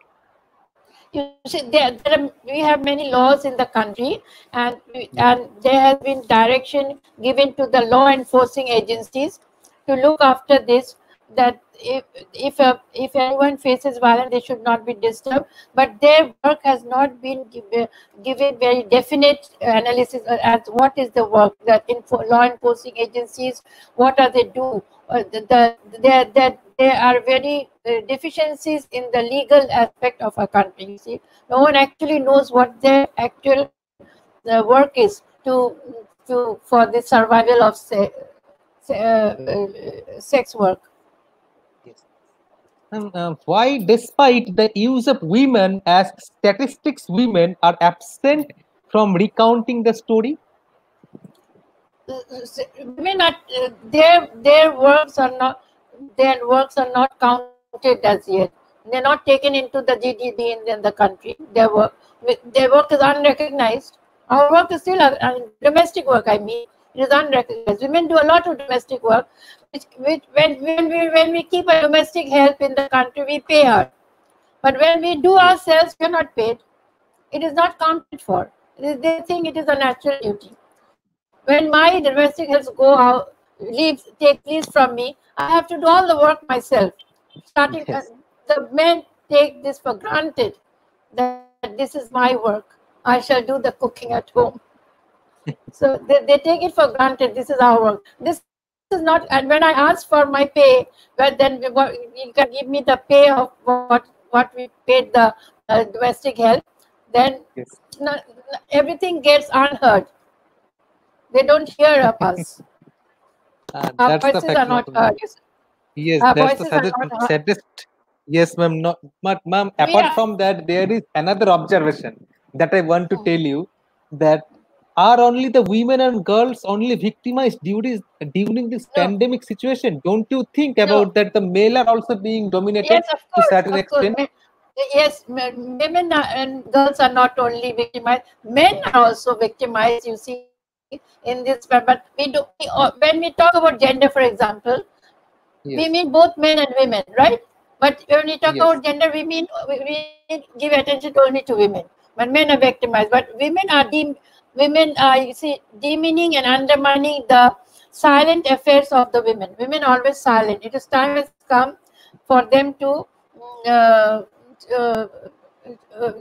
Speaker 4: You see there, there are, we have many laws in the country and and there has been direction given to the law enforcing agencies to look after this that if if a, if anyone faces violence they should not be disturbed. But their work has not been give, given very definite analysis as what is the work that info, law enforcing agencies what are they do? Uh, the, the, there are very uh, deficiencies in the legal aspect of a country. You see, no one actually knows what their actual the work is to to for the survival of se, uh, uh, sex work.
Speaker 1: Yes. And, uh, why, despite the use of women as statistics, women are absent from recounting the story?
Speaker 4: Women are their their works are not their works are not counted as yet. They're not taken into the GDP in, the country. Their work, their work is unrecognized. Our work is still uh, domestic work. I mean, it is unrecognized. Women do a lot of domestic work, which, which when when we when we keep a domestic help in the country, we pay her. But when we do ourselves, we are not paid. It is not counted for. They think it is a natural duty. When my domestic helps go out, leaves, take leaves from me, I have to do all the work myself. Starting, yes. the men take this for granted that this is my work. I shall do the cooking at home. so they, they take it for granted. This is our work. This is not. And when I ask for my pay, but then you can give me the pay of what what we paid the uh, domestic help. Then yes. not, everything gets unheard. They don't hear of us.
Speaker 1: Uh, Our
Speaker 4: voices are not heard.
Speaker 1: Yes, Our that's the saddest, saddest. Yes, ma'am. Not, ma'am. Apart from that, there is another observation that I want to hmm. tell you that are only the women and girls only victimized during during this no. pandemic situation? Don't you think no. about that? The male are also being dominated yes, course, to certain extent. Course.
Speaker 4: Yes, women and girls are not only victimized; men are also victimized. You see, in this but we do we, uh, when we talk about gender for example yes. we mean both men and women right? But when we talk yes. about gender we mean we, we, give attention only to women. But men are victimized. But women are de- women are you see demeaning and undermining the silent affairs of the women. Women always silent. It is time has come for them to uh, uh, uh,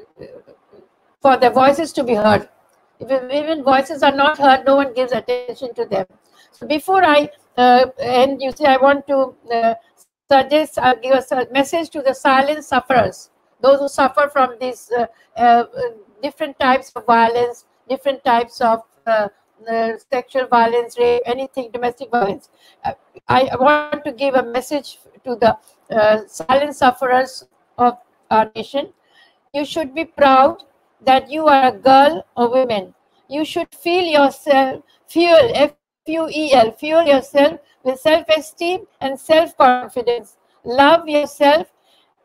Speaker 4: for their voices to be heard even voices are not heard, no one gives attention to them. So before I uh, end, you see, I want to uh, suggest, uh, give a message to the silent sufferers, those who suffer from these uh, uh, different types of violence, different types of uh, sexual violence, rape, anything, domestic violence. I want to give a message to the silent sufferers of our nation. You should be proud that you are a girl or woman. You should feel yourself, fuel, F-U-E-L, fuel yourself with self-esteem and self-confidence. Love yourself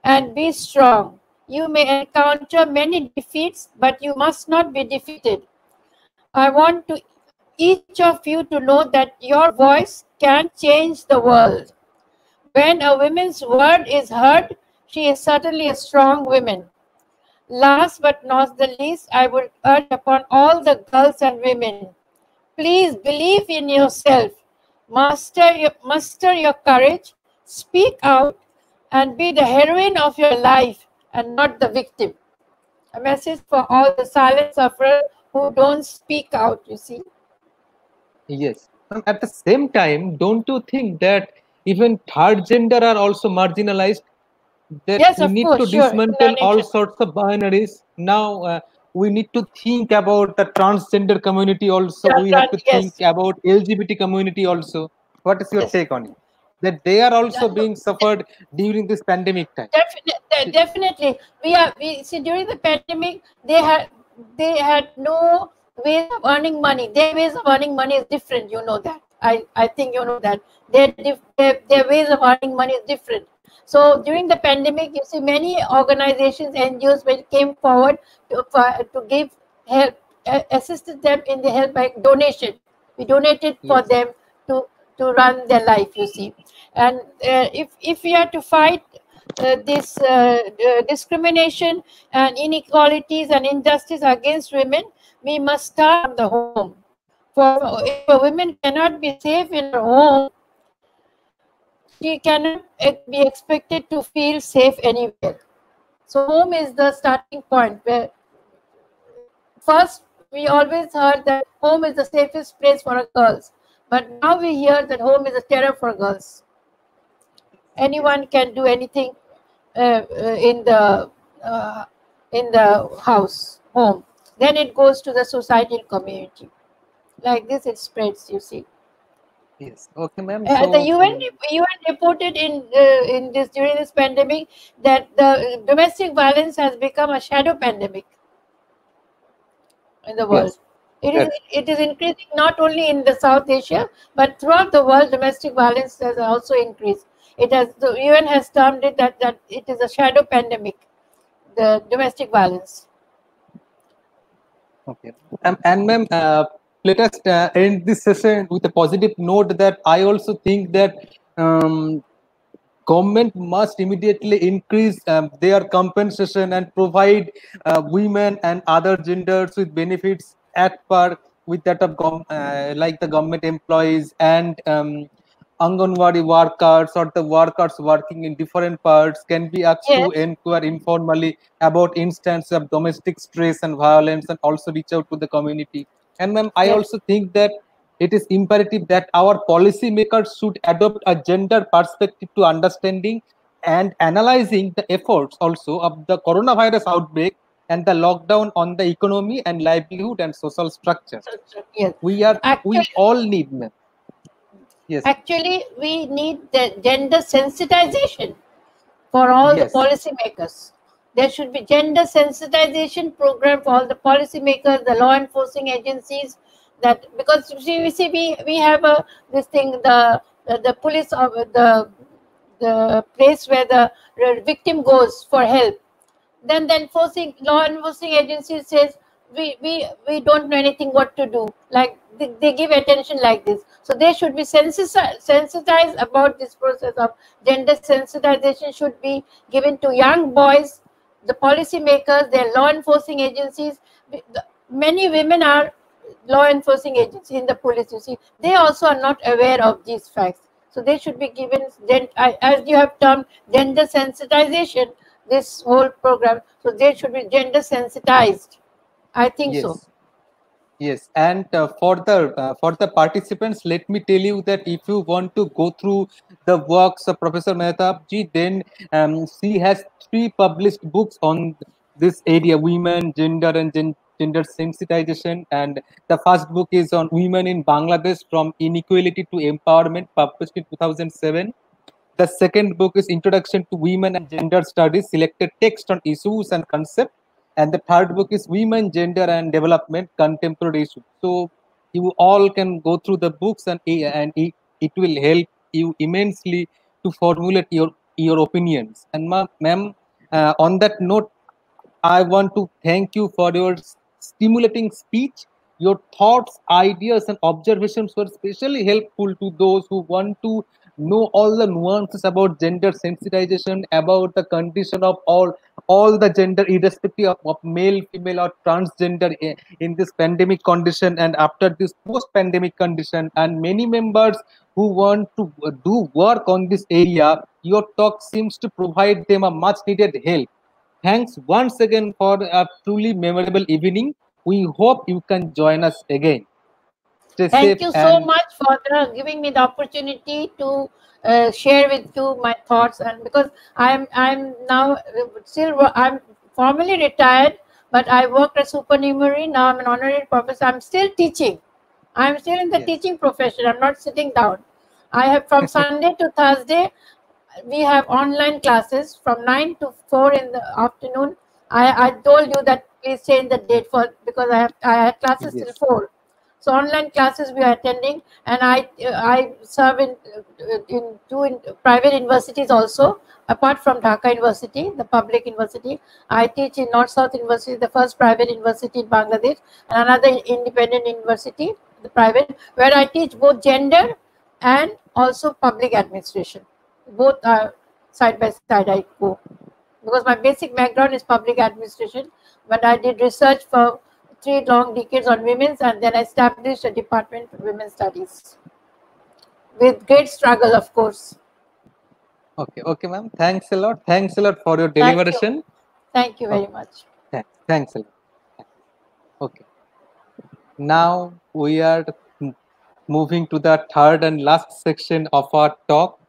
Speaker 4: and be strong. You may encounter many defeats, but you must not be defeated. I want to each of you to know that your voice can change the world. When a woman's word is heard, she is certainly a strong woman. Last but not the least, I would urge upon all the girls and women, please believe in yourself, master your, muster your courage, speak out, and be the heroine of your life and not the victim. A message for all the silent sufferers who don't speak out, you see.
Speaker 1: Yes. At the same time, don't you think that even third gender are also marginalized? That
Speaker 4: yes,
Speaker 1: we need
Speaker 4: course,
Speaker 1: to
Speaker 4: sure.
Speaker 1: dismantle all sorts of binaries. Now uh, we need to think about the transgender community also.
Speaker 4: Yeah,
Speaker 1: we have to
Speaker 4: yes.
Speaker 1: think about LGBT community also. What is your
Speaker 4: Yes.
Speaker 1: take on it? That they are also
Speaker 4: Yeah.
Speaker 1: being suffered during this pandemic time.
Speaker 4: Definitely, definitely. We are. We see during the pandemic, they had they had no ways of earning money. Their ways of earning money is different. You know that. I I think you know that. Their their, their ways of earning money is different. So during the pandemic, you see many organizations, and NGOs, which came forward to, for, to give help, uh, assisted them in the help by donation. We donated for them to to run their life. You see, and uh, if if we are to fight uh, this uh, uh, discrimination and inequalities and injustice against women, we must start from the home. For if a woman cannot be safe in her home, she cannot be expected to feel safe anywhere. So home is the starting point where first we always heard that home is the safest place for girls, but now we hear that home is a terror for girls. Anyone can do anything uh, uh, in the uh, in the house home. Then it goes to the societal community. Like this, it spreads. You see.
Speaker 1: Yes. Okay, ma'am.
Speaker 4: Uh, the UN UN reported in uh, in this during this pandemic that the domestic violence has become a shadow pandemic in the world.
Speaker 1: Yes.
Speaker 4: It is it is increasing not only in the South Asia but throughout the world. Domestic violence has also increased. It has the UN has termed it that that it is a shadow pandemic, the domestic violence.
Speaker 1: Okay. Um, and ma'am, uh, let us uh, end this session with a positive note that I also think that um, government must immediately increase um, their compensation and provide uh, women and other genders with benefits at par with that of uh, like the government employees and um, Anganwadi workers or the workers working in different parts can be asked to inquire informally about instances of domestic stress and violence and also reach out to the community. And ma'am, I
Speaker 4: Yes.
Speaker 1: also think that it is imperative that our policymakers should adopt a gender perspective to understanding and analyzing the efforts also of the coronavirus outbreak and the lockdown on the economy and livelihood and social structure.
Speaker 4: Yes.
Speaker 1: We are we all need ma'am. Yes.
Speaker 4: Actually, we need the gender sensitization for all
Speaker 1: Yes.
Speaker 4: the policymakers. There should be gender sensitization program for all the policymakers, the law enforcing agencies. That because you see, we see we, we have a this thing the the, the police of the the place where the victim goes for help. Then the enforcing law enforcing agency says we we we don't know anything what to do. Like they, they give attention like this. So they should be sensitized about this process of gender sensitization should be given to young boys, the policymakers, their law enforcing agencies. Many women are law enforcing agencies in the police. You see, they also are not aware of these facts. So they should be given, as you have termed, gender sensitization. This whole program, so they should be gender sensitized. I think
Speaker 1: yes
Speaker 4: so.
Speaker 1: Yes and uh, for the uh, for the participants let me tell you that if you want to go through the works of professor Mahtab ji then um, she has three published books on this area women gender and gen- gender sensitization. And the first book is on women in bangladesh from inequality to empowerment published in 2007 the second book is introduction to women and gender studies selected text on issues and concepts and the third book is women gender and development contemporary issues so you all can go through the books and and it, will help you immensely to formulate your your opinions. And ma- ma'am uh, on that note i want to thank you for your stimulating speech. Your thoughts, ideas, and observations were especially helpful to those who want to know all the nuances about gender sensitization, about the condition of all all the gender, irrespective of, of male, female, or transgender in, this pandemic condition and after this post-pandemic condition. And many members who want to do work on this area, your talk seems to provide them a much needed help. Thanks once again for a truly memorable evening. We hope you can join us again.
Speaker 4: Stay Thank you so much for the, giving me the opportunity to uh, share with you my thoughts and because I'm I'm now still I'm formally retired, but I worked as supernumerary. Now I'm an honorary professor. I'm still teaching. I'm still in the yes. teaching profession. I'm not sitting down. I have from Sunday to Thursday. We have online classes from nine to four in the afternoon. I, I told you that please change the date for because I have I had classes yes. till four. So online classes we are attending, and I I serve in in two in private universities also. Apart from Dhaka University, the public university, I teach in North South University, the first private university in Bangladesh, and another independent university, the private, where I teach both gender and also public administration. Both are side by side. I go because my basic background is public administration, but I did research for three long decades on women's and then established a department for women's studies with great struggle, of course.
Speaker 1: Okay, okay, ma'am. Thanks a lot. Thanks a lot for your deliberation.
Speaker 4: Thank you, Thank you very okay. much.
Speaker 1: Thanks. Thanks a lot. Okay. Now we are moving to the third and last section of our talk.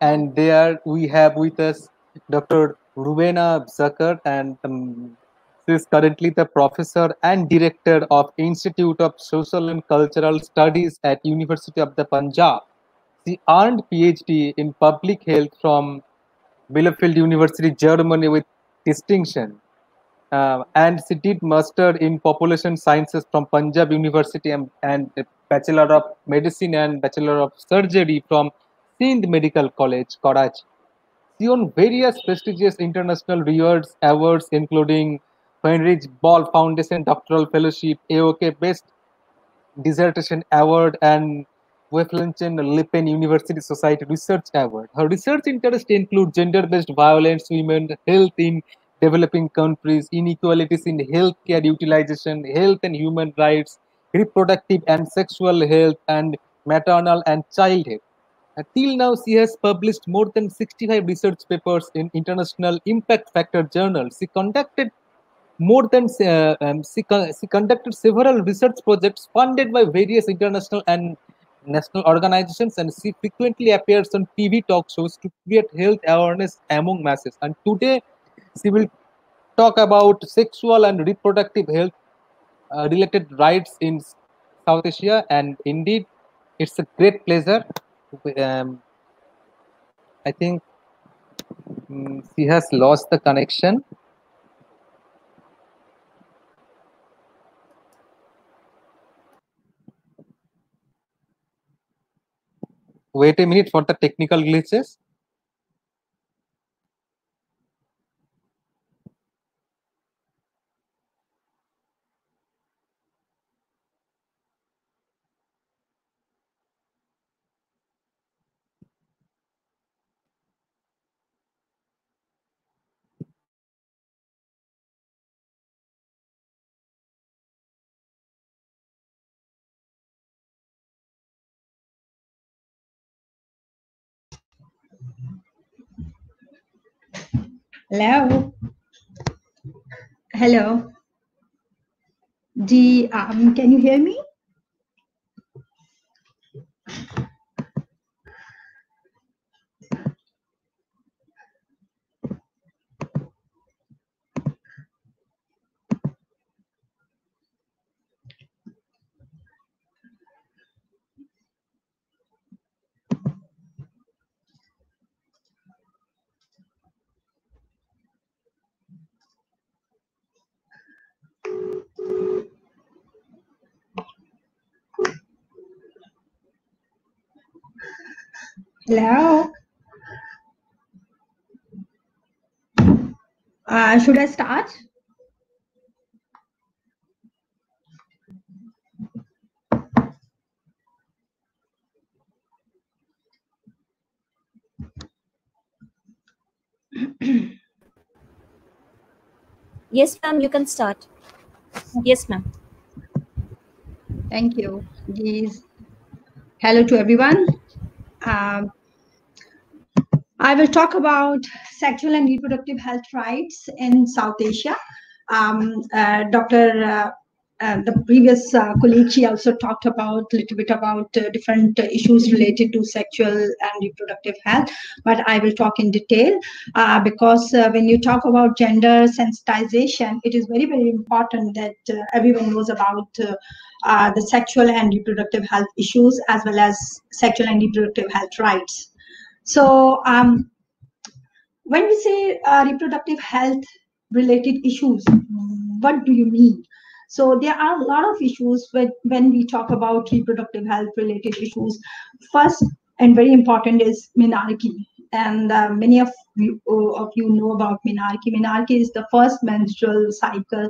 Speaker 1: And there we have with us Dr. Rubeena Zakar and um, is currently the professor and director of Institute of Social and Cultural Studies at University of the Punjab. She earned PhD in public health from Bielefeld University, Germany with distinction. Uh, and she did master in population sciences from Punjab University and, and Bachelor of Medicine and Bachelor of Surgery from Sindh Medical College, Karachi. She won various prestigious international awards, awards including Heinrich Böll Foundation Doctoral Fellowship, AOK Best Dissertation Award, and Wageningen Lippen University Society Research Award. Her research interests include gender-based violence, women, health in developing countries, inequalities in healthcare utilization, health and human rights, reproductive and sexual health, and maternal and child health. Until now, she has published more than 65 research papers in international impact factor journals. She conducted more than uh, um, she, she conducted several research projects funded by various international and national organizations and she frequently appears on tv talk shows to create health awareness among masses. And today she will talk about sexual and reproductive health uh, related rights in south asia and indeed it's a great pleasure um, i think um, she has lost the connection wait a minute for the technical glitches
Speaker 5: Hello. Hello. Do um, can you hear me? Hello. Uh, should I start?
Speaker 3: yes, ma'am, you can start. Yes, ma'am.
Speaker 5: Thank you. Please. Hello to everyone. Um, I will talk about sexual and reproductive health rights in South Asia. Um, uh, Dr. Uh, uh, the previous uh, colleague, she also talked about a little bit about uh, different issues related to sexual and reproductive health, but I will talk in detail uh, because uh, when you talk about gender sensitization, it is very, very important that uh, everyone knows about the sexual and reproductive health issues as well as sexual and reproductive health rights. So, um, when we say uh, reproductive health related issues, what do you mean? So there are a lot of issues when, when we talk about reproductive health related issues. First and very important is menarche. And uh, many of uh, of you know about menarche. Menarche is the first menstrual cycle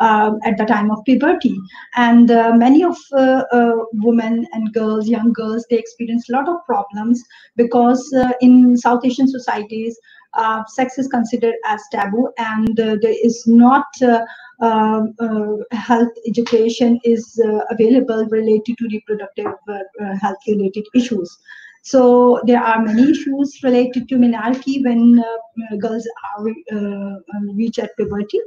Speaker 5: um, at the time of puberty. And uh, many of uh, uh, women and girls, young girls, they experience a lot of problems because uh, in South Asian societies, uh, sex is considered as taboo and uh, there is not uh, um, uh, health education is uh, available related to reproductive health related issues so there are many issues related to menarche when uh, girls are uh, um, reach at puberty.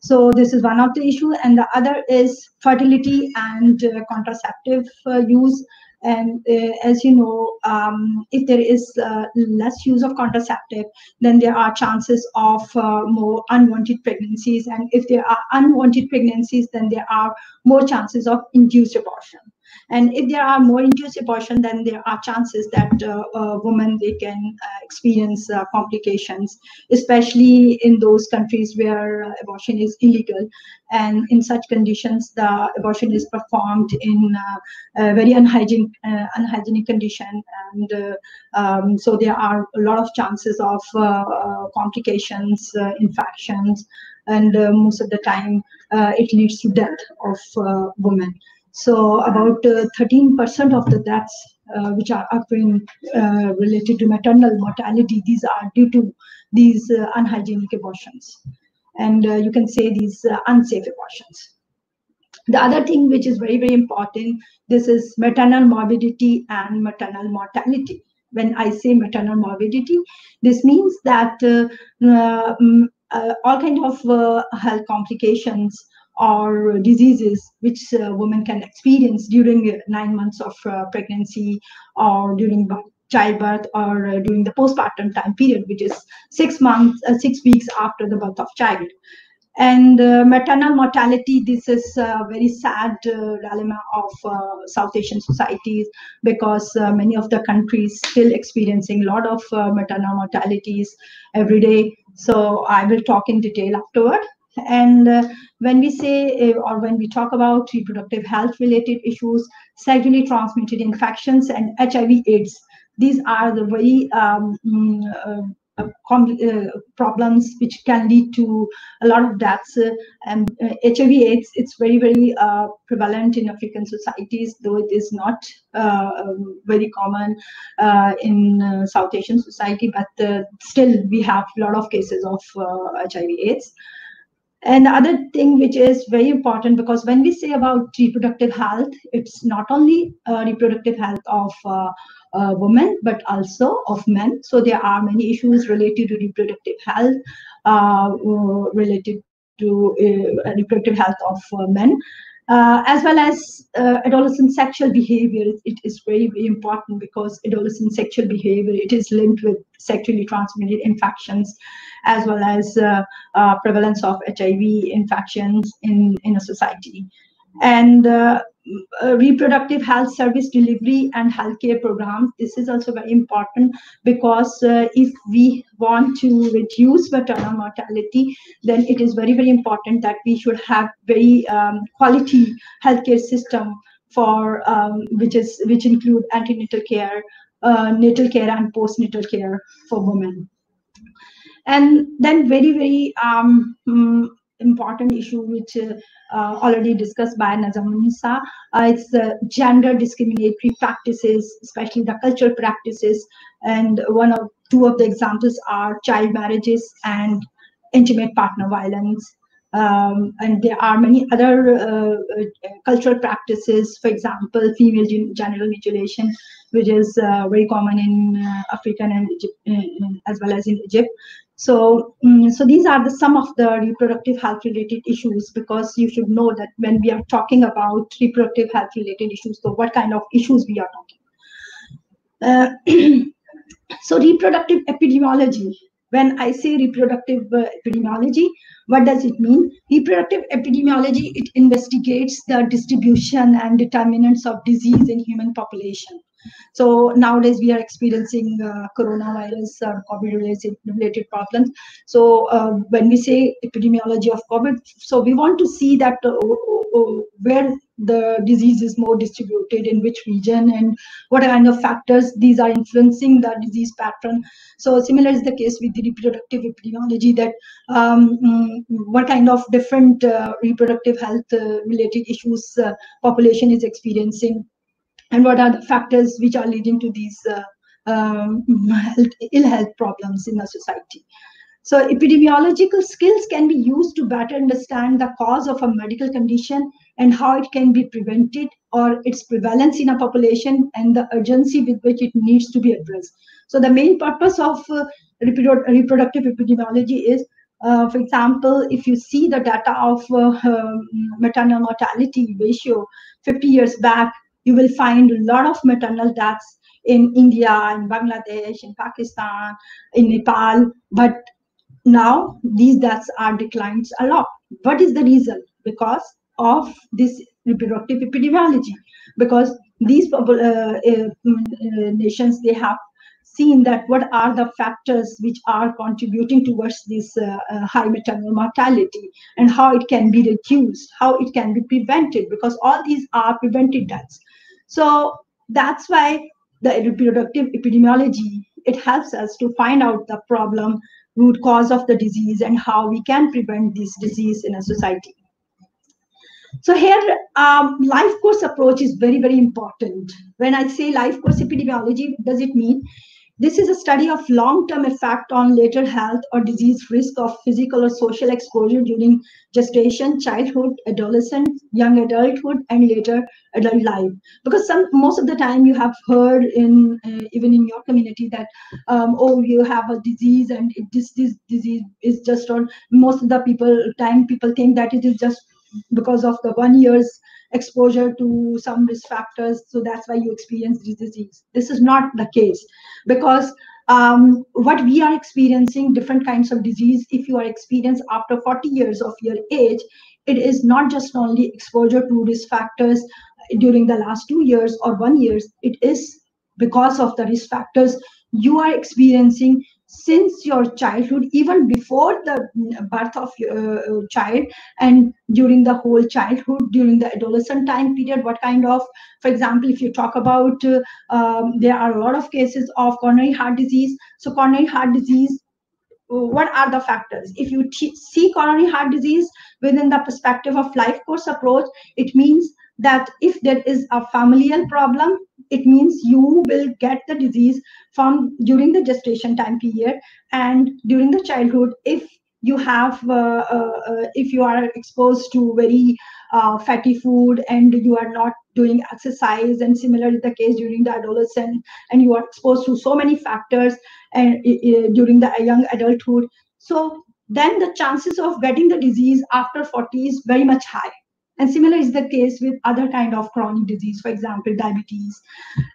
Speaker 5: So this is one of the issue. And the other is fertility and uh, contraceptive uh, use. And uh, as you know um, if there is uh, less use of contraceptive then there are chances of more unwanted pregnancies. And if there are unwanted pregnancies then there are more chances of induced abortion and if there are more induced abortion then there are chances that uh, women they can uh, experience uh, complications especially in those countries where abortion is illegal. And in such conditions the abortion is performed in very unhygienic unhygienic condition. And um, so there are a lot of chances of complications infections. And uh, most of the time uh, it leads to death of uh, women so about uh, 13% of the deaths uh, which are occurring uh, related to maternal mortality, these are due to these uh, unhygienic abortions. And uh, you can say these uh, unsafe abortions. The other thing which is very, very important, this is maternal morbidity and maternal mortality. When I say maternal morbidity, this means that uh, uh, mm, uh, all kind of uh, health complications or diseases which uh, women can experience during uh, nine months of uh, pregnancy or during childbirth or uh, during the postpartum time period, which is six months, uh, six weeks after the birth of child. And uh, maternal mortality, this is a very sad uh, dilemma of uh, South Asian societies because uh, many of the countries still experiencing a lot of uh, maternal mortalities every day. So I will talk in detail afterward. And uh, when we say uh, or when we talk about reproductive health related issues, sexually transmitted infections and HIV AIDS, these are the very um, mm, uh, uh, uh, problems which can lead to a lot of deaths. Uh, and HIV AIDS, it's very, very prevalent in African societies, though it is not um, very common in South Asian society, but still we have a lot of cases of HIV AIDS. And the other thing which is very important because when we say about reproductive health, it's not only uh, reproductive health of uh, uh, women but also of men. So there are many issues related to reproductive health, uh, related to uh, reproductive health of uh, men. Uh, as well as uh, adolescent sexual behavior, it, is very, very important because adolescent sexual behavior it is linked with sexually transmitted infections, as well as uh, uh, prevalence of HIV infections in in a society, and uh, uh, reproductive health service delivery and healthcare programs. This is also very important because uh, if we want to reduce maternal mortality, then it is very, very important that we should have very um, quality healthcare system for um, which is which include antenatal care, uh, natal care, and postnatal care for women. And then very, very um, mm, important issue which uh, already discussed by Nazmunnessa. Uh, it's uh, gender discriminatory practices, especially the cultural practices. And one of two of the examples are child marriages and intimate partner violence. Um, and there are many other uh, uh, cultural practices, for example, female gen genital mutilation, which is uh, very common in African and Egypt, as well as in Egypt. So, um, so these are the some of the reproductive health related issues because you should know that when we are talking about reproductive health related issues, so what kind of issues we are talking. Uh, so reproductive epidemiology when I say reproductive uh, epidemiology, what does it mean? Reproductive epidemiology, it investigates the distribution and determinants of disease in human population. So nowadays we are experiencing uh, coronavirus or COVID related, related problems. So uh, when we say epidemiology of COVID, so we want to see that uh, uh where the disease is more distributed in which region and what kind of factors these are influencing the disease pattern. So similar is the case with the reproductive epidemiology that um, mm, what kind of different uh, reproductive health uh, related issues uh, population is experiencing and what are the factors which are leading to these uh, um, health, ill health problems in the society. So epidemiological skills can be used to better understand the cause of a medical condition and how it can be prevented or its prevalence in a population and the urgency with which it needs to be addressed. So the main purpose of uh, reprodu reproductive epidemiology is, uh, for example, if you see the data of uh, um, maternal mortality ratio 50 years back, you will find a lot of maternal deaths in India, in Bangladesh, in Pakistan, in Nepal, but now these deaths are declined a lot. What is the reason? Because of this reproductive epidemiology because these uh, uh, uh, nations they have seen that what are the factors which are contributing towards this uh, uh, high maternal mortality and how it can be reduced how it can be prevented because all these are prevented deaths so that's why the reproductive epidemiology it helps us to find out the problem root cause of the disease and how we can prevent this disease in a society so here, um, life course approach is very, very important. When I say life course epidemiology, does it mean this is a study of long-term effect on later health or disease risk of physical or social exposure during gestation, childhood, adolescence, young adulthood, and later adult life. Because some most of the time you have heard in uh, even in your community that um, oh you have a disease and it, this this disease is just on most of the people time people think that it is just because of the one year's exposure to some risk factors so that's why you experience this disease. This is not the case because um, what we are experiencing different kinds of disease if you are experienced after 40 years of your age it is not just only exposure to risk factors during the last two years or one years. It is because of the risk factors you are experiencing since your childhood, even before the birth of your uh, child, and during the whole childhood, during the adolescent time period, what kind of, for example, if you talk about, uh, um, there are a lot of cases of coronary heart disease. So, coronary heart disease what are the factors if you see coronary heart disease within the perspective of life course approach it means that if there is a familial problem it means you will get the disease from during the gestation time period and during the childhood if you have uh, uh, uh, if you are exposed to very uh, fatty food and you are not doing exercise and similarly the case during the adolescence and you are exposed to so many factors and during the young adulthood. So then the chances of getting the disease after 40 is very much high and similar is the case with other kind of chronic disease, for example, diabetes.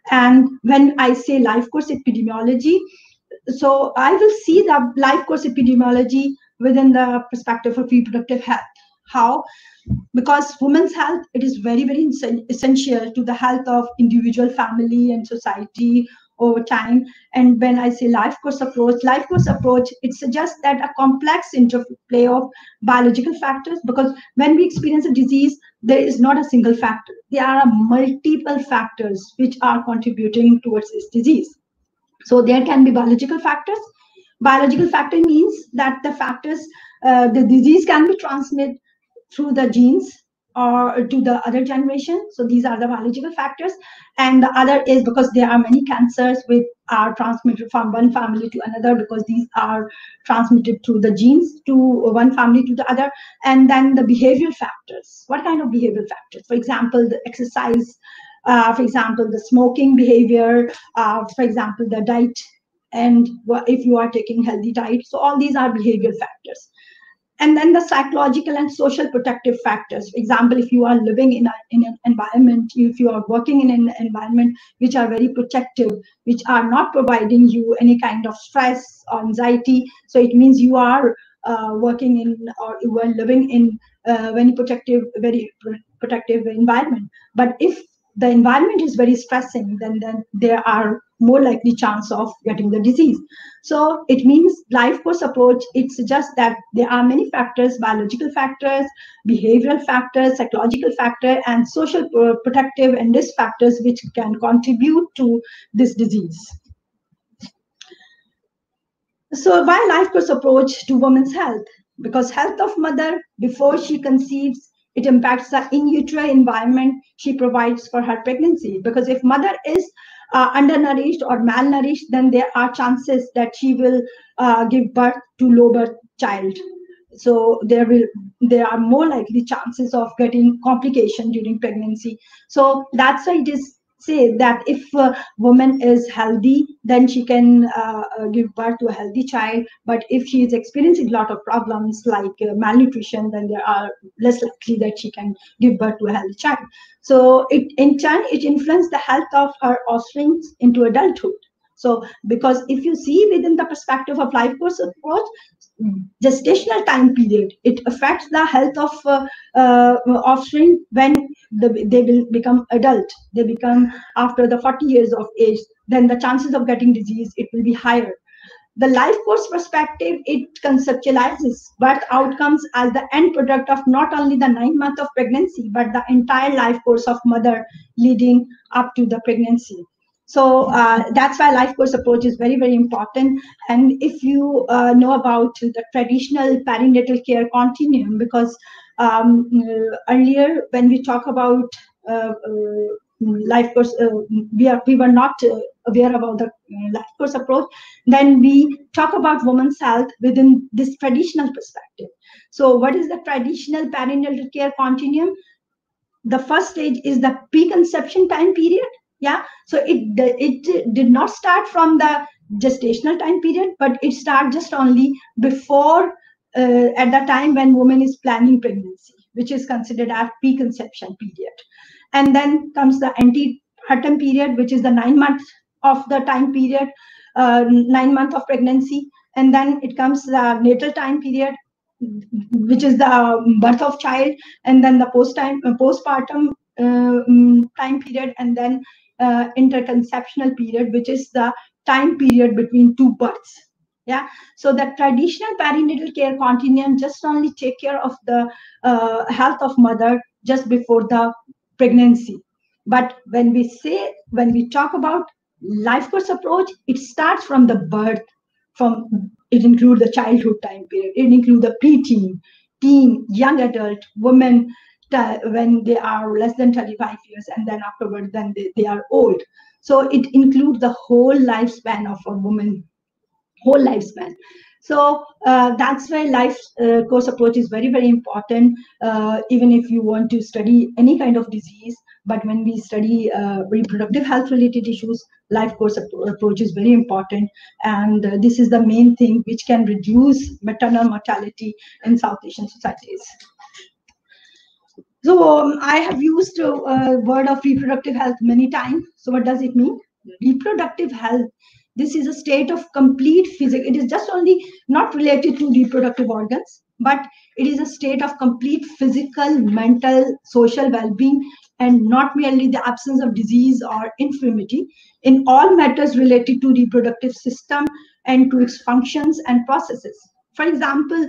Speaker 5: And when I say life course epidemiology, so I will see the life course epidemiology within the perspective of reproductive health. How? Because women's health, it is very, very essential to the health of individual, family, and society over time. And when I say life course approach, life course approach, it suggests that a complex interplay of biological factors, because when we experience a disease, there is not a single factor. There are multiple factors which are contributing towards this disease. So there can be biological factors. Biological factor means that the factors, uh, the disease can be transmitted through the genes or to the other generation. So these are the biological factors. And the other is because there are many cancers which are transmitted from one family to another because these are transmitted through the genes to one family to the other. And then the behavioral factors. What kind of behavioral factors? For example, the exercise, uh, for example, the smoking behavior, uh, for example, the diet, and if you are taking healthy diet. So all these are behavioral factors and then the psychological and social protective factors. For example if you are living in, a, in an environment if you are working in an environment which are very protective which are not providing you any kind of stress or anxiety. So it means you are uh, working in or you are living in a very protective very protective environment. But if the environment is very stressing then then there are more likely chance of getting the disease. So it means life course approach, it suggests that there are many factors, biological factors, behavioral factors, psychological factor, and social uh, protective and risk factors which can contribute to this disease. So why life course approach to women's health? Because health of mother before she conceives it impacts the in utero environment she provides for her pregnancy because if mother is uh, undernourished or malnourished, then there are chances that she will uh, give birth to low birth child. So there will there are more likely chances of getting complication during pregnancy. So that's why it is say that if a woman is healthy, then she can uh, uh, give birth to a healthy child. But if she is experiencing a lot of problems like uh, malnutrition, then there are less likely that she can give birth to a healthy child. So it in turn it influences the health of her offspring into adulthood. So because if you see within the perspective of life course approach, gestational time period, it affects the health of uh, uh, offspring when the, they will become adult. They become after the 40 years of age, then the chances of getting disease, it will be higher. The life course perspective, it conceptualizes birth outcomes as the end product of not only the nine months of pregnancy, but the entire life course of mother leading up to the pregnancy. So uh, that's why life course approach is very, very important. And if you uh, know about the traditional perinatal care continuum, because um, earlier when we talk about uh, uh, life course, uh, we are we were not aware about the life course approach. Then we talk about women's health within this traditional perspective. So what is the traditional perinatal care continuum? The first stage is the preconception time period yeah? So it it did not start from the gestational time period but it started just only before uh, at the time when woman is planning pregnancy which is considered as preconception period. And then comes the antepartum period which is the nine months of the time period uh, nine month of pregnancy. And then it comes the natal time period which is the birth of child and then the post time postpartum uh, mm, time period and then uh, interconceptional period, which is the time period between two births. Yeah, so the traditional perinatal care continuum just only take care of the uh, health of mother just before the pregnancy. But when we say, when we talk about life course approach, it starts from the birth, from it includes the childhood time period, it includes the preteen, teen, young adult, women, when they are less than 35 years and then afterwards then they, they are old. So it includes the whole lifespan of a woman whole lifespan. So uh, that's why life uh, course approach is very very important uh, even if you want to study any kind of disease but when we study uh, reproductive health related issues life course approach is very important. And uh, this is the main thing which can reduce maternal mortality in south asian societies so um, I have used a uh, word of reproductive health many times. So what does it mean? Reproductive health. This is a state of complete physical. It is just only not related to reproductive organs, but it is a state of complete physical, mental, social well-being, and not merely the absence of disease or infirmity in all matters related to reproductive system and to its functions and processes. For example,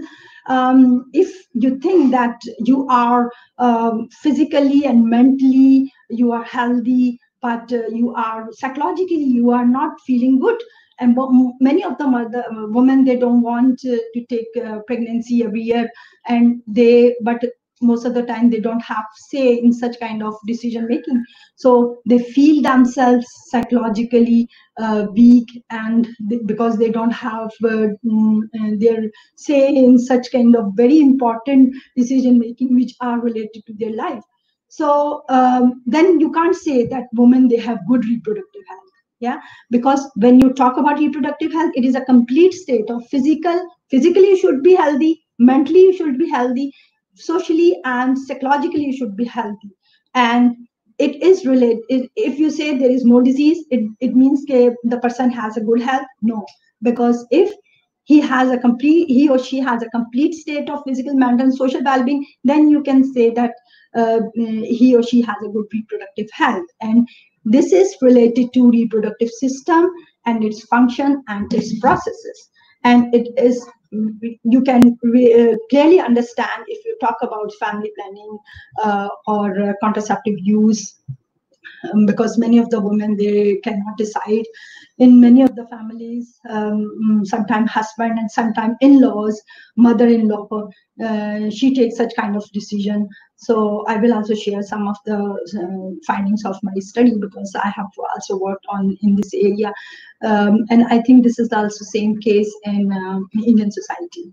Speaker 5: um, if you think that you are um, physically and mentally you are healthy but uh, you are psychologically you are not feeling good and many of them are the women they don't want uh, to take uh, pregnancy every year and they but most of the time they don't have say in such kind of decision making. So they feel themselves psychologically uh, weak and they, because they don't have uh, mm, their say in such kind of very important decision making which are related to their life. So um, then you can't say that women they have good reproductive health yeah? Because when you talk about reproductive health it is a complete state of physical physically you should be healthy mentally you should be healthy socially and psychologically you should be healthy. And it is related if you say there is no disease it, it means that the person has a good health? No. Because if he has a complete he or she has a complete state of physical mental and social well-being then you can say that uh, he or she has a good reproductive health. And this is related to reproductive system and its function and its processes. And it is you can uh, clearly understand if you talk about family planning uh, or uh, contraceptive use um, because many of the women they cannot decide in many of the families um, sometimes husband and sometimes in-laws mother-in-law uh, she takes such kind of decision so I will also share some of the uh, findings of my study because I have also worked on in this area. Um, and I think this is also same case in uh, Indian society.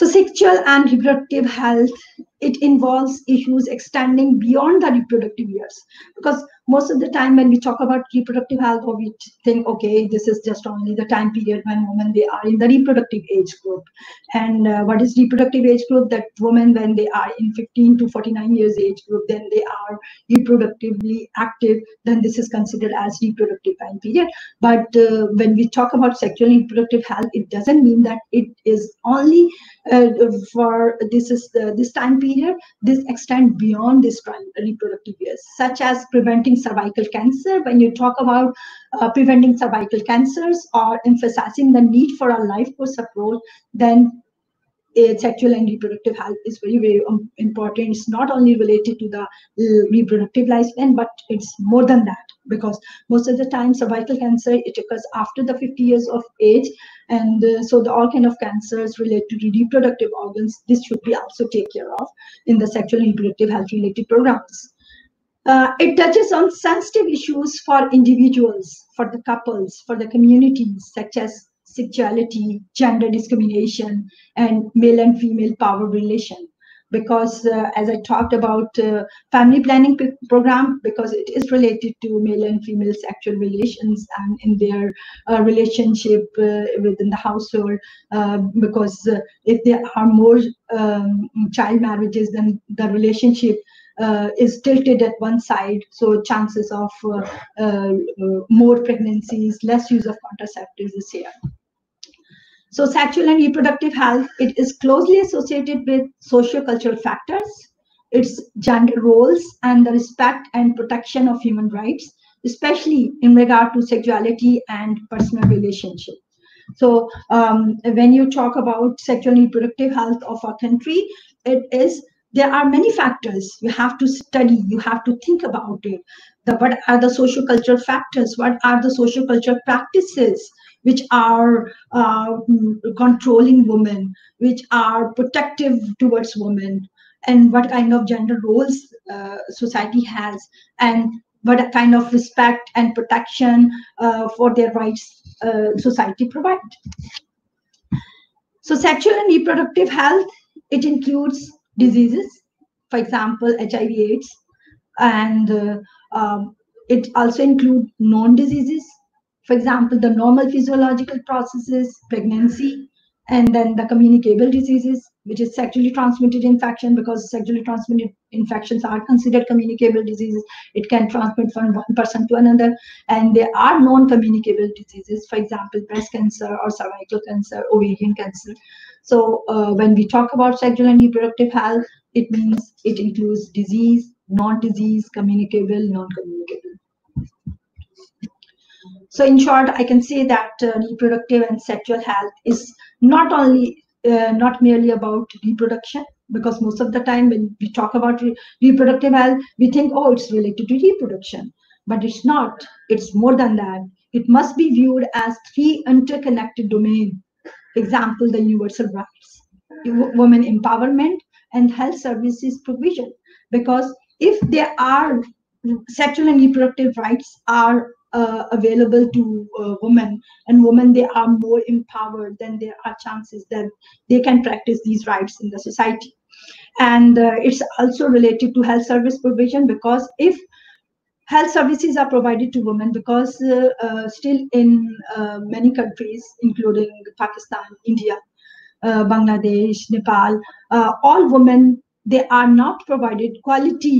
Speaker 5: So sexual and reproductive health, it involves issues extending beyond the reproductive years. Because most of the time when we talk about reproductive health or we think okay this is just only the time period when women they are in the reproductive age group. And uh, what is reproductive age group? That women when they are in 15 to 49 years age group then they are reproductively active then this is considered as reproductive time period. But uh, when we talk about sexual reproductive health it doesn't mean that it is only uh, for this is the, this time period this extend beyond this time, reproductive years such as preventing cervical cancer, when you talk about uh, preventing cervical cancers or emphasizing the need for a life course approach, then sexual and reproductive health is very, very um, important. It's not only related to the uh, reproductive lifespan, but it's more than that because most of the time cervical cancer it occurs after the 50 years of age. And uh, so the all kind of cancers related to reproductive organs this should be also take care of in the sexual and reproductive health related programs uh, it touches on sensitive issues for individuals, for the couples, for the communities, such as sexuality, gender discrimination, and male and female power relation. Because uh, as I talked about uh, family planning program, because it is related to male and female sexual relations and in their uh, relationship uh, within the household, uh, because if there are more um, child marriages, then the relationship is tilted at one side, so chances of uh, uh, more pregnancies, less use of contraceptives is here. So sexual and reproductive health, it is closely associated with socio-cultural factors, its gender roles, and the respect and protection of human rights, especially in regard to sexuality and personal relationship. So um, when you talk about sexual and reproductive health of a country, it is there are many factors. You have to study. You have to think about it. The, what are the social cultural factors? What are the social cultural practices which are uh, controlling women which are protective towards women? And what kind of gender roles uh, society has? And what kind of respect and protection uh, for their rights uh, society provide? So sexual and reproductive health it includes diseases, for example, HIV AIDS, and uh, um, it also includes known diseases, for example, the normal physiological processes, pregnancy, and then the communicable diseases, which is sexually transmitted infection because sexually transmitted infections are considered communicable diseases. It can transmit from one person to another. And there are non-communicable diseases, for example, breast cancer or cervical cancer, ovarian cancer. So uh, when we talk about sexual and reproductive health, it means it includes disease, non-disease, communicable, non-communicable. So in short, I can say that uh, reproductive and sexual health is not only uh, not merely about reproduction, because most of the time when we talk about re reproductive health, we think, oh, it's related to reproduction. But it's not. It's more than that. It must be viewed as three interconnected domains Example, the universal rights, women empowerment, and health services provision. Because if there are sexual and reproductive rights are uh, available to uh, women and women they are more empowered then there are chances that they can practice these rights in the society. And uh, it's also related to health service provision because if health services are provided to women because uh, uh, still in uh, many countries including pakistan india bangladesh nepal all women they are not provided quality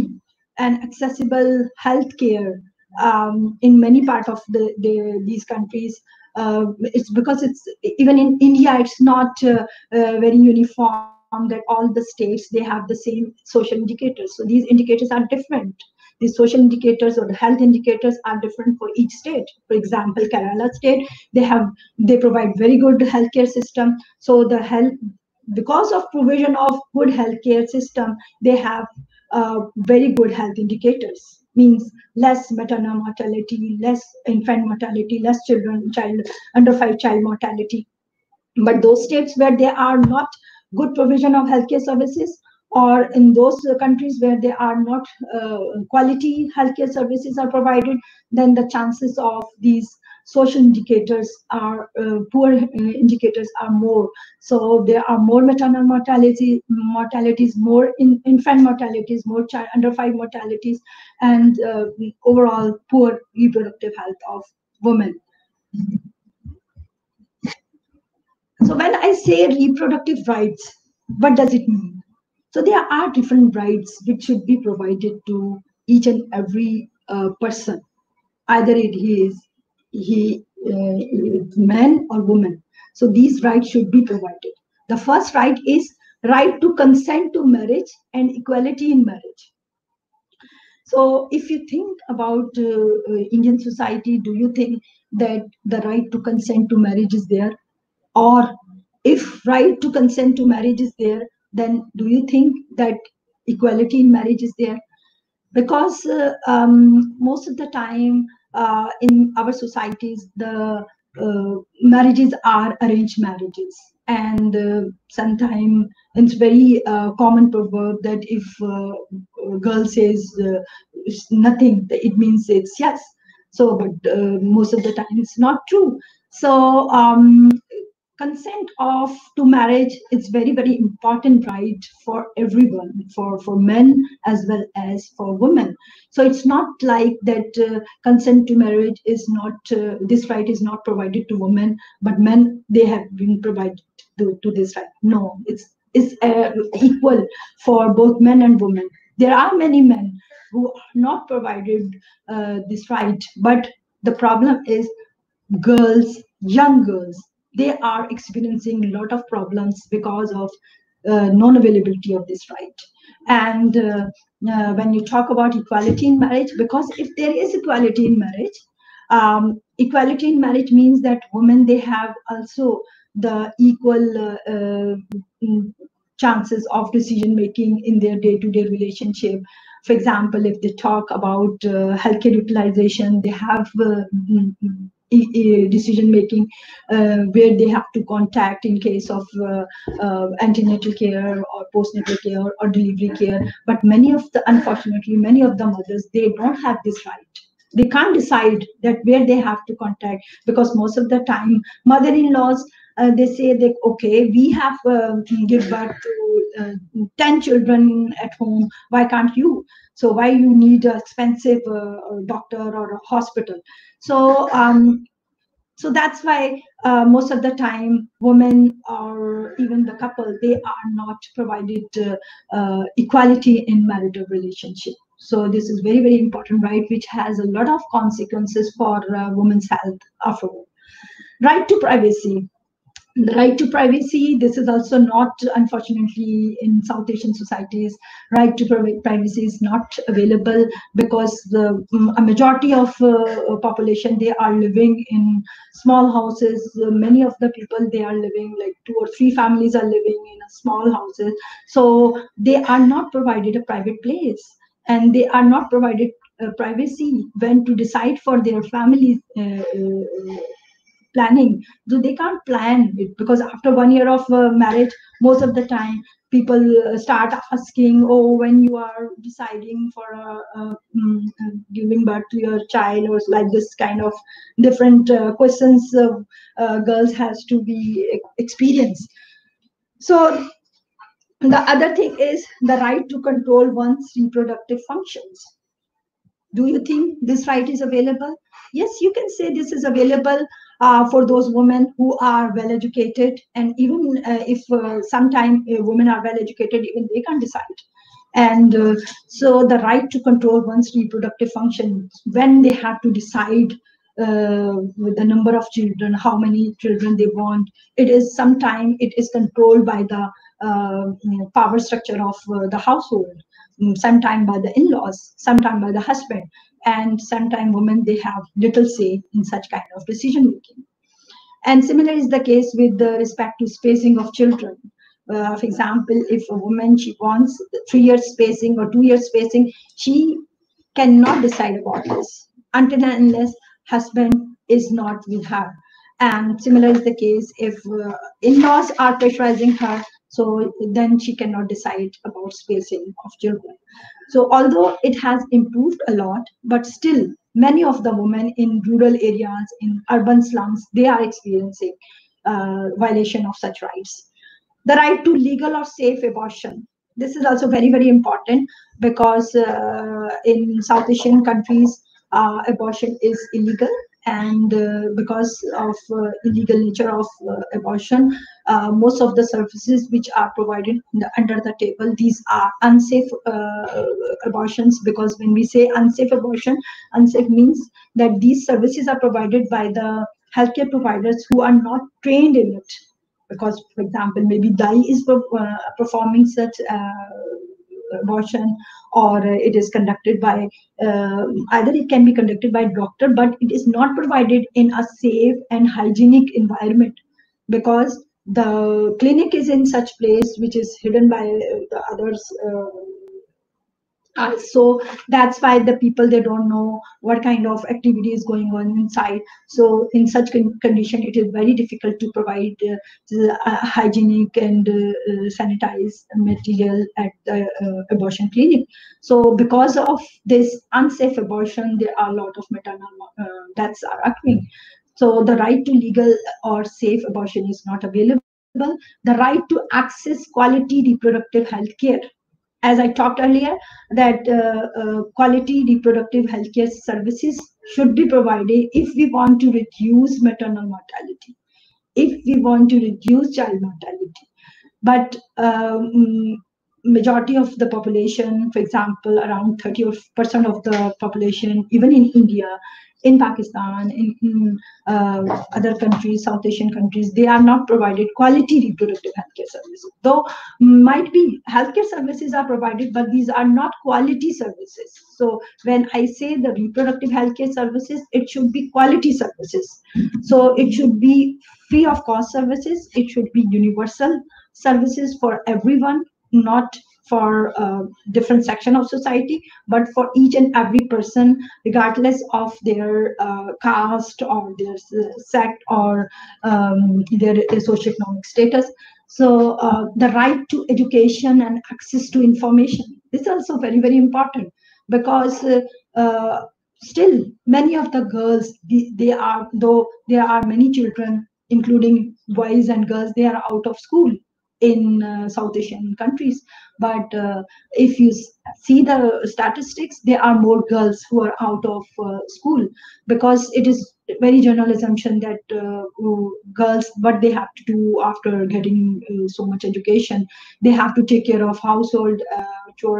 Speaker 5: and accessible health care um, in many parts of the, the these countries. Uh, it's because it's even in India, it's not uh, uh, very uniform that all the states they have the same social indicators. So these indicators are different. These social indicators or the health indicators are different for each state. For example, Kerala state they have they provide very good healthcare system. So the health because of provision of good healthcare system, they have uh, very good health indicators means less maternal mortality, less infant mortality, less children, child under five child mortality. But those states where there are not good provision of healthcare services, or in those countries where there are not uh, quality healthcare services are provided, then the chances of these social indicators are uh, poor uh, indicators are more. So there are more maternal mortality mortalities more in, infant mortalities more child under five mortalities and uh, overall poor reproductive health of women. So when i say reproductive rights what does it mean so there are different rights which should be provided to each and every uh, person. Either it is he uh, man or woman. So these rights should be provided. The first right is right to consent to marriage and equality in marriage. So if you think about uh, uh, indian society do you think that the right to consent to marriage is there? Or if right to consent to marriage is there then do you think that equality in marriage is there because uh, um, most of the time uh, in our societies, the uh, marriages are arranged marriages. And uh, sometimes it's very uh, common proverb that if uh, a girl says uh, nothing, it means it's yes. So, but most of the time it's not true. So, um, consent of to marriage is very very important right for everyone for for men as well as for women. So it's not like that uh, consent to marriage is not uh, this right is not provided to women but men they have been provided to, to this right. No it's it's uh, equal for both men and women. There are many men who are not provided uh, this right but the problem is girls young girls they are experiencing a lot of problems because of uh, non-availability of this right. And uh, uh, when you talk about equality in marriage because if there is equality in marriage um, equality in marriage means that women they have also the equal uh, uh, mm, chances of decision making in their day-to-day relationship. For example if they talk about uh, healthcare utilization they have mm, mm, decision making uh, where they have to contact in case of uh, uh, antenatal care or postnatal care or delivery care. But many of the unfortunately many of the mothers they don't have this right. They can't decide that where they have to contact because most of the time mother-in-laws uh, they say that okay we have uh, give birth to uh, 10 children at home. Why can't you? So why you need an expensive doctor or a hospital? So um, so that's why uh, most of the time women or even the couple they are not provided uh, uh, equality in marital relationship. So this is very very important right which has a lot of consequences for uh, women's health afterward right to privacy the right to privacy. This is also not unfortunately in south asian societies right to privacy is not available because the mm, a majority of uh, population they are living in small houses. Uh, many of the people they are living like two or three families are living in a small houses. So they are not provided a private place and they are not provided uh, privacy when to decide for their families uh, uh planning so they can't plan it because after one year of uh, marriage most of the time people start asking, oh, when you are deciding for mm, giving birth to your child, or like this kind of different uh, questions uh, girls has to be experienced. So the other thing is the right to control one's reproductive functions. Do you think this right is available? Yes, you can say this is available uh, for those women who are well educated and even uh, if uh, sometimes uh, women are well educated even they can decide. And uh, so the right to control one's reproductive function when they have to decide uh, with the number of children how many children they want it is sometimes it is controlled by the know, power structure of the household. Mm, sometimes by the in-laws sometimes by the husband and sometimes women they have little say in such kind of decision making. And similar is the case with the respect to spacing of children. Uh, for example if a woman she wants three years spacing or two years spacing she cannot decide about this until and unless husband is not with her. And similar is the case if uh, in-laws are pressurizing her so then she cannot decide about spacing of children so although it has improved a lot but still many of the women in rural areas in urban slums they are experiencing uh, violation of such rights. The right to legal or safe abortion. This is also very very important because uh, in south asian countries uh, abortion is illegal and uh, because of uh, illegal nature of uh, abortion uh, most of the services which are provided under the table these are unsafe uh, abortions. Because when we say unsafe abortion unsafe means that these services are provided by the healthcare providers who are not trained in it. Because for example maybe DAI is uh, performing such abortion or uh, it is conducted by uh, either it can be conducted by doctor but it is not provided in a safe and hygienic environment because the clinic is in such place which is hidden by uh, the others uh, uh, uh, so that's why the people they don't know what kind of activity is going on inside. So in such con condition it is very difficult to provide uh, hygienic and uh, sanitized material at the uh, abortion clinic. So because of this unsafe abortion there are a lot of maternal uh, deaths are occurring so the right to legal or safe abortion is not available. The right to access quality reproductive health care as I talked earlier, that uh, uh, quality reproductive healthcare services should be provided if we want to reduce maternal mortality, if we want to reduce child mortality. But um, majority of the population, for example, around 30% of the population, even in India, in Pakistan, in, in uh, other countries, South Asian countries, they are not provided quality reproductive healthcare services. Though might be healthcare services are provided, but these are not quality services. So when I say the reproductive healthcare services, it should be quality services. So it should be free of cost services. It should be universal services for everyone, not for a different section of society, but for each and every person, regardless of their uh, caste or their sect or um, their socioeconomic status. So uh, the right to education and access to information is also very, very important because uh, uh, still many of the girls, they are, though there are many children, including boys and girls, they are out of school in uh, South Asian countries. But uh, if you see the statistics, there are more girls who are out of uh, school because it is very general assumption that uh, girls what they have to do after getting uh, so much education they have to take care of household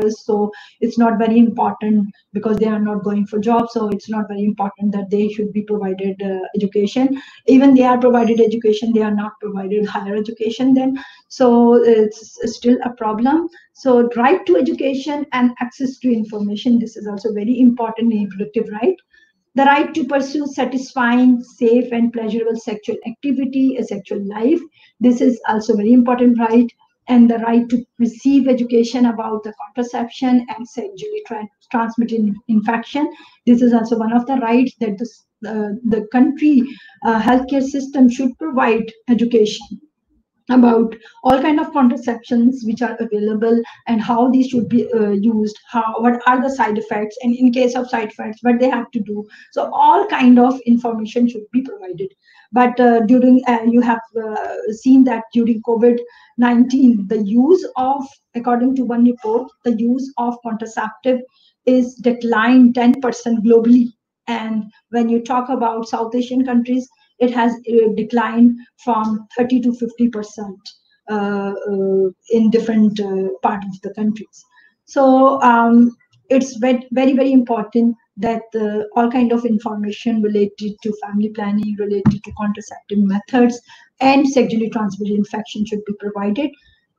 Speaker 5: so it's not very important because they are not going for jobs so it's not very important that they should be provided uh, education even they are provided education they are not provided higher education then so it's still a problem so right to education and access to information this is also very important reproductive right the right to pursue satisfying, safe, and pleasurable sexual activity, a sexual life. This is also very important right. And the right to receive education about the contraception and sexually tra transmitted infection. This is also one of the rights that the, uh, the country uh, healthcare system should provide education about all kind of contraceptions which are available and how these should be uh, used how what are the side effects and in case of side effects what they have to do. So all kind of information should be provided. But uh, during uh, you have uh, seen that during covid-19 the use of according to one report the use of contraceptive is declined 10% globally. And when you talk about south asian countries it has uh, declined from 30 to 50 percent uh, uh, in different part of the countries. So um, it's very, very, very important that uh, all kind of information related to family planning, related to contraceptive methods, and sexually transmitted infection should be provided.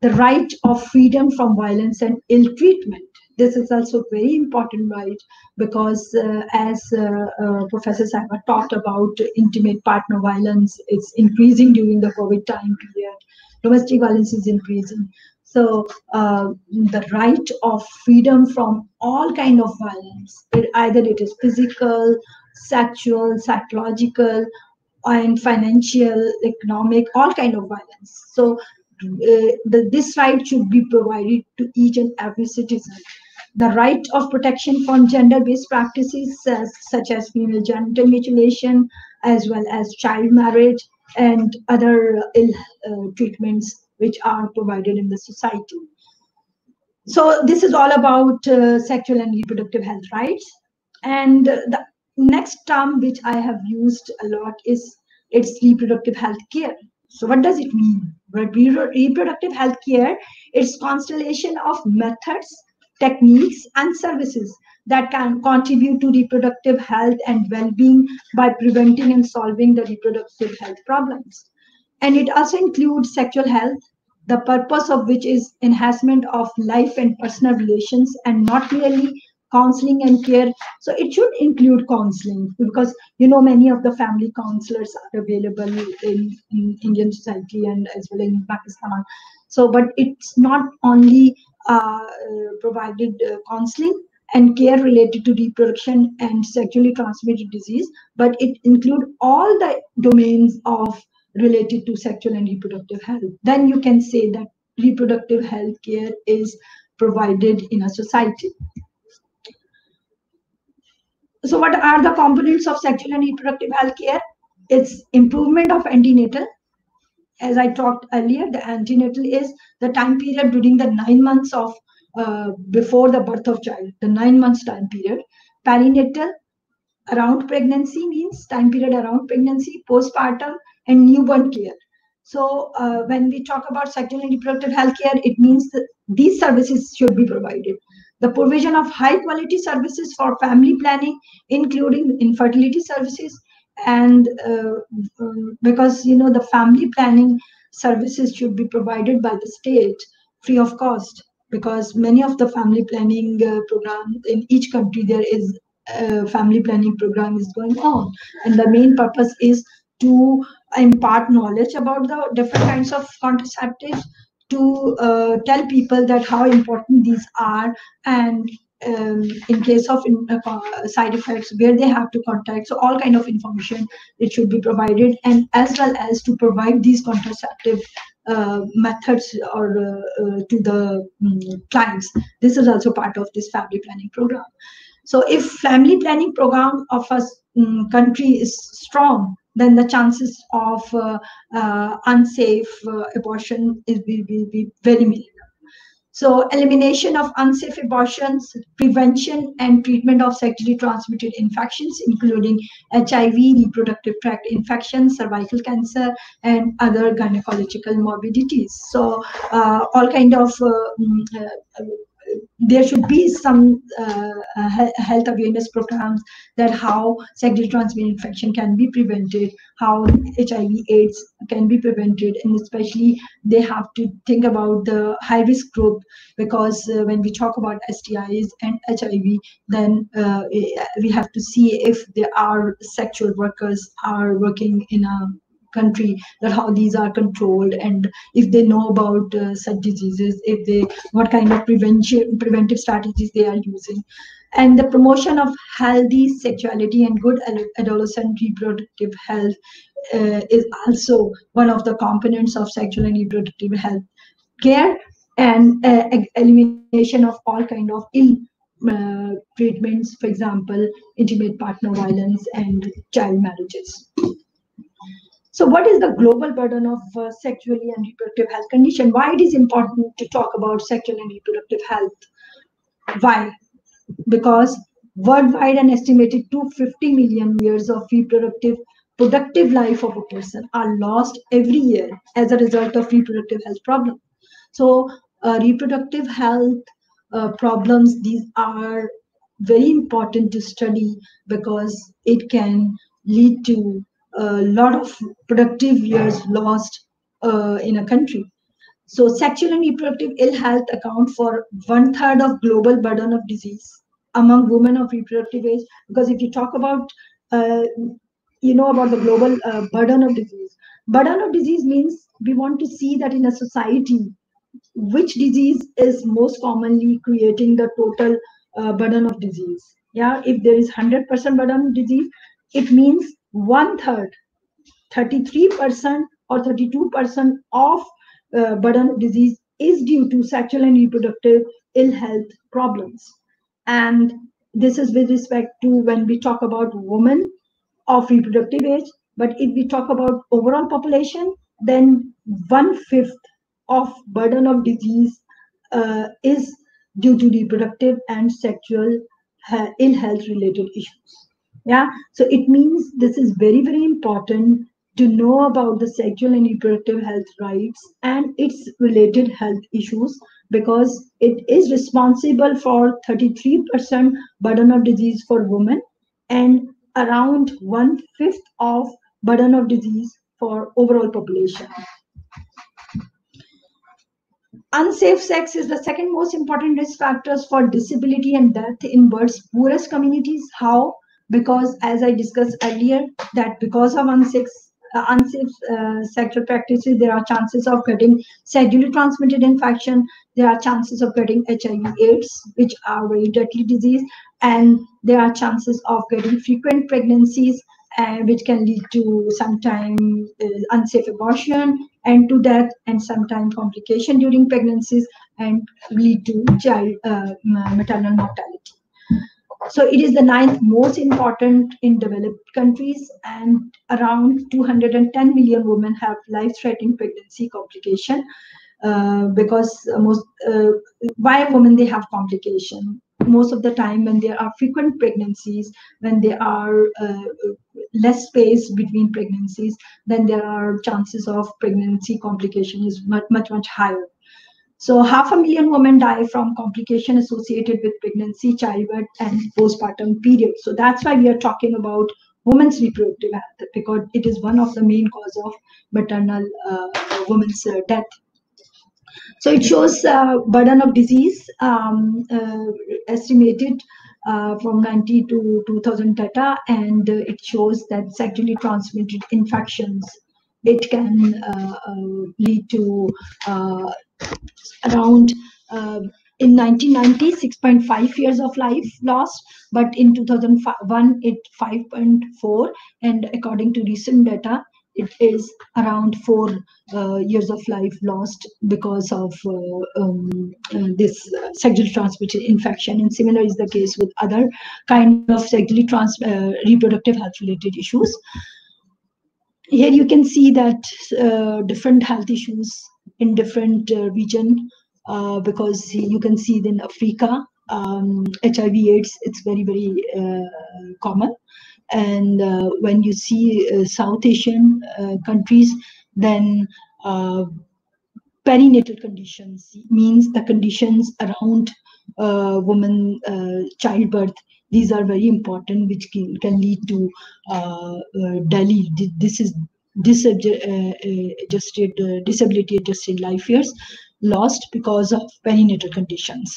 Speaker 5: The right of freedom from violence and ill treatment this is also very important right? Because uh, as uh, uh, professor Saiba talked about intimate partner violence it's increasing during the covid time period. Domestic violence is increasing. So uh, the right of freedom from all kind of violence it, either it is physical sexual psychological and financial economic all kind of violence. So uh, the, this right should be provided to each and every citizen the right of protection from gender-based practices uh, such as female genital mutilation, as well as child marriage and other ill uh, treatments which are provided in the society. So this is all about uh, sexual and reproductive health rights. And the next term which I have used a lot is it's reproductive health care. So what does it mean? Reproductive health care is constellation of methods techniques, and services that can contribute to reproductive health and well-being by preventing and solving the reproductive health problems. And it also includes sexual health, the purpose of which is enhancement of life and personal relations and not merely counseling and care so it should include counseling because you know many of the family counselors are available in, in indian society and as well in pakistan so but it's not only provided uh, counseling and care related to reproduction and sexually transmitted disease, but it include all the domains of related to sexual and reproductive health. Then you can say that reproductive health care is provided in a society. So what are the components of sexual and reproductive health care? It's improvement of antenatal as I talked earlier, the antenatal is the time period during the nine months of uh, before the birth of child, the nine months time period. Perinatal, around pregnancy means time period around pregnancy, postpartum, and newborn care. So uh, when we talk about sexual and reproductive health care, it means that these services should be provided. The provision of high quality services for family planning, including infertility services, and uh, um, because you know the family planning services should be provided by the state free of cost because many of the family planning uh, programs in each country there is a family planning program is going on. And the main purpose is to impart knowledge about the different kinds of contraceptives to uh, tell people that how important these are and um, in case of in, uh, side effects where they have to contact. So all kind of information it should be provided and as well as to provide these contraceptive uh, methods or uh, uh to the um, clients. This is also part of this family planning program. So if family planning program of a um, country is strong then the chances of uh, uh, unsafe abortion is, will be very minimal so elimination of unsafe abortions, prevention and treatment of sexually transmitted infections, including HIV, reproductive tract infections, cervical cancer, and other gynecological morbidities. So uh, all kind of uh, mm, uh, there should be some uh, uh health awareness programs that how sexually transmitted infection can be prevented, how HIV AIDS can be prevented, and especially they have to think about the high risk group because uh, when we talk about STIs and HIV, then uh, we have to see if there are sexual workers are working in a country that how these are controlled and if they know about uh, such diseases if they what kind of prevention preventive strategies they are using and the promotion of healthy sexuality and good adolescent reproductive health uh, is also one of the components of sexual and reproductive health care and uh, elimination of all kind of ill uh, treatments, for example, intimate partner violence and child marriages. So what is the global burden of uh, sexually and reproductive health condition? Why it is important to talk about sexual and reproductive health? Why? Because worldwide an estimated 250 million years of reproductive productive life of a person are lost every year as a result of reproductive health problems. So uh, reproductive health uh, problems, these are very important to study because it can lead to a lot of productive years lost uh, in a country. So sexual and reproductive ill health account for one third of global burden of disease among women of reproductive age. Because if you talk about, uh, you know, about the global uh, burden of disease, burden of disease means we want to see that in a society, which disease is most commonly creating the total uh, burden of disease. Yeah, if there is 100% burden of disease, it means one third, 33% or 32% of uh, burden of disease is due to sexual and reproductive ill health problems. And this is with respect to when we talk about women of reproductive age. But if we talk about overall population, then one fifth of burden of disease uh, is due to reproductive and sexual uh, ill health related issues yeah? So it means this is very very important to know about the sexual and reproductive health rights and its related health issues because it is responsible for 33% burden of disease for women and around one fifth of burden of disease for overall population. Unsafe sex is the second most important risk factors for disability and death in world's poorest communities. How because as I discussed earlier, that because of unsafe, uh, unsafe uh, sexual practices, there are chances of getting sexually transmitted infection. There are chances of getting HIV AIDS, which are very deadly disease. And there are chances of getting frequent pregnancies, uh, which can lead to sometimes uh, unsafe abortion and to death and sometimes complication during pregnancies and lead to child uh, maternal mortality. So it is the ninth most important in developed countries, and around 210 million women have life-threatening pregnancy complication. Uh, because most uh, why women they have complication most of the time when there are frequent pregnancies when there are uh, less space between pregnancies then there are chances of pregnancy complication is much much much higher so half a million women die from complication associated with pregnancy, childbirth, and postpartum period. So that's why we are talking about women's reproductive health because it is one of the main cause of maternal uh, women's uh, death. So it shows uh, burden of disease um, uh, estimated uh, from 90 to 2000 data, and uh, it shows that sexually transmitted infections it can uh, uh, lead to uh, around in 1990 6.5 years of life lost but in 2001 it 5.4 and according to recent data it is around four uh, years of life lost because of uh, um, uh, this sexually transmitted infection. And similar is the case with other kind of sexually trans reproductive health related issues. Here you can see that uh, different health issues in different uh, region uh, because you can see in Africa, um, HIV AIDS, it's very, very uh, common. And uh, when you see uh, South Asian countries, then perinatal conditions means the conditions around woman childbirth these are very important, which can, can lead to uh, uh, DALY. This is disability uh, disability adjusted life years lost because of perinatal conditions.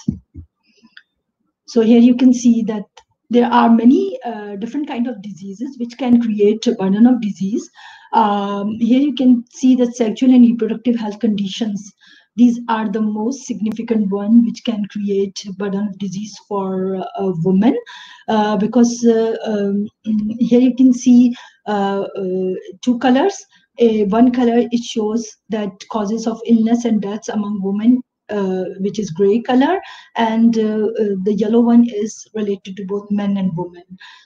Speaker 5: So here you can see that there are many uh, different kind of diseases which can create a burden of disease. Um, here you can see that sexual and reproductive health conditions these are the most significant one which can create burden of disease for a woman uh, because uh, um, here you can see uh, uh, two colors. One color it shows that causes of illness and deaths among women uh, which is gray color and uh, uh, the yellow one is related to both men and women.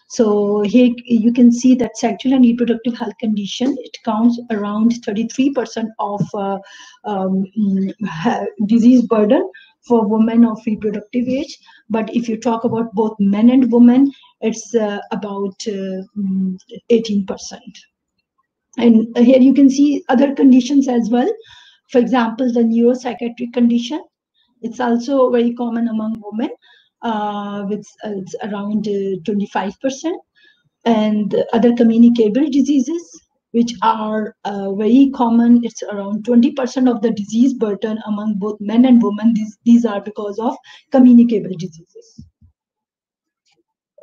Speaker 5: So here you can see that sexual and reproductive health condition it counts around 33% of uh, um, disease burden for women of reproductive age. But if you talk about both men and women it's uh, about 18% uh, and here you can see other conditions as well. For example, the neuropsychiatric condition, it's also very common among women, uh, with uh, it's around 25%. Uh, and other communicable diseases, which are uh, very common, it's around 20% of the disease burden among both men and women. These, these are because of communicable diseases.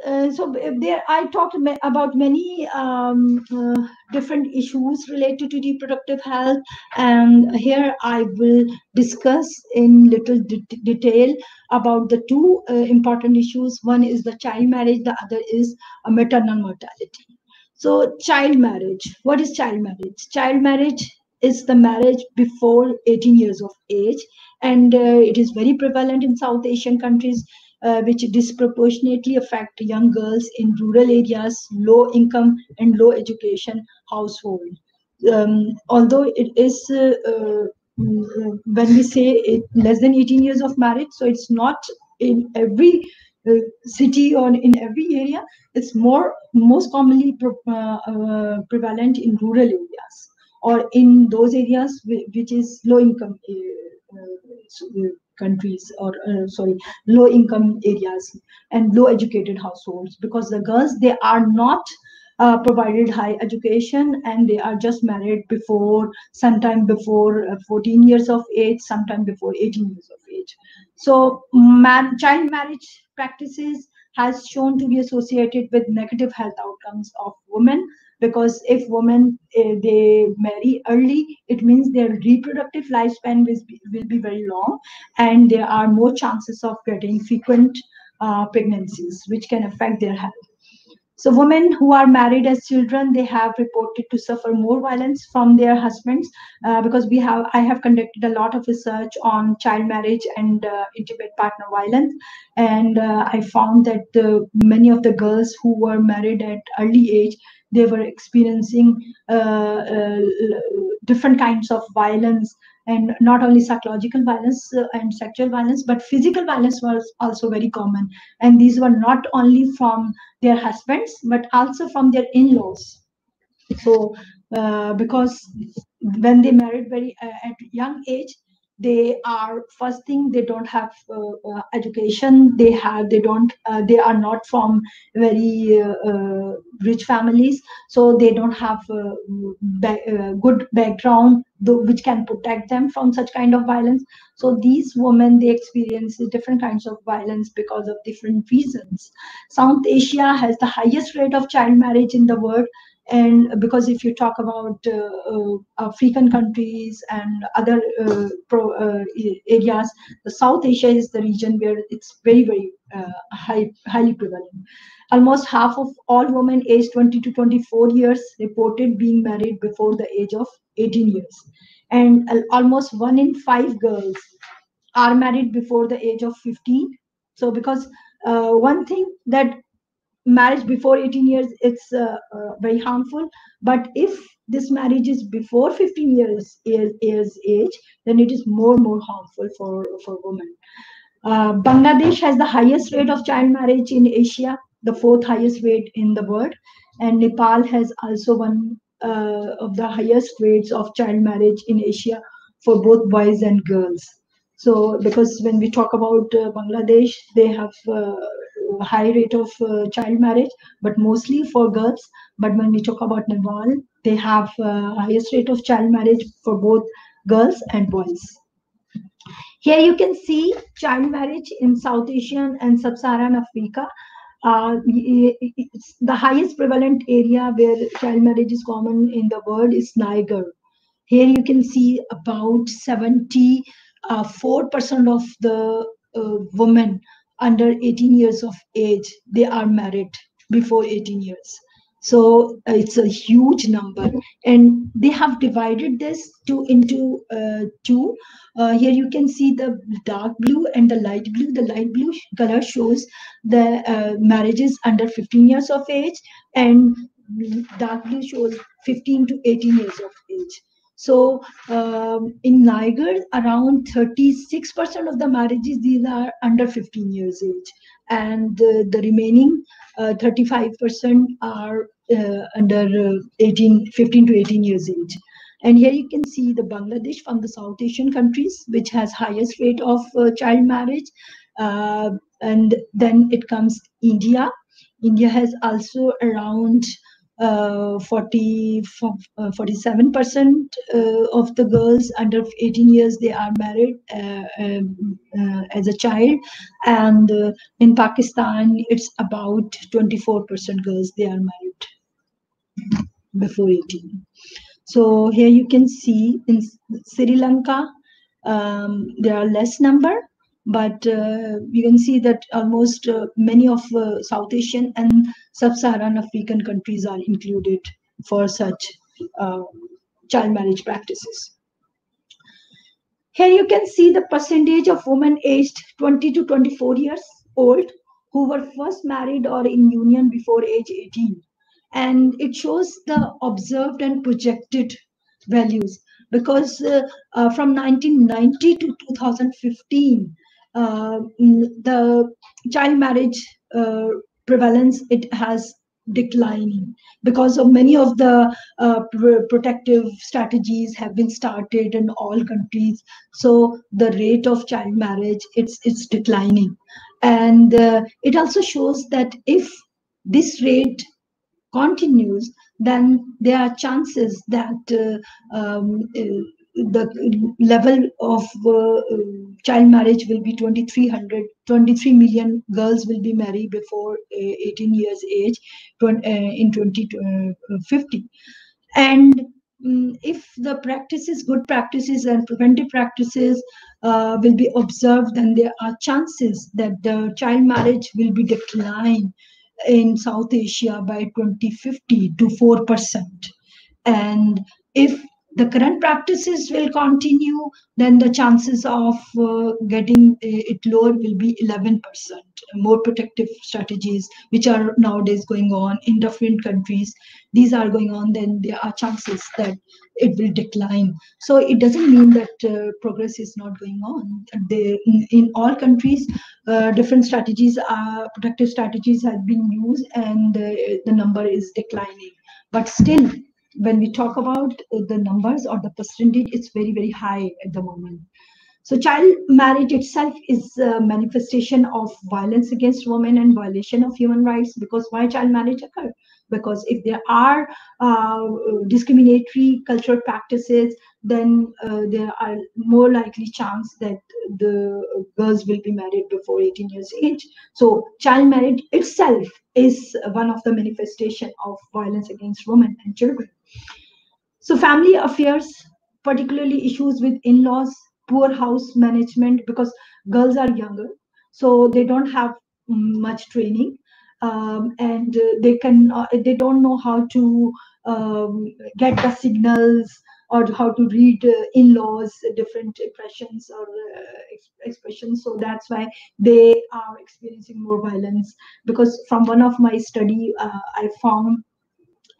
Speaker 5: Uh, so there i talked about many um, uh, different issues related to reproductive health and here i will discuss in little de detail about the two uh, important issues one is the child marriage the other is maternal mortality so child marriage what is child marriage child marriage is the marriage before 18 years of age and uh, it is very prevalent in south asian countries uh, which disproportionately affect young girls in rural areas, low income and low education household. Um, although it is uh, uh, when we say it, less than 18 years of marriage, so it's not in every city or in every area. It's more most commonly uh, uh, prevalent in rural areas or in those areas which is low income countries or uh, sorry low income areas and low educated households because the girls they are not uh, provided high education and they are just married before sometime before uh, 14 years of age sometime before 18 years of age. So man, child marriage practices has shown to be associated with negative health outcomes of women because if women uh, they marry early it means their reproductive lifespan will be, will be very long and there are more chances of getting frequent uh, pregnancies which can affect their health so women who are married as children they have reported to suffer more violence from their husbands uh, because we have i have conducted a lot of research on child marriage and uh, intimate partner violence. And uh, i found that the, many of the girls who were married at early age they were experiencing uh, uh, different kinds of violence and not only psychological violence uh, and sexual violence but physical violence was also very common. And these were not only from their husbands but also from their in-laws. So uh, because when they married very uh, at young age they are first thing they don't have uh, uh, education they have they don't uh, they are not from very uh, uh, rich families so they don't have ba good background which can protect them from such kind of violence. So these women they experience different kinds of violence because of different reasons. South asia has the highest rate of child marriage in the world and because if you talk about uh, uh, african countries and other uh, pro, uh, areas the south asia is the region where it's very very uh, high, highly prevalent. Almost half of all women aged 20 to 24 years reported being married before the age of 18 years. And almost one in five girls are married before the age of 15 so because uh, one thing that marriage before 18 years it's uh, uh, very harmful. But if this marriage is before 15 years, years, years age then it is more more harmful for for women. Uh, bangladesh has the highest rate of child marriage in asia the fourth highest rate in the world. And nepal has also one uh, of the highest rates of child marriage in asia for both boys and girls. So because when we talk about uh, bangladesh they have uh, high rate of uh, child marriage, but mostly for girls. But when we talk about Nepal, they have uh, highest rate of child marriage for both girls and boys. Here you can see child marriage in South Asian and Sub-Saharan Africa. Uh, the highest prevalent area where child marriage is common in the world is Niger. Here you can see about 70 uh, 4% of the uh, women under 18 years of age, they are married before 18 years. So uh, it's a huge number, and they have divided this to into uh, two. Uh, here you can see the dark blue and the light blue. The light blue color shows the uh, marriages under 15 years of age, and dark blue shows 15 to 18 years of age. So um, in Niger, around 36% of the marriages these are under 15 years age, and uh, the remaining uh, 35% are uh, under uh, 18, 15 to 18 years age. And here you can see the Bangladesh from the South Asian countries, which has highest rate of uh, child marriage. Uh, and then it comes India. India has also around uh, 40, 47 percent uh, of the girls under 18 years they are married uh, um, uh, as a child. And uh, in pakistan it's about 24 percent girls they are married before 18 so here you can see in sri lanka um, there are less number but uh, you can see that almost uh, many of uh, South Asian and Sub-Saharan African countries are included for such uh, child marriage practices. Here you can see the percentage of women aged 20 to 24 years old who were first married or in union before age 18. And it shows the observed and projected values because uh, uh, from 1990 to 2015, uh, the child marriage uh, prevalence it has declining. Because of many of the uh, pr protective strategies have been started in all countries so the rate of child marriage it's it's declining. And uh, it also shows that if this rate continues then there are chances that uh, um, uh, the level of uh, child marriage will be 2300 23 million girls will be married before uh, 18 years age uh, in 2050 and um, if the practices good practices and preventive practices uh, will be observed then there are chances that the child marriage will be declined in south asia by 2050 to 4% and if the current practices will continue, then the chances of uh, getting uh, it lower will be 11%. More protective strategies, which are nowadays going on in different countries, these are going on, then there are chances that it will decline. So it doesn't mean that uh, progress is not going on. They, in, in all countries, uh, different strategies, are, protective strategies have been used and uh, the number is declining. But still, when we talk about the numbers or the percentage, it's very, very high at the moment. So child marriage itself is a manifestation of violence against women and violation of human rights because why child marriage occur? Because if there are uh, discriminatory cultural practices, then uh, there are more likely chance that the girls will be married before 18 years age. So child marriage itself is one of the manifestation of violence against women and children. So family affairs, particularly issues with in-laws, poor house management, because girls are younger, so they don't have much training, um, and uh, they can uh, they don't know how to um, get the signals or how to read uh, in-laws different impressions or uh, expressions. So that's why they are experiencing more violence because from one of my study uh, i found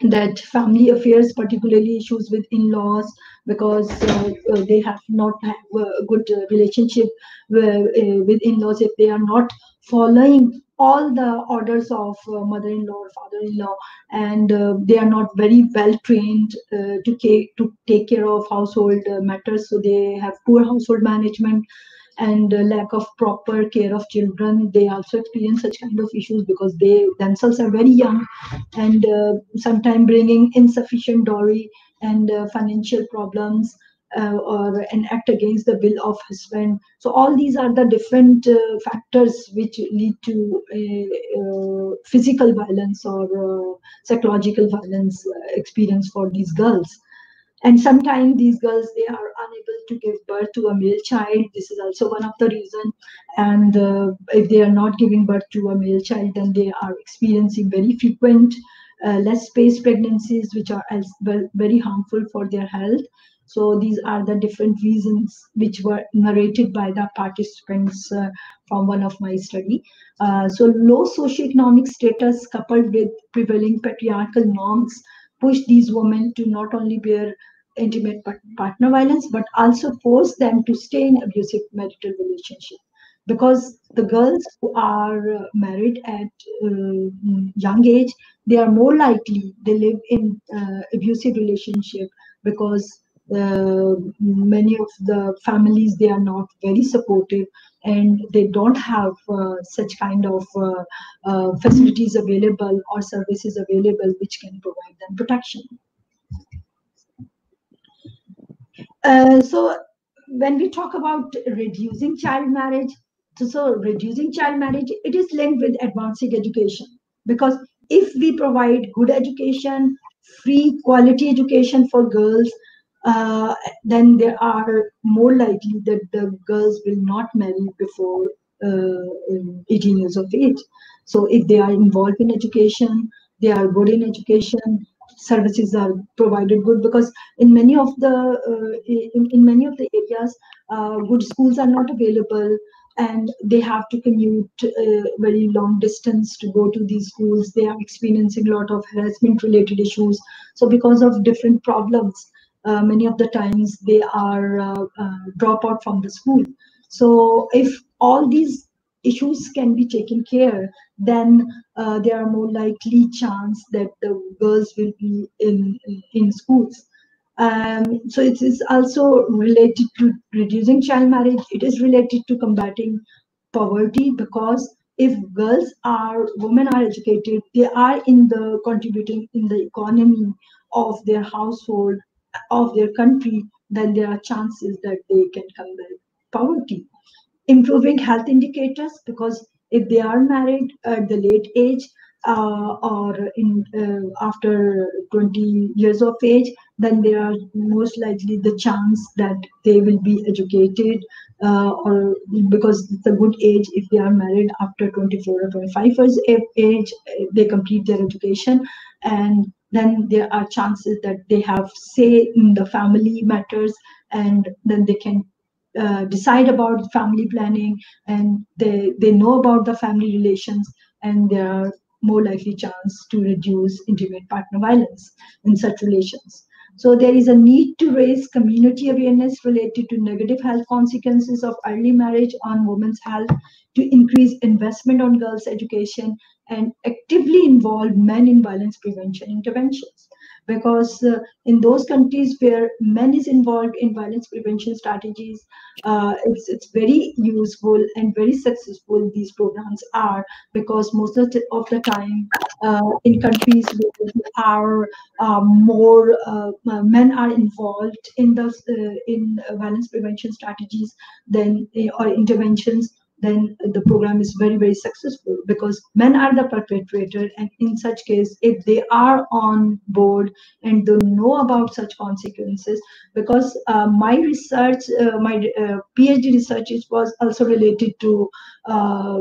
Speaker 5: that family affairs, particularly issues with in-laws, because uh, uh, they have not have a good uh, relationship with, uh, in-laws if they are not following all the orders of uh, mother-in-law or father-in-law, and uh, they are not very well trained to, to take care of household matters, so they have poor household management and lack of proper care of children they also experience such kind of issues because they themselves are very young and uh, sometimes bringing insufficient dowry and uh, financial problems uh, or an act against the will of husband. So all these are the different uh, factors which lead to uh, physical violence or uh, psychological violence experience for these girls and sometimes these girls they are unable to give birth to a male child. This is also one of the reason. And uh, if they are not giving birth to a male child then they are experiencing very frequent uh, less spaced pregnancies which are as well very harmful for their health. So these are the different reasons which were narrated by the participants uh, from one of my study. Uh, so low socioeconomic status coupled with prevailing patriarchal norms push these women to not only bear intimate partner violence, but also force them to stay in abusive marital relationship. Because the girls who are uh, married at uh, young age, they are more likely they live in uh, abusive relationship because uh, many of the families they are not very supportive and they don't have uh, such kind of uh, facilities available or services available which can provide them protection uh, so when we talk about reducing child marriage so, so reducing child marriage it is linked with advancing education because if we provide good education free quality education for girls uh, then they are more likely that the girls will not marry before uh, 18 years of age. So if they are involved in education, they are good in education, services are provided good because in many of the uh, in, in many of the areas, uh, good schools are not available and they have to commute uh, very long distance to go to these schools they are experiencing a lot of harassment related issues so because of different problems uh, many of the times they are uh, uh, drop out from the school. So if all these issues can be taken care, then uh, there are more likely chance that the girls will be in in schools. Um, so it is also related to reducing child marriage. It is related to combating poverty because if girls are women are educated, they are in the contributing in the economy of their household of their country, then there are chances that they can combat poverty. Improving health indicators, because if they are married at the late age uh, or in uh, after 20 years of age, then there are most likely the chance that they will be educated uh, or because it's a good age if they are married after 24 or 25 years age, they complete their education and then there are chances that they have say in the family matters and then they can uh, decide about family planning and they, they know about the family relations and there are more likely chance to reduce intimate partner violence in such relations. So there is a need to raise community awareness related to negative health consequences of early marriage on women's health, to increase investment on girls' education, and actively involve men in violence prevention interventions because uh, in those countries where men is involved in violence prevention strategies uh, it's it's very useful and very successful these programs are because most of the, of the time uh, in countries where are um, more uh, uh, men are involved in the uh, in violence prevention strategies than or interventions then the program is very very successful because men are the perpetrator and in such case if they are on board and they know about such consequences because uh, my research uh, my uh, phd research was also related to uh,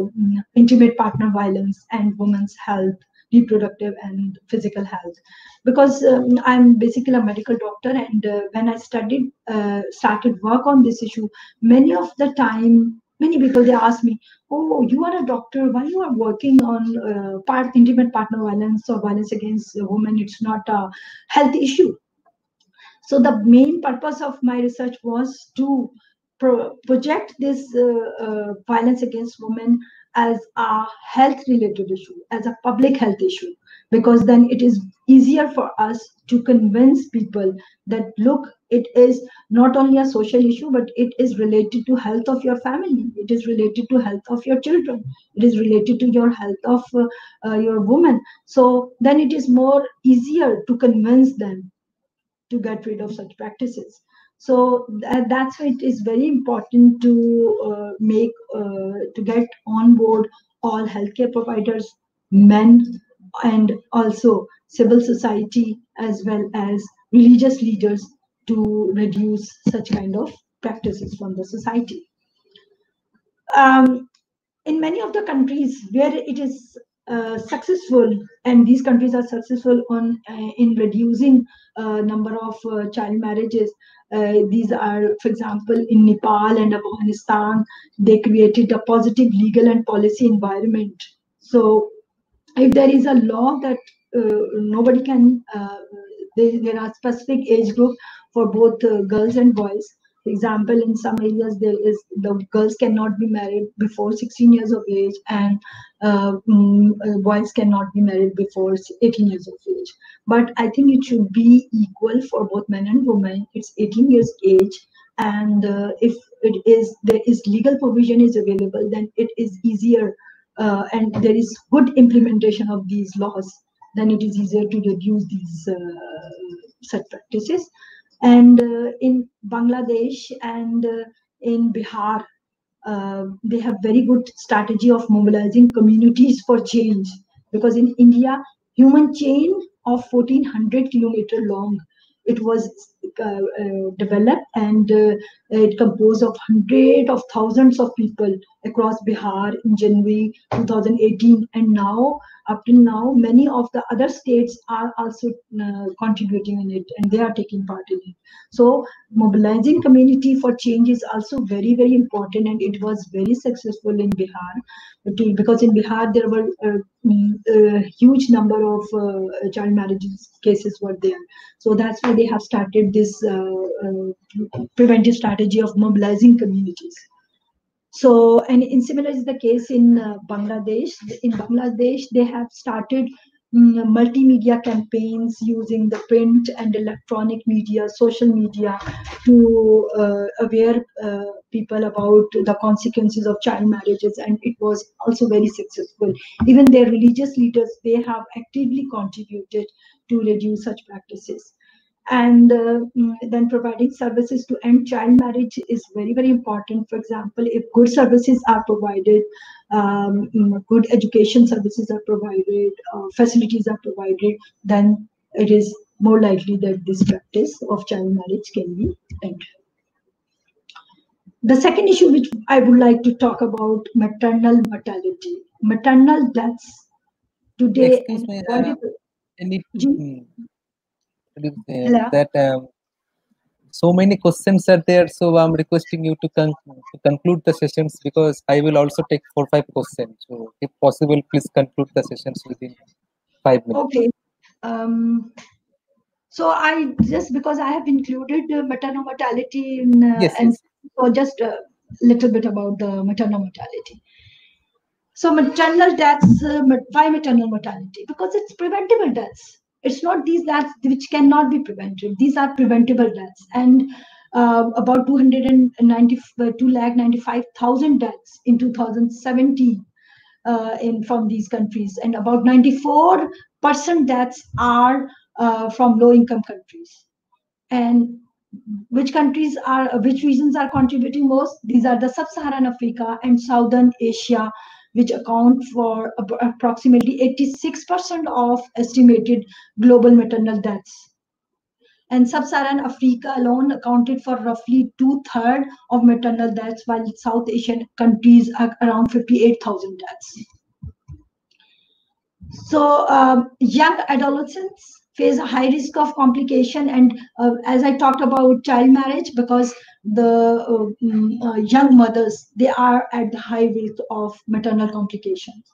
Speaker 5: intimate partner violence and women's health reproductive and physical health. Because um, i'm basically a medical doctor and uh, when i studied uh, started work on this issue many of the time many people they ask me oh you are a doctor. Why you are working on uh, part intimate partner violence or violence against women it's not a health issue. So the main purpose of my research was to pro- project this uh, uh, violence against women as a health related issue as a public health issue because then it is easier for us to convince people that look it is not only a social issue but it is related to health of your family. It is related to health of your children. It is related to your health of uh, uh, your woman. So then it is more easier to convince them to get rid of such practices so that, that's why it is very important to uh, make uh, to get on board all healthcare providers men and also civil society as well as religious leaders to reduce such kind of practices from the society. Um, in many of the countries where it is uh, successful and these countries are successful on uh, in reducing uh, number of uh, child marriages. Uh, these are for example in nepal and afghanistan they created a positive legal and policy environment. So if there is a law that nobody can they, there are specific age group for both girls and boys example, in some areas there is the girls cannot be married before 16 years of age, and uh, um, boys cannot be married before 18 years of age. But I think it should be equal for both men and women. It's 18 years age, and uh, if it is there is legal provision is available, then it is easier, uh, and there is good implementation of these laws. Then it is easier to reduce these uh, such practices and uh, in Bangladesh and uh, in Bihar, uh, they have very good strategy of mobilizing communities for change. Because in India, human chain of 1400 kilometer long, it was developed and uh, it composed of hundreds of thousands of people across Bihar in January 2018. And now, up to now, many of the other states are also uh, contributing in it and they are taking part in it. So mobilizing community for change is also very, very important and it was very successful in Bihar because in Bihar there were a, mm, huge number of uh, child marriages cases were there. So that's why they have started this uh, uh, preventive strategy of mobilizing communities. So, and in similar is the case in uh, Bangladesh. In Bangladesh, they have started um, multimedia campaigns using the print and electronic media, social media, to uh, aware uh, people about the consequences of child marriages, and it was also very successful. Even their religious leaders, they have actively contributed to reduce such practices and uh, mm, then providing services to end child marriage is very very important. For example if good services are provided um, mm, good education services are provided uh, facilities are provided then it is more likely that this practice of child marriage can be ended. The second issue which i would like to talk about maternal mortality. Maternal deaths today
Speaker 1: Excuse me, uh, that um, so many questions are there so i'm requesting you to, con to conclude the sessions because i will also take four five questions. So if possible please conclude the sessions within five minutes.
Speaker 5: Okay. Um, so i just because i have included uh, maternal mortality in uh,
Speaker 1: yes,
Speaker 5: and
Speaker 1: yes.
Speaker 5: so just a little bit about the maternal mortality so maternal deaths uh, why maternal mortality? Because it's preventable deaths it's not these deaths which cannot be prevented. These are preventable deaths. And uh, about 290, uh, 295,000 deaths in 2017 uh, in from these countries. And about 94% deaths are uh, from low income countries. And which countries are, which regions are contributing most? These are the sub-Saharan Africa and Southern Asia which account for approximately 86% of estimated global maternal deaths. And sub-Saharan Africa alone accounted for roughly two-thirds of maternal deaths, while South Asian countries are around 58,000 deaths. So um, young adolescents face a high risk of complication and uh, as i talked about child marriage because the uh, mm, uh, young mothers they are at the high risk of maternal complications.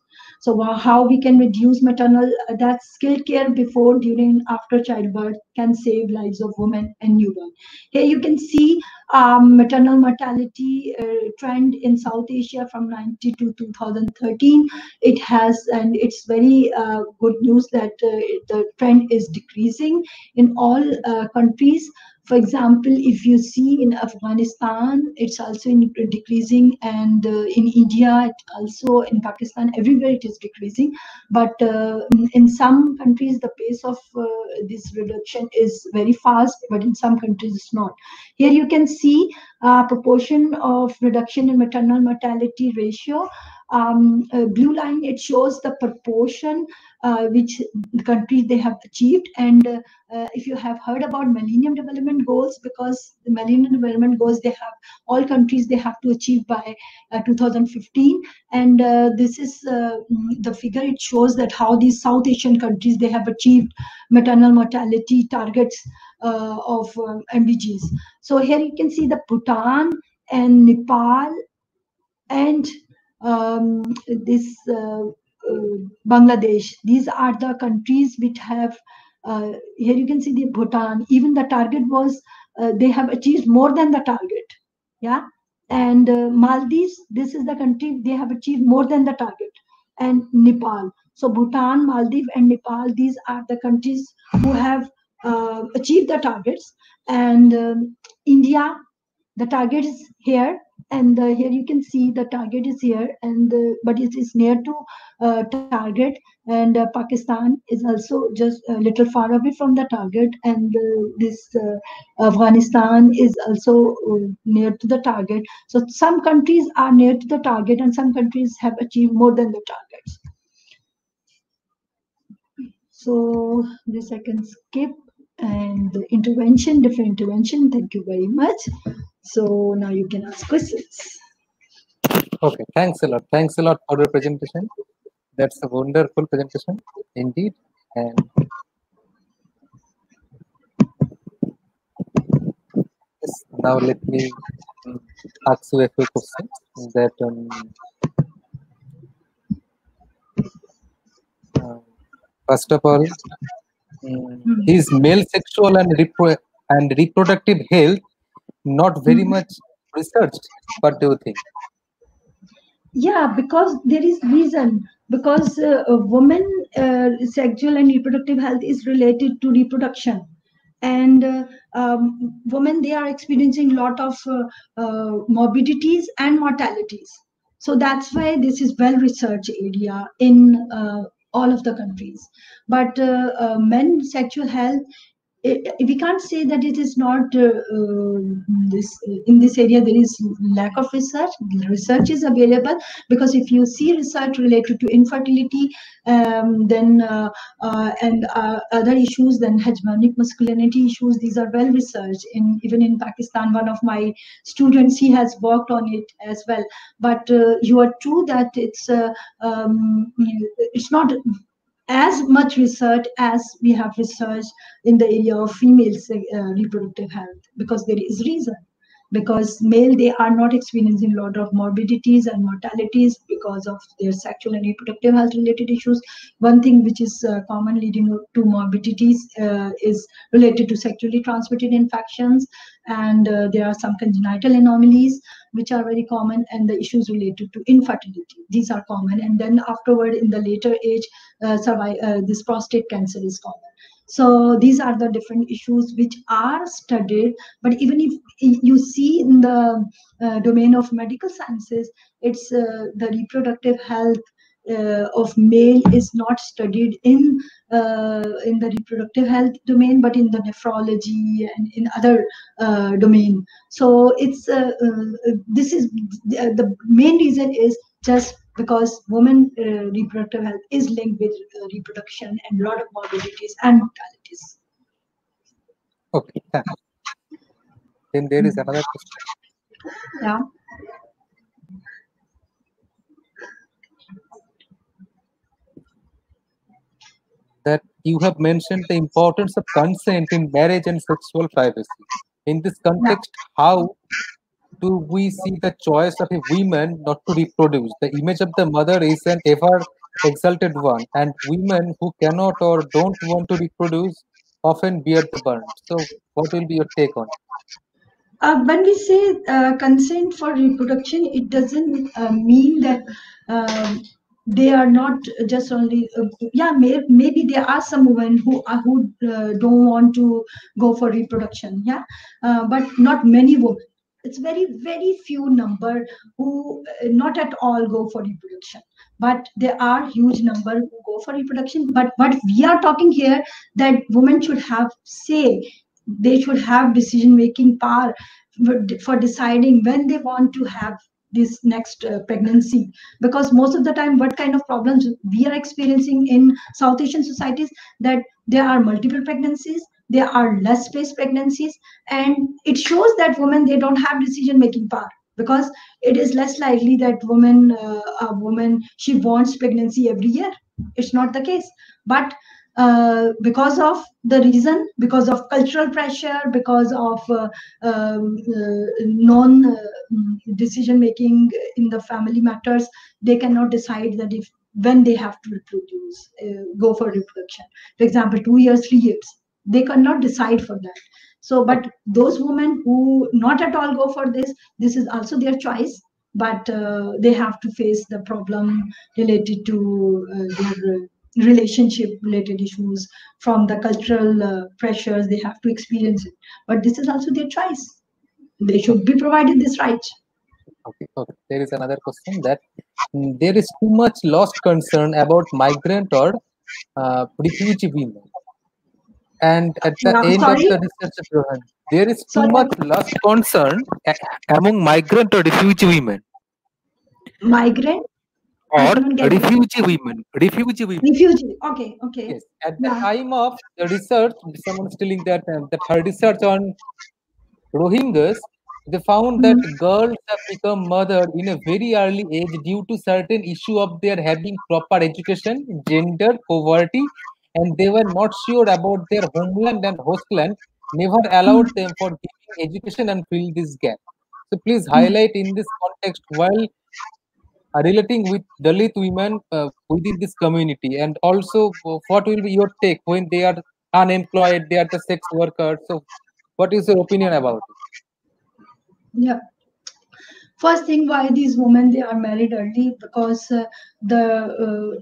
Speaker 5: So how we can reduce maternal uh, that skilled care before during after childbirth can save lives of women and newborn. Here you can see um, maternal mortality uh, trend in south asia from 90 to 2013 it has and it's very uh, good news that uh, the trend is decreasing in all countries for example, if you see in Afghanistan, it's also in decreasing, and uh, in India, also in Pakistan, everywhere it is decreasing. But uh, in some countries, the pace of uh, this reduction is very fast, but in some countries it's not. Here you can see uh, proportion of reduction in maternal mortality ratio. Um, blue line, it shows the proportion uh, which the countries they have achieved. And uh, uh, if you have heard about Millennium Development Goals, because the Millennium Development Goals, they have all countries they have to achieve by uh, 2015. And uh, this is the figure, it shows that how these South Asian countries, they have achieved maternal mortality targets of MDGs. So here you can see the Bhutan and Nepal and um, this uh, uh, Bangladesh. These are the countries which have, uh, here you can see the Bhutan, even the target was, uh, they have achieved more than the target. Yeah. And Maldives, this is the country, they have achieved more than the target. And Nepal. So Bhutan, Maldives, and Nepal, these are the countries who have uh, achieved the targets. And um, India, the target is here. And uh, here you can see the target is here. And uh, but it is near to uh, target. And uh, pakistan is also just a little far away from the target. And uh, this afghanistan is also near to the target. So some countries are near to the target and some countries have achieved more than the targets. So this i can skip and the intervention different intervention thank you very much so now you can ask questions.
Speaker 1: Okay, thanks a lot. Thanks a lot for your presentation. That's a wonderful presentation indeed. And yes, now let me ask you a few questions that um, uh, first of all, um, is male sexual and, repro and reproductive health not very hmm. much researched. What do you think?
Speaker 5: Yeah, because there is reason. Because uh, women uh, sexual and reproductive health is related to reproduction and uh, um, women they are experiencing a lot of uh, uh, morbidities and mortalities so that's why this is well researched area in uh, all of the countries. But uh, uh, men sexual health we can't say that it is not uh, uh, this in this area there is lack of research. Research is available because if you see research related to infertility um, then uh, uh and uh, other issues then hegemonic masculinity issues these are well researched. In even in pakistan one of my students he has worked on it as well. But uh, you are true that it's um, it's not as much research as we have research in the area of female uh, reproductive health because there is reason because male they are not experiencing a lot of morbidities and mortalities because of their sexual and reproductive health related issues. One thing which is uh, common leading to morbidities uh, is related to sexually transmitted infections and uh, there are some congenital anomalies which are very common and the issues related to infertility. These are common and then afterward in the later age uh, survive, uh, this prostate cancer is common so these are the different issues which are studied. But even if you see in the uh, domain of medical sciences it's uh, the reproductive health uh, of male is not studied in uh, in the reproductive health domain but in the nephrology and in other uh, domain. So it's uh, this is the main reason is just because women uh, reproductive health is linked with uh, reproduction and a lot of morbidities and mortalities.
Speaker 1: Okay then there is another question.
Speaker 5: Yeah.
Speaker 1: That you have mentioned the importance of consent in marriage and sexual privacy. In this context, how do we see the choice of a woman not to reproduce? The image of the mother is an ever exalted one, and women who cannot or don't want to reproduce often bear the burden. So, what will be your take on it?
Speaker 5: Uh, when we say uh, consent for reproduction, it doesn't uh, mean that um, they are not just only uh, yeah may, maybe there are some women who are, who uh, don't want to go for reproduction yeah uh, but not many women it's very very few number who uh, not at all go for reproduction. But there are huge number who go for reproduction. But what we are talking here that women should have say they should have decision making power for deciding when they want to have this next uh, pregnancy. Because most of the time what kind of problems we are experiencing in south asian societies that there are multiple pregnancies there are less spaced pregnancies and it shows that women they don't have decision making power because it is less likely that woman uh, a woman she wants pregnancy every year. It's not the case. But uh, because of the reason, because of cultural pressure, because of uh, um, uh, non uh, decision making in the family matters, they cannot decide that if when they have to reproduce, uh, go for reproduction. For example, two years, three years, they cannot decide for that. So, but those women who not at all go for this, this is also their choice but uh, they have to face the problem related to uh, their relationship related issues from the cultural uh, pressures they have to experience it. But this is also their choice. They should be provided this right.
Speaker 1: Okay okay. There is another question that mm, there is too much lost concern about migrant or uh, refugee women and at the
Speaker 5: Yeah,
Speaker 1: end
Speaker 5: sorry?
Speaker 1: of the research program, there is too
Speaker 5: Sorry?
Speaker 1: much lost concern among migrant or refugee women
Speaker 5: migrant
Speaker 1: or
Speaker 5: couldn't it.
Speaker 1: refugee women refugee women
Speaker 5: refugee okay okay
Speaker 1: Yes, at the
Speaker 5: Yeah.
Speaker 1: time of the research, someone's telling that uh, that her research on Rohingyas, they found that girls have become mother in a very early age due to certain issue of their having proper education, gender, poverty, and they were not sure about their homeland and hostland, never allowed them for giving education and fill this gap. So please highlight in this context while relating with Dalit women uh, within this community, and also uh, what will be your take when they are unemployed, they are the sex workers. So, what is your opinion about it?
Speaker 5: yeah first thing why these women they are married early because uh, the uh,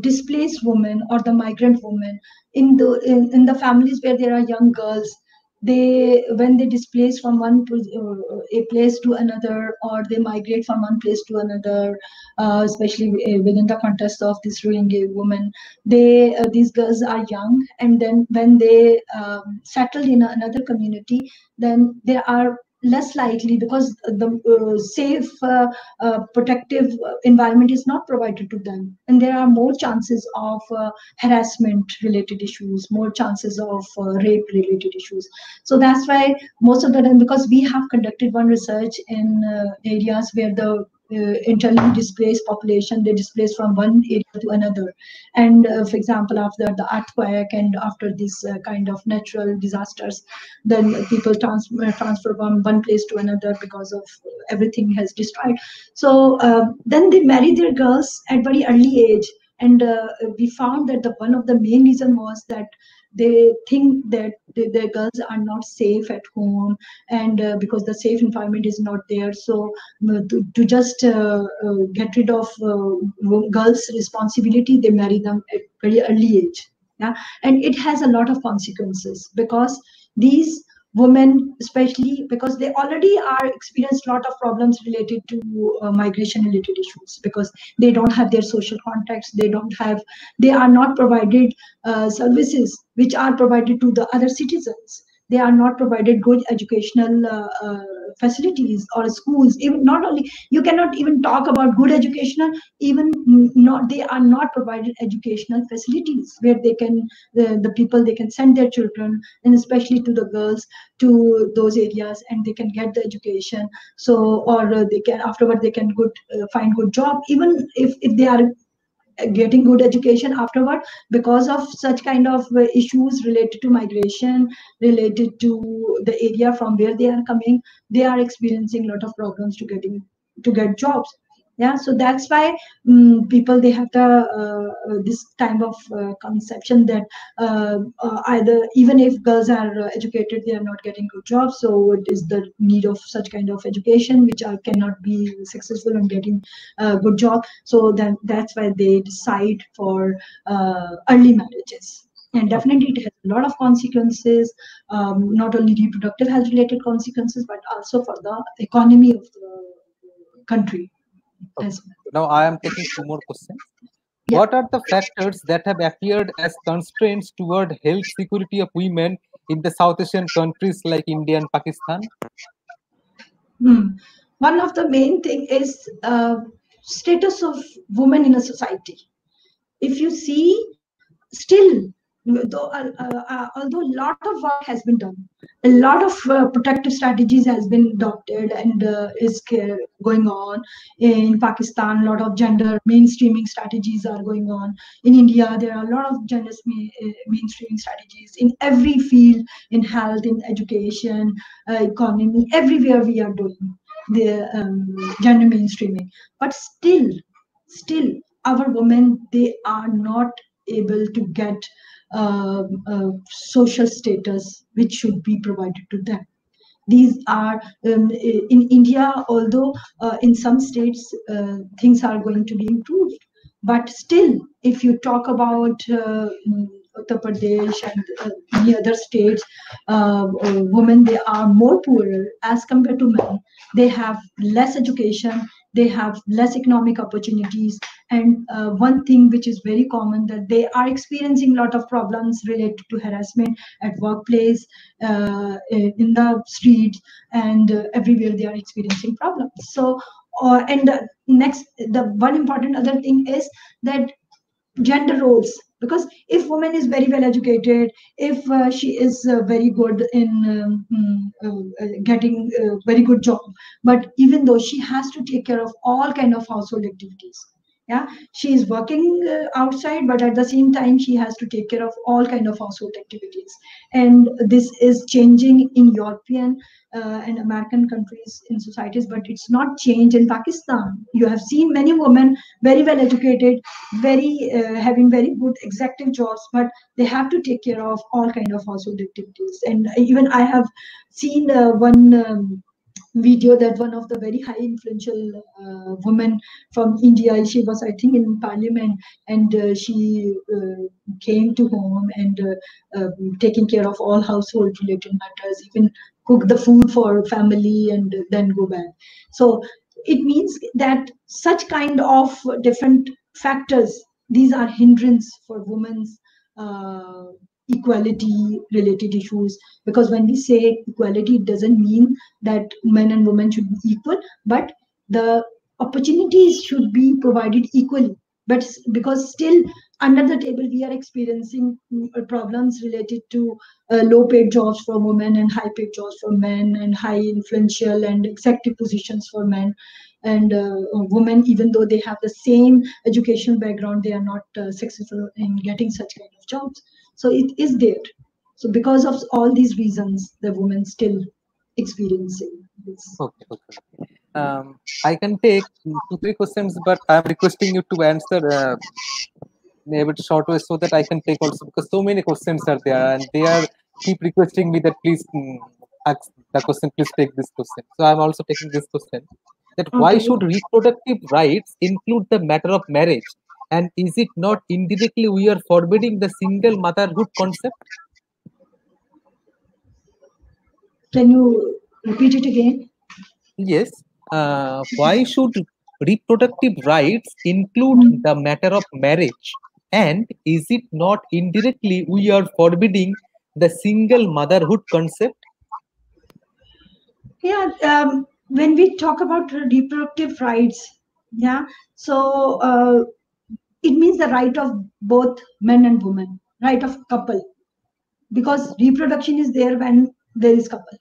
Speaker 5: displaced women or the migrant women in the in, in the families where there are young girls they when they displace from one uh, a place to another or they migrate from one place to another uh, especially uh, within the context of this Rohingya women they uh, these girls are young and then when they um, settle in another community then there are less likely because the uh, safe uh, uh, protective environment is not provided to them. And there are more chances of uh, harassment related issues more chances of uh, rape related issues. So that's why most of the time because we have conducted one research in uh, areas where the uh, internally displaced population they displaced from one area to another. And uh, for example after the earthquake and after this uh, kind of natural disasters then people trans- uh, transfer from one place to another because of everything has destroyed. So uh, then they marry their girls at very early age and uh, we found that the one of the main reason was that they think that the, their girls are not safe at home and uh, because the safe environment is not there. So to, to just uh, uh, get rid of uh, girls responsibility they marry them at very early age. Yeah? And it has a lot of consequences because these women especially because they already are experienced a lot of problems related to uh, migration related issues because they don't have their social contacts they don't have they are not provided uh, services which are provided to the other citizens. They are not provided good educational uh, uh, facilities or schools even not only you cannot even talk about good educational even not they are not provided educational facilities where they can the, the people they can send their children and especially to the girls to those areas and they can get the education. So or they can afterward they can good uh, find good job. Even if, if they are getting good education afterward because of such kind of uh, issues related to migration related to the area from where they are coming. They are experiencing a lot of problems to getting to get jobs yeah so that's why um, people they have the uh, uh, this kind of uh, conception that uh, uh, either even if girls are uh, educated they are not getting good jobs so it is the need of such kind of education which are, cannot be successful in getting a good job? So then that's why they decide for early marriages. And definitely it has a lot of consequences um, not only reproductive health related consequences but also for the economy of the country
Speaker 1: Okay.
Speaker 5: as well.
Speaker 1: Now I am taking two more questions.
Speaker 5: Yeah.
Speaker 1: What are the factors that have appeared as constraints toward health security of women in the South Asian countries like India and Pakistan?
Speaker 5: Hmm. One of the main thing is uh, status of women in a society. If you see, still though, uh, uh, uh, although a lot of work has been done, a lot of uh, protective strategies has been adopted and is going on in Pakistan. A lot of gender mainstreaming strategies are going on. In India, there are a lot of gender mainstreaming strategies in every field, in health, in education, economy, everywhere we are doing the um, gender mainstreaming. But still, still, our women they are not able to get social status which should be provided to them. These are um, in india although uh, in some states uh, things are going to be improved but still if you talk about uh, uttar pradesh and uh, many other states women they are more poorer as compared to men. They have less education they have less economic opportunities. And uh, one thing which is very common that they are experiencing a lot of problems related to harassment at workplace uh, in the streets and uh, everywhere they are experiencing problems. So uh, and the next the one important other thing is that gender roles because if woman is very well educated if uh, she is uh, very good in um, mm, uh, uh, getting a very good job but even though she has to take care of all kind of household activities yeah she is working uh, outside but at the same time she has to take care of all kind of household activities. And this is changing in european uh, and american countries in societies but it's not changed in pakistan. You have seen many women very well educated very uh, having very good executive jobs but they have to take care of all kind of household activities. And even i have seen uh, one um, video that one of the very high influential uh, women from India, she was, I think, in parliament and uh, she uh, came to home and uh, um, taking care of all household related matters, even cook the food for family and then go back. So it means that such kind of different factors, these are hindrance for women's uh, equality related issues. Because when we say equality it doesn't mean that men and women should be equal but the opportunities should be provided equally. But because still under the table we are experiencing uh, problems related to uh, low paid jobs for women and high paid jobs for men and high influential and executive positions for men and uh, women even though they have the same educational background they are not uh, successful in getting such kind of jobs so it is there. So because of all these reasons, the women still experiencing this.
Speaker 1: Okay, okay. Um, I can take two, three questions, but I'm requesting you to answer uh, maybe short way so that I can take also because so many questions are there and they are keep requesting me that please um, ask the question, please take this question. So I'm also taking this question that okay. why should reproductive rights include the matter of marriage and is it not indirectly we are forbidding the single motherhood concept?
Speaker 5: Can you repeat it again?
Speaker 1: Yes. Uh, why should reproductive rights include mm. the matter of marriage? And is it not indirectly we are forbidding the single motherhood concept?
Speaker 5: Yeah, um, when we talk about reproductive rights, yeah, so uh, it means the right of both men and women right of couple because reproduction is there when there is couple.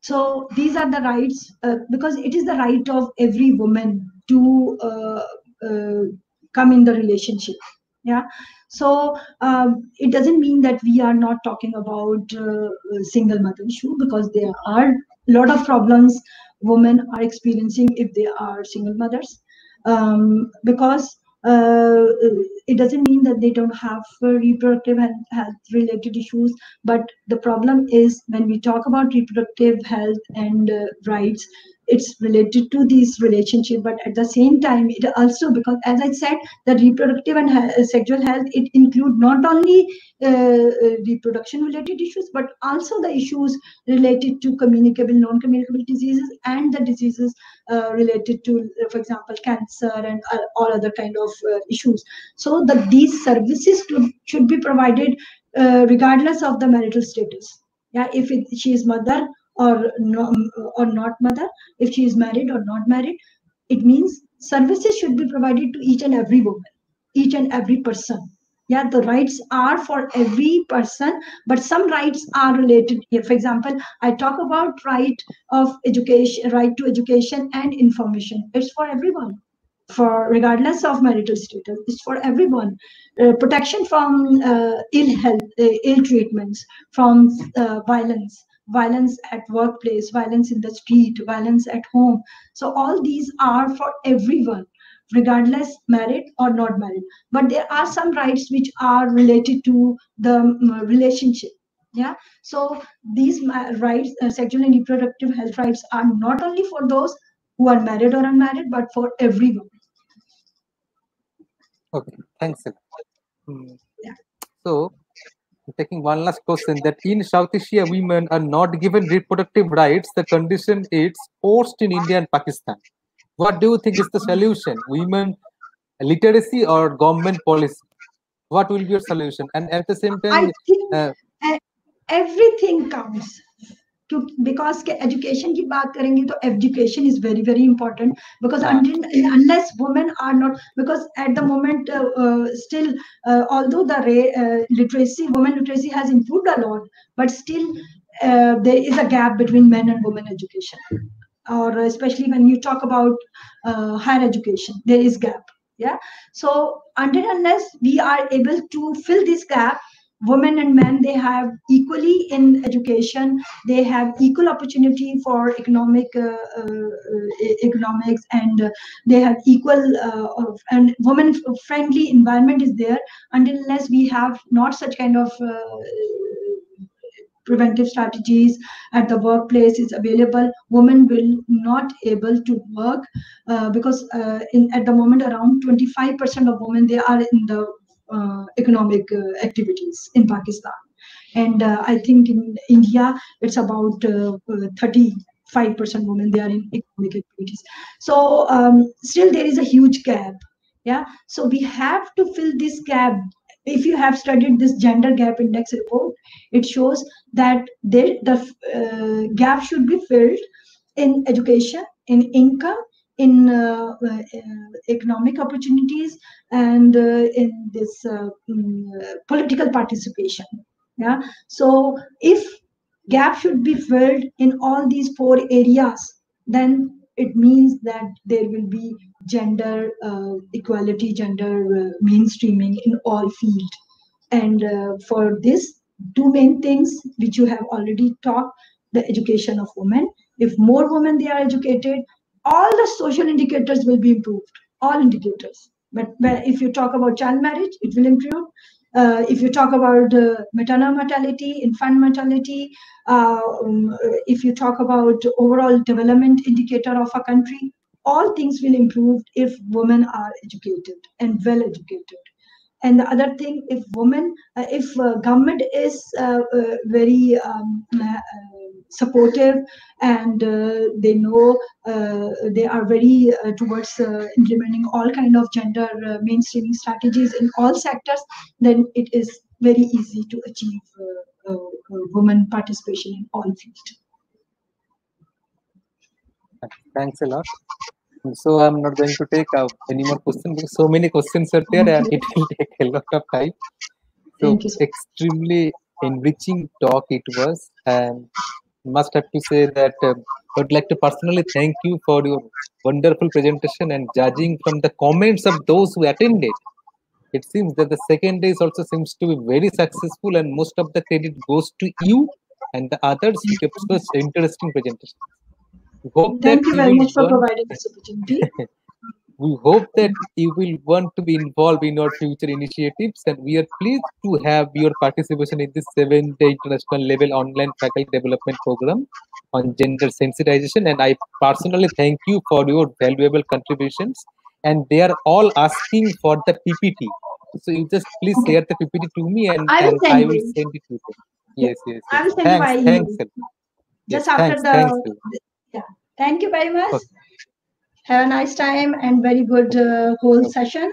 Speaker 5: So these are the rights uh, because it is the right of every woman to uh, uh, come in the relationship yeah. So um, it doesn't mean that we are not talking about uh, single mother issue because there are a lot of problems women are experiencing if they are single mothers. Um, because uh, it doesn't mean that they don't have reproductive health related issues but the problem is when we talk about reproductive health and uh, rights it's related to this relationship but at the same time it also because as i said the reproductive and he- sexual health it include not only uh, uh, reproduction related issues but also the issues related to communicable non-communicable diseases and the diseases uh, related to uh, for example cancer and uh, all other kind of uh, issues. So that these services to, should be provided regardless of the marital status. Yeah if it, she is mother or no, or not mother, if she is married or not married. It means services should be provided to each and every woman, each and every person. Yeah, the rights are for every person, but some rights are related. Here, for example, I talk about right of education, right to education and information. It's for everyone for regardless of marital status it's for everyone uh, protection from uh, ill health uh, ill treatments from uh, violence violence at workplace violence in the street violence at home so all these are for everyone regardless married or not married but there are some rights which are related to the um, relationship yeah so these rights uh, sexual and reproductive health rights are not only for those who are married or unmarried but for everyone
Speaker 1: Okay, thanks.
Speaker 5: Yeah.
Speaker 1: So, taking one last question that in South Asia, women are not given reproductive rights. The condition is forced in India and Pakistan. What do you think is the solution? Women literacy or government policy? What will be your solution? And at the same time,
Speaker 5: I think uh, everything counts to because education की बात करेंगे तो education is very very important because until unless women are not because at the moment uh, uh, still uh, although the uh, literacy women literacy has improved a lot but still uh, there is a gap between men and women education or especially when you talk about uh, higher education there is gap yeah so until unless we are able to fill this gap women and men they have equally in education they have equal opportunity for economic uh, uh, economics and uh, they have equal uh, and women friendly environment is there. Until unless we have not such kind of uh, preventive strategies at the workplace is available women will not able to work uh, because uh, in at the moment around 25% of women they are in the economic uh, activities in Pakistan. And uh, I think in India, it's about 35% women they are in economic activities. So um, still there is a huge gap. Yeah. So we have to fill this gap if you have studied this gender gap index report, it shows that there, the uh, gap should be filled in education, in income, in uh, uh, economic opportunities and uh, in this um, political participation yeah? So if gap should be filled in all these four areas then it means that there will be gender uh, equality gender uh, mainstreaming in all fields. And uh, for this two main things which you have already talked the education of women. If more women they are educated all the social indicators will be improved, all indicators. But if you talk about child marriage, it will improve. Uh, if you talk about uh, maternal mortality, infant mortality, uh, um, if you talk about overall development indicator of a country, all things will improve if women are educated and well educated. And the other thing, if women, uh, if uh, government is uh, very um, supportive and uh, they know uh, they are very uh, towards implementing all kind of gender mainstreaming strategies in all sectors then it is very easy to achieve women participation in all fields.
Speaker 1: Thanks a lot so i'm not going to take uh, any more questions because so many questions are there and it will take a lot of time so extremely enriching talk it was and must have to say that uh, I would like to personally thank you for your wonderful presentation and judging from the comments of those who attended. It seems that the second day also seems to be very successful and most of the credit goes to you and the others who kept such interesting presentation.
Speaker 5: Hope thank you very much for providing this opportunity.
Speaker 1: we hope that you will want to be involved in our future initiatives and we are pleased to have your participation in this seventh international level online faculty development program on gender sensitization and i personally thank you for your valuable contributions and they are all asking for the ppt so you just please okay. share the ppt to me and
Speaker 5: i will,
Speaker 1: and
Speaker 5: I
Speaker 1: will send it to you. Yes yes, yes.
Speaker 5: i will send
Speaker 1: thanks, thanks,
Speaker 5: Just
Speaker 1: yes,
Speaker 5: after
Speaker 1: thanks,
Speaker 5: the
Speaker 1: thanks,
Speaker 5: yeah. Thank you very much.
Speaker 1: Okay.
Speaker 5: have a nice time and very good uh, whole session.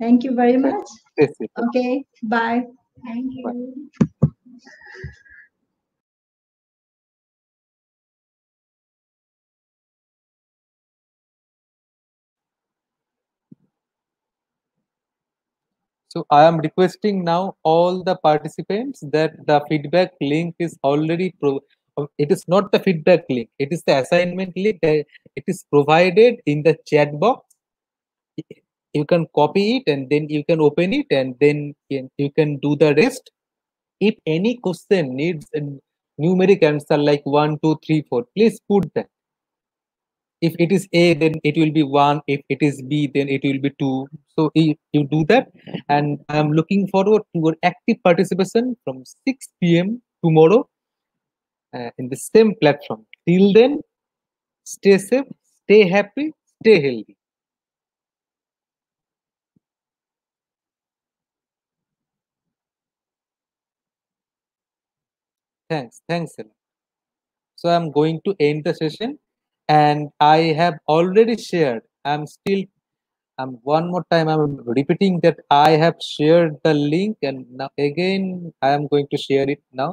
Speaker 5: Thank you very much. Okay bye.
Speaker 3: Thank you.
Speaker 1: So I am requesting now all the participants that the feedback link is already um, it is not the feedback link. It is the assignment link it is provided in the chat box. You can copy it and then you can open it and then you can do the rest. If any question needs a numeric answer like one two three four please put that. If it is a then it will be one. If it is b then it will be two. So if you do that. And i'm looking forward to your active participation from 6 p.m tomorrow uh, in the same platform. Till then stay safe stay happy stay healthy. Thanks thanks so i'm going to end the session and i have already shared i'm still um, one more time i'm repeating that i have shared the link and now again i am going to share it now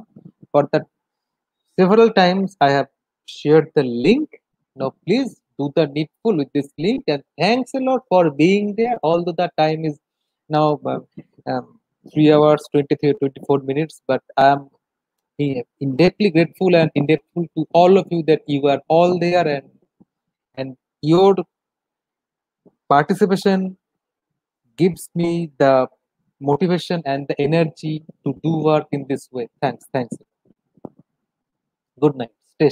Speaker 1: for that several times i have shared the link. Now please do the needful with this link and thanks a lot for being there. Although the time is now um, um, 3 hours 23 24 minutes but i'm indebtedly grateful and indebtful to all of you that you are all there and and your participation gives me the motivation and the energy to do work in this way. Thanks thanks good night. Stay